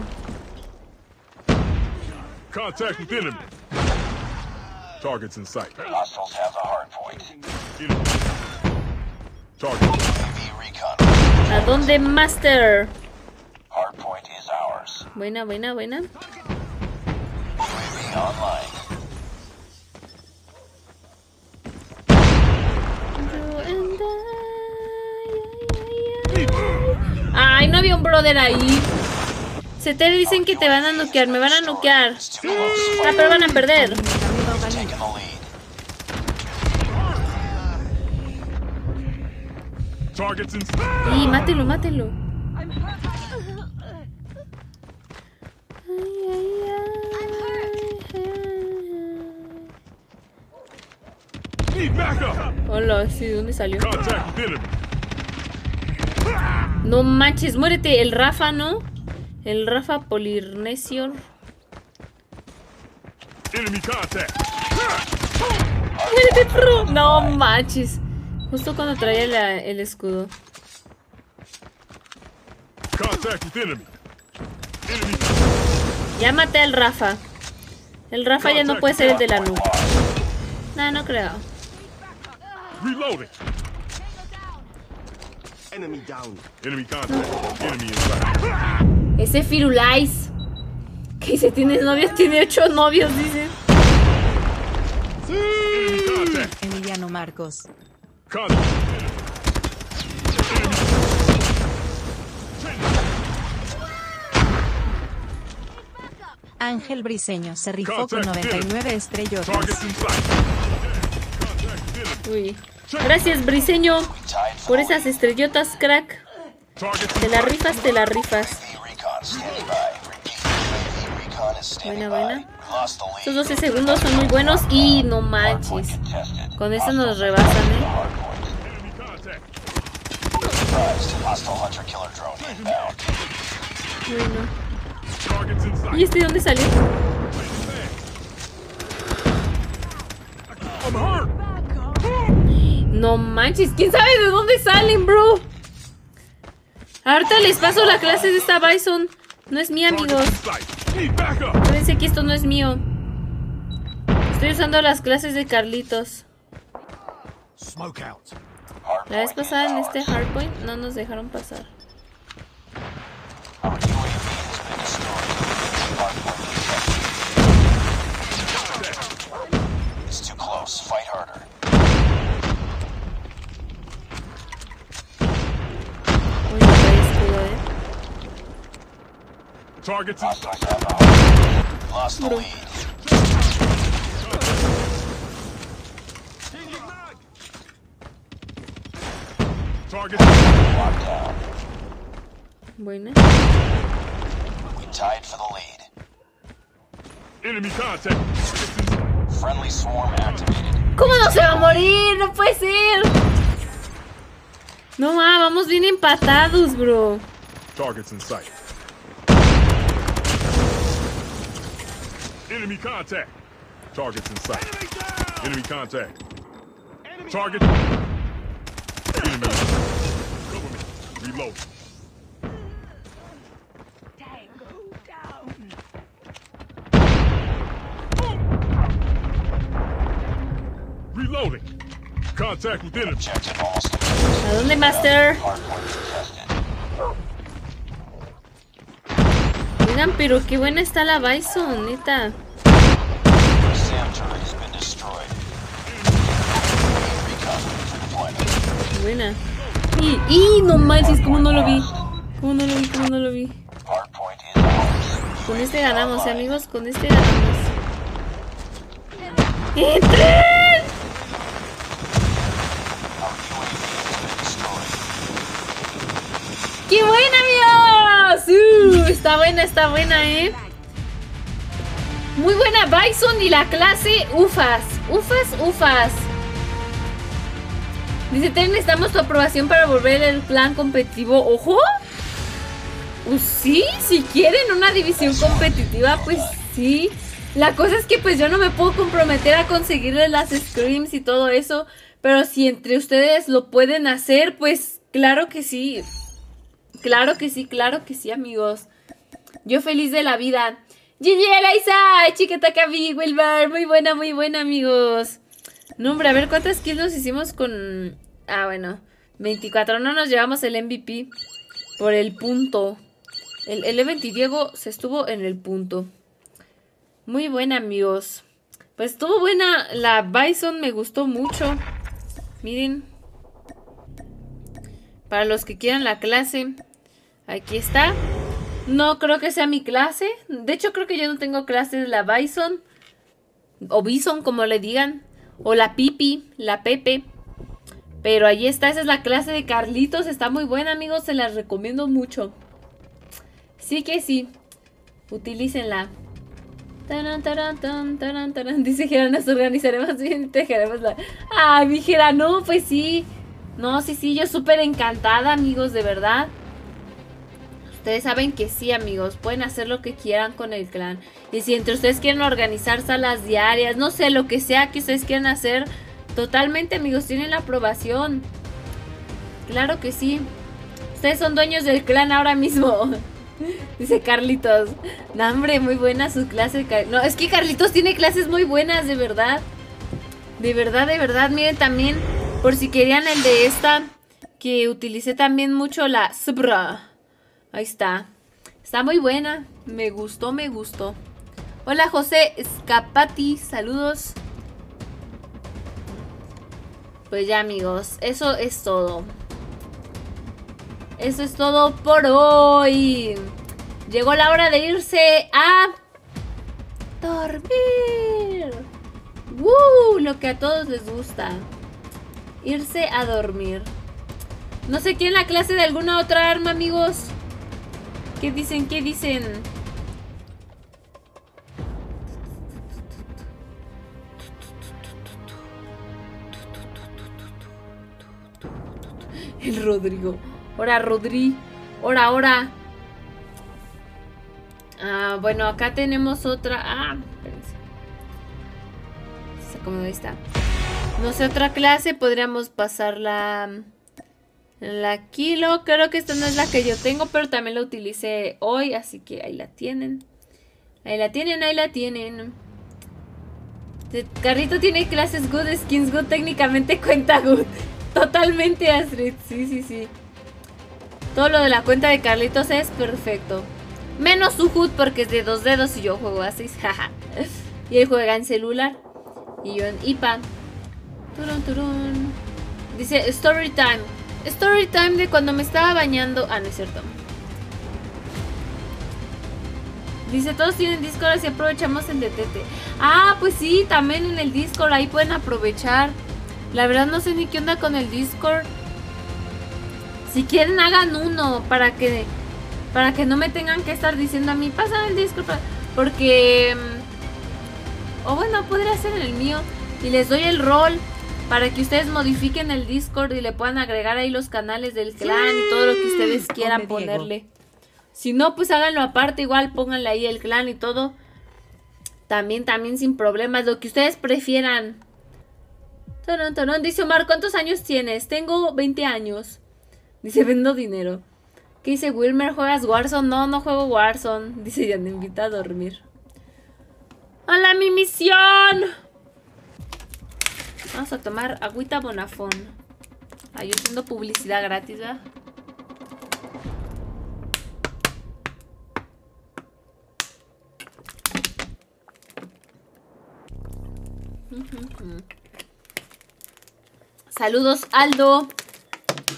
Contact with enemy. Targets in sight. Hostiles have the hardpoint. Enemy. Target. UAV recon. ¿A dónde, Master? Hardpoint is ours. Buena, buena, buena. UAV online. Brother ahí. Se te dicen que te van a noquear, me van a noquear. Ah, pero van a perder. Y mátelo, mátelo. Backup. Hola, sí, ¿de dónde salió? No manches, muérete. El Rafa, ¿no? El Rafa Polirnesio. Muérete, pro. No manches. Justo cuando traía la- el escudo. Ya maté al Rafa. El Rafa ya no puede ser el de la nuca. No, no creo. Reloading. Enemy down. Enemy contact. Enemy in sight. Ese Firulais. Que dice, ¿tienes novios? Tiene ocho novios, dice. Enemy contact. Emiliano Marcos. Ángel Briseño se rifó con 99 estrellotas. Uy. Gracias, Briseño, por esas estrellotas, crack. Te la rifas, te la rifas. Buena, buena. Estos 12 segundos son muy buenos y no manches. Con eso nos rebasan, ¿eh? Bueno. ¿Y este dónde salió? No manches, ¿quién sabe de dónde salen, bro? Ahorita les paso la clase de esta Bison. No es mía, amigos. Acuérdense que esto no es mío. Estoy usando las clases de Carlitos. La vez pasada en este hardpoint no nos dejaron pasar. Fight harder. Targets. Lost the lead. Locked down. Buena. We tied for the lead. Enemy contact. Targets in sight. Friendly swarm activated. ¿Cómo no se va a morir? No puede ser. No, ma, vamos bien empatados, bro. Targets in sight. Enemy contact. Targets in sight. Enemy contact. Target. Enemy. Cover me. Reload. Reloading. Contact with enemy. Objective almost complete. ¿A Master? Pero qué buena está la Bison, neta. Buena. Y, y no manches, cómo no lo vi. Cómo no lo vi, cómo no lo vi. Con este ganamos, amigos, con este ganamos. ¡Entren! Our UAV has been destroyed. ¡Qué buena, amigos! Uh, está buena, está buena, ¿eh? Muy buena Bison y la clase ufas. Ufas, ufas. Dice, Ten, necesitamos tu aprobación para volver el plan competitivo. ¡Ojo! Pues sí, si quieren una división competitiva, pues sí. La cosa es que pues yo no me puedo comprometer a conseguirles las screams y todo eso. Pero si entre ustedes lo pueden hacer, pues claro que sí. Claro que sí, claro que sí, amigos. Yo feliz de la vida. Gigi Eliza, chiquita Cabi, Wilbar. Muy buena, muy buena, amigos. No, hombre, a ver cuántas kills nos hicimos con. Ah, bueno. 24. No nos llevamos el MVP por el punto. El, el event y Diego se estuvo en el punto. Muy buena, amigos. Pues estuvo buena. La Bison me gustó mucho. Miren. Para los que quieran la clase. Aquí está. No creo que sea mi clase. De hecho, creo que yo no tengo clase de la Bison. O Bison, como le digan. O la Pipi, la Pepe. Pero ahí está, esa es la clase de Carlitos. Está muy buena, amigos. Se las recomiendo mucho. Sí que sí. Utilícenla. Dice Gera, nos organizaremos bien tejeremos la... Ay, mi Gera, no, pues sí. No, sí, sí, yo súper encantada, amigos, de verdad. Ustedes saben que sí, amigos, pueden hacer lo que quieran con el clan. Y si entre ustedes quieren organizar salas diarias, no sé, lo que sea que ustedes quieran hacer, totalmente, amigos, tienen la aprobación. Claro que sí. Ustedes son dueños del clan ahora mismo. Dice Carlitos. No, hombre, muy buena su clase. No, es que Carlitos tiene clases muy buenas, de verdad. De verdad, de verdad. Miren también, por si querían el de esta, que utilicé también mucho la Zebra. Ahí está. Está muy buena. Me gustó, me gustó. Hola José Escapati, saludos. Pues ya amigos, eso es todo. Eso es todo por hoy. Llegó la hora de irse a dormir. ¡Woo! Lo que a todos les gusta. Irse a dormir. No sé quién la clase de alguna otra arma, amigos. ¿Qué dicen? ¿Qué dicen? El Rodrigo. Hora, Rodri. Hora, hora. Ah, bueno, acá tenemos otra. Ah, espérense. Ahí está. No sé, otra clase. Podríamos pasarla. La kilo. Creo que esta no es la que yo tengo, pero también la utilicé hoy. Así que ahí la tienen. Ahí la tienen, ahí la tienen. Este Carrito tiene clases good, skins good, técnicamente cuenta good. Totalmente Astrid, sí, sí, sí. Todo lo de la cuenta de Carlitos es perfecto. Menos su HUD porque es de dos dedos y yo juego a seis, jaja. y él juega en celular. Y yo en IPA. Turun, turun. Dice story time. Story time de cuando me estaba bañando. Ah, no es cierto. Dice, todos tienen Discord, así aprovechamos el de Tete. Ah, pues sí, también en el Discord, ahí pueden aprovechar. La verdad no sé ni qué onda con el Discord. Si quieren hagan uno para que para que no me tengan que estar diciendo a mí, pasa el Discord pa-". porque mm, o bueno, podría ser en el mío y les doy el rol para que ustedes modifiquen el Discord y le puedan agregar ahí los canales del clan y todo lo que ustedes quieran Hombre, Diego. ponerle. Si no, pues háganlo aparte, igual pónganle ahí el clan y todo. También, también sin problemas, lo que ustedes prefieran. Tarán, tarán. Dice Omar, ¿cuántos años tienes? Tengo 20 años. Dice, vendo dinero. ¿Qué dice Wilmer? ¿Juegas Warzone? No, no juego Warzone. Dice, ya me invita a dormir. ¡Hola, mi misión! Vamos a tomar agüita bonafón. Ah, yo haciendo publicidad gratis, ¿verdad? Saludos, Aldo.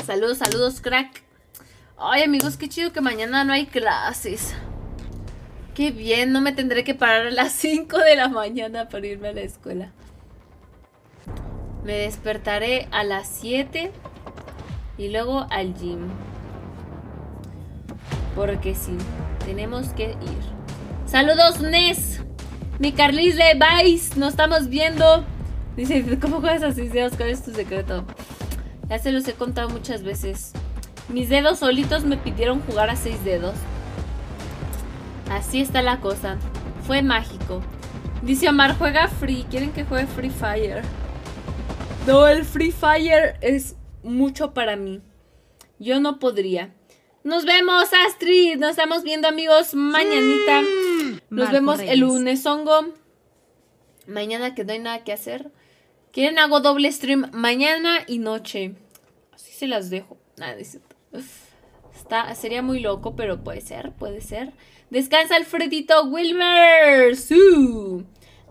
Saludos, saludos, crack. Ay, amigos, qué chido que mañana no hay clases. Qué bien, no me tendré que parar a las 5 de la mañana para irme a la escuela. Me despertaré a las 7 y luego al gym. Porque sí, tenemos que ir. Saludos, Nes. Mi Carlis de Vice, nos estamos viendo. Dice, ¿cómo juegas así dedos? ¿Cuál es tu secreto? Ya se los he contado muchas veces. Mis dedos solitos me pidieron jugar a seis dedos. Así está la cosa. Fue mágico. Dice Omar, juega free. ¿Quieren que juegue Free Fire? No, el Free Fire es mucho para mí. Yo no podría. Nos vemos, Astrid. Nos estamos viendo, amigos, mañanita. Nos Marco vemos el lunes, hongo. Mañana que no hay nada que hacer. ¿Quieren hago doble stream mañana y noche? Así se las dejo. Nada, es. Está, sería muy loco, pero puede ser, puede ser. Descansa Alfredito Wilmer.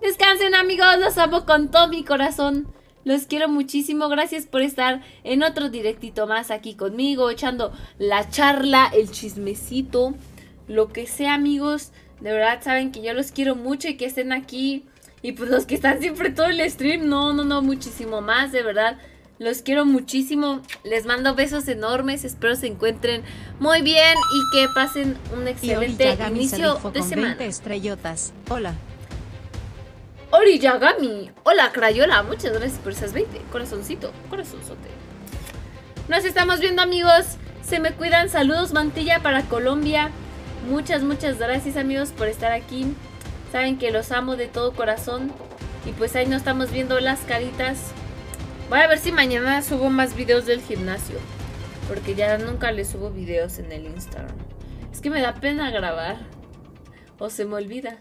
Descansen amigos, los amo con todo mi corazón. Los quiero muchísimo. Gracias por estar en otro directito más aquí conmigo, echando la charla, el chismecito, lo que sea amigos. De verdad saben que yo los quiero mucho y que estén aquí. Y pues los que están siempre todo el stream, no, no, no, muchísimo más, de verdad. Los quiero muchísimo. Les mando besos enormes. Espero se encuentren muy bien y que pasen un excelente inicio de semana. 20 estrellotas. Hola. Ori Yagami. Hola, Crayola. Muchas gracias por esas 20. Corazoncito, corazonzote. Nos estamos viendo, amigos. Se me cuidan. Saludos, mantilla para Colombia. Muchas, muchas gracias, amigos, por estar aquí. Saben que los amo de todo corazón. Y pues ahí nos estamos viendo las caritas. Voy a ver si mañana subo más videos del gimnasio. Porque ya nunca les subo videos en el Instagram. Es que me da pena grabar. O se me olvida.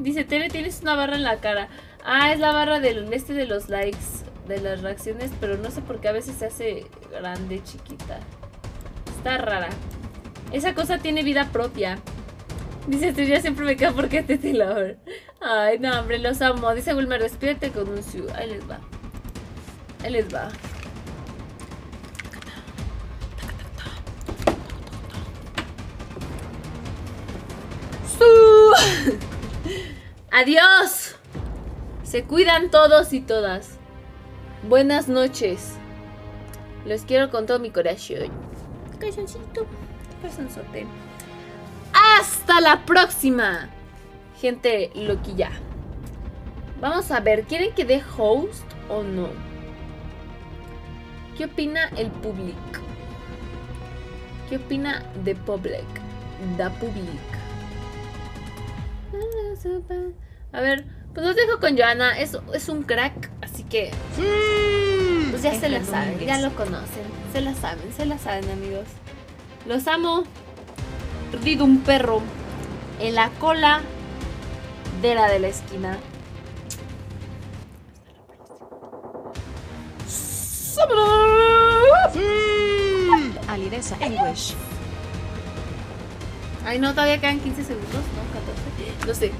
Dice, Tere, tienes una barra en la cara. Ah, es la barra del este de los likes, de las reacciones, pero no sé por qué a veces se hace grande, chiquita. Está rara. Esa cosa tiene vida propia. Dice, tú ya siempre me quedo porque te Taylor. Ay, no, hombre, los amo. Dice Wilmer, despídete con un su. Ahí les va. Ahí les va. Adiós. Se cuidan todos y todas. Buenas noches. Los quiero con todo mi corazón. Corazoncito. Corazonzote. Hasta la próxima. Gente loquilla. Vamos a ver, ¿quieren que dé host o no? ¿Qué opina el público? ¿Qué opina the public? The public. A ver, pues los dejo con Joana. Es, es un crack, así que. Pues ya se la saben, ya lo conocen. Se la saben, se la saben, amigos. Los amo. Perdido un perro en la cola de la de la esquina. Alidesa English. Ay, no, todavía quedan 15 segundos, ¿no? 14. No sé.